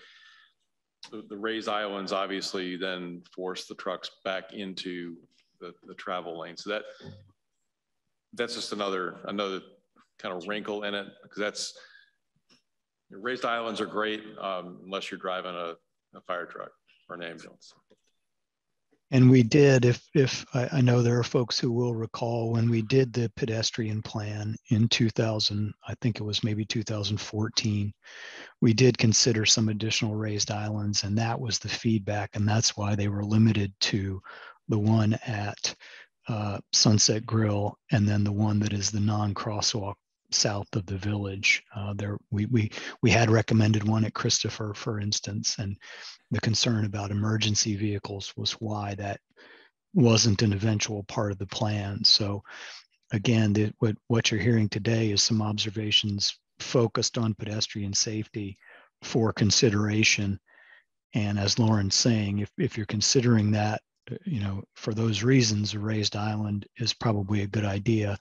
the, the raised islands obviously then force the trucks back into the, the travel lane. So that, that's just another, another kind of wrinkle in it, because that's, Raised islands are great um, unless you're driving a, a fire truck or an ambulance. And we did, if, if, I, I know there are folks who will recall when we did the pedestrian plan in 2000, I think it was maybe 2014, we did consider some additional raised islands and that was the feedback. And that's why they were limited to the one at uh, Sunset Grille and then the one that is the non-crosswalk south of the village. Uh, there, we, we, we had recommended one at Christopher, for instance, and the concern about emergency vehicles was why that wasn't an eventual part of the plan. So again, the, what, what you're hearing today is some observations focused on pedestrian safety for consideration. And as Lauren's saying, if, if you're considering that, uh, you know, for those reasons, a raised island is probably a good idea.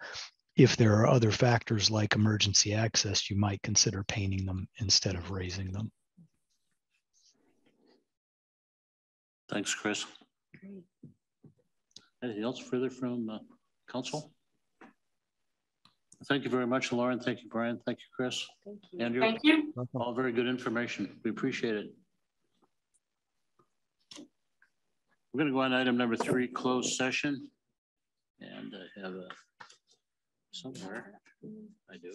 If there are other factors like emergency access, you might consider painting them instead of raising them. Thanks, Chris. Anything else further from uh, council? Thank you very much, Lauren. Thank you, Brian. Thank you, Chris. Thank you. Andrew, Thank you. all very good information. We appreciate it. We're going to go on to item number three, closed session. And I have a somewhere, I do.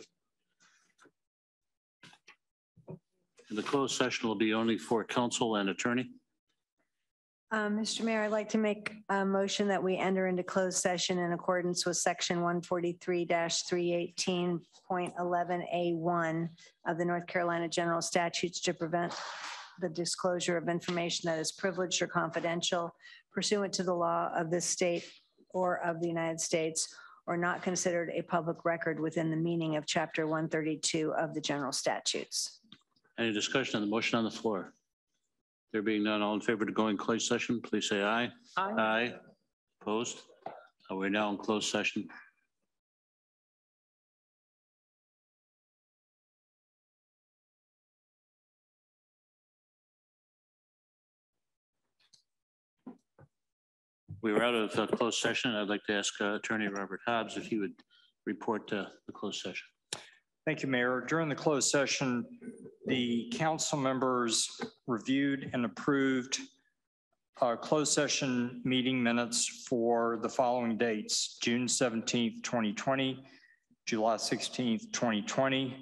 And the closed session will be only for council and attorney. Um, Mr. Mayor, I'd like to make a motion that we enter into closed session in accordance with section one forty-three three eighteen point eleven A one of the North Carolina General Statutes to prevent the disclosure of information that is privileged or confidential pursuant to the law of this state or of the United States or not considered a public record within the meaning of chapter one thirty-two of the general statutes. Any discussion on the motion on the floor? There being none, all in favor to go in closed session, please say aye. Aye. Aye. Opposed? Uh, We're now in closed session. We were out of uh, closed session. I'd like to ask uh, Attorney Robert Hobbs if he would report uh, the closed session. Thank you, Mayor. During the closed session, the council members reviewed and approved uh, closed session meeting minutes for the following dates, June 17th, 2020, July 16th, 2020,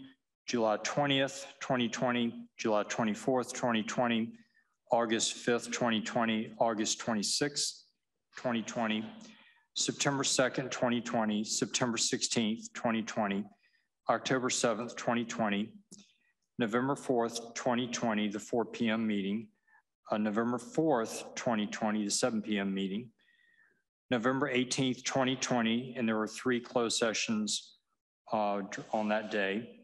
July 20th, 2020, July 24th, 2020, August 5th, 2020, August 26th, 2020, September 2nd, 2020, September 16th, 2020, October 7th, 2020, November 4th, 2020, the 4 PM meeting, uh, November 4th, 2020, the 7 PM meeting, November 18th, 2020, and there were three closed sessions uh, on that day.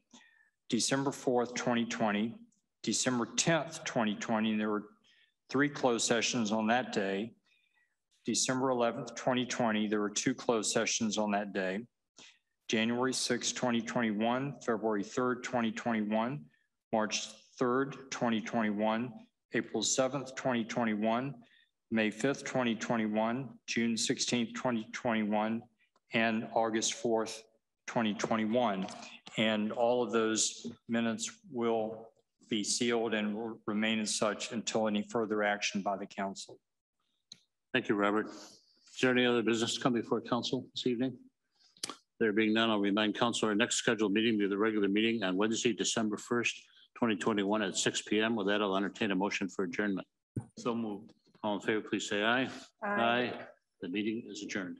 December 4th, 2020, December 10th, 2020, and there were three closed sessions on that day. December 11th, 2020, there were two closed sessions on that day. January 6, 2021, February 3rd, 2021, March 3rd, 2021, April 7th, 2021, May 5th, 2021, June 16th, 2021, and August 4th, 2021. And all of those minutes will be sealed and will remain as such until any further action by the council. Thank you, Robert. Is there any other business to come before council this evening? There being none, I'll remind council our next scheduled meeting will be the regular meeting on Wednesday, December 1st, 2021 at 6 PM. With that, I'll entertain a motion for adjournment. So moved. All in favor, please say aye. Aye. The meeting is adjourned.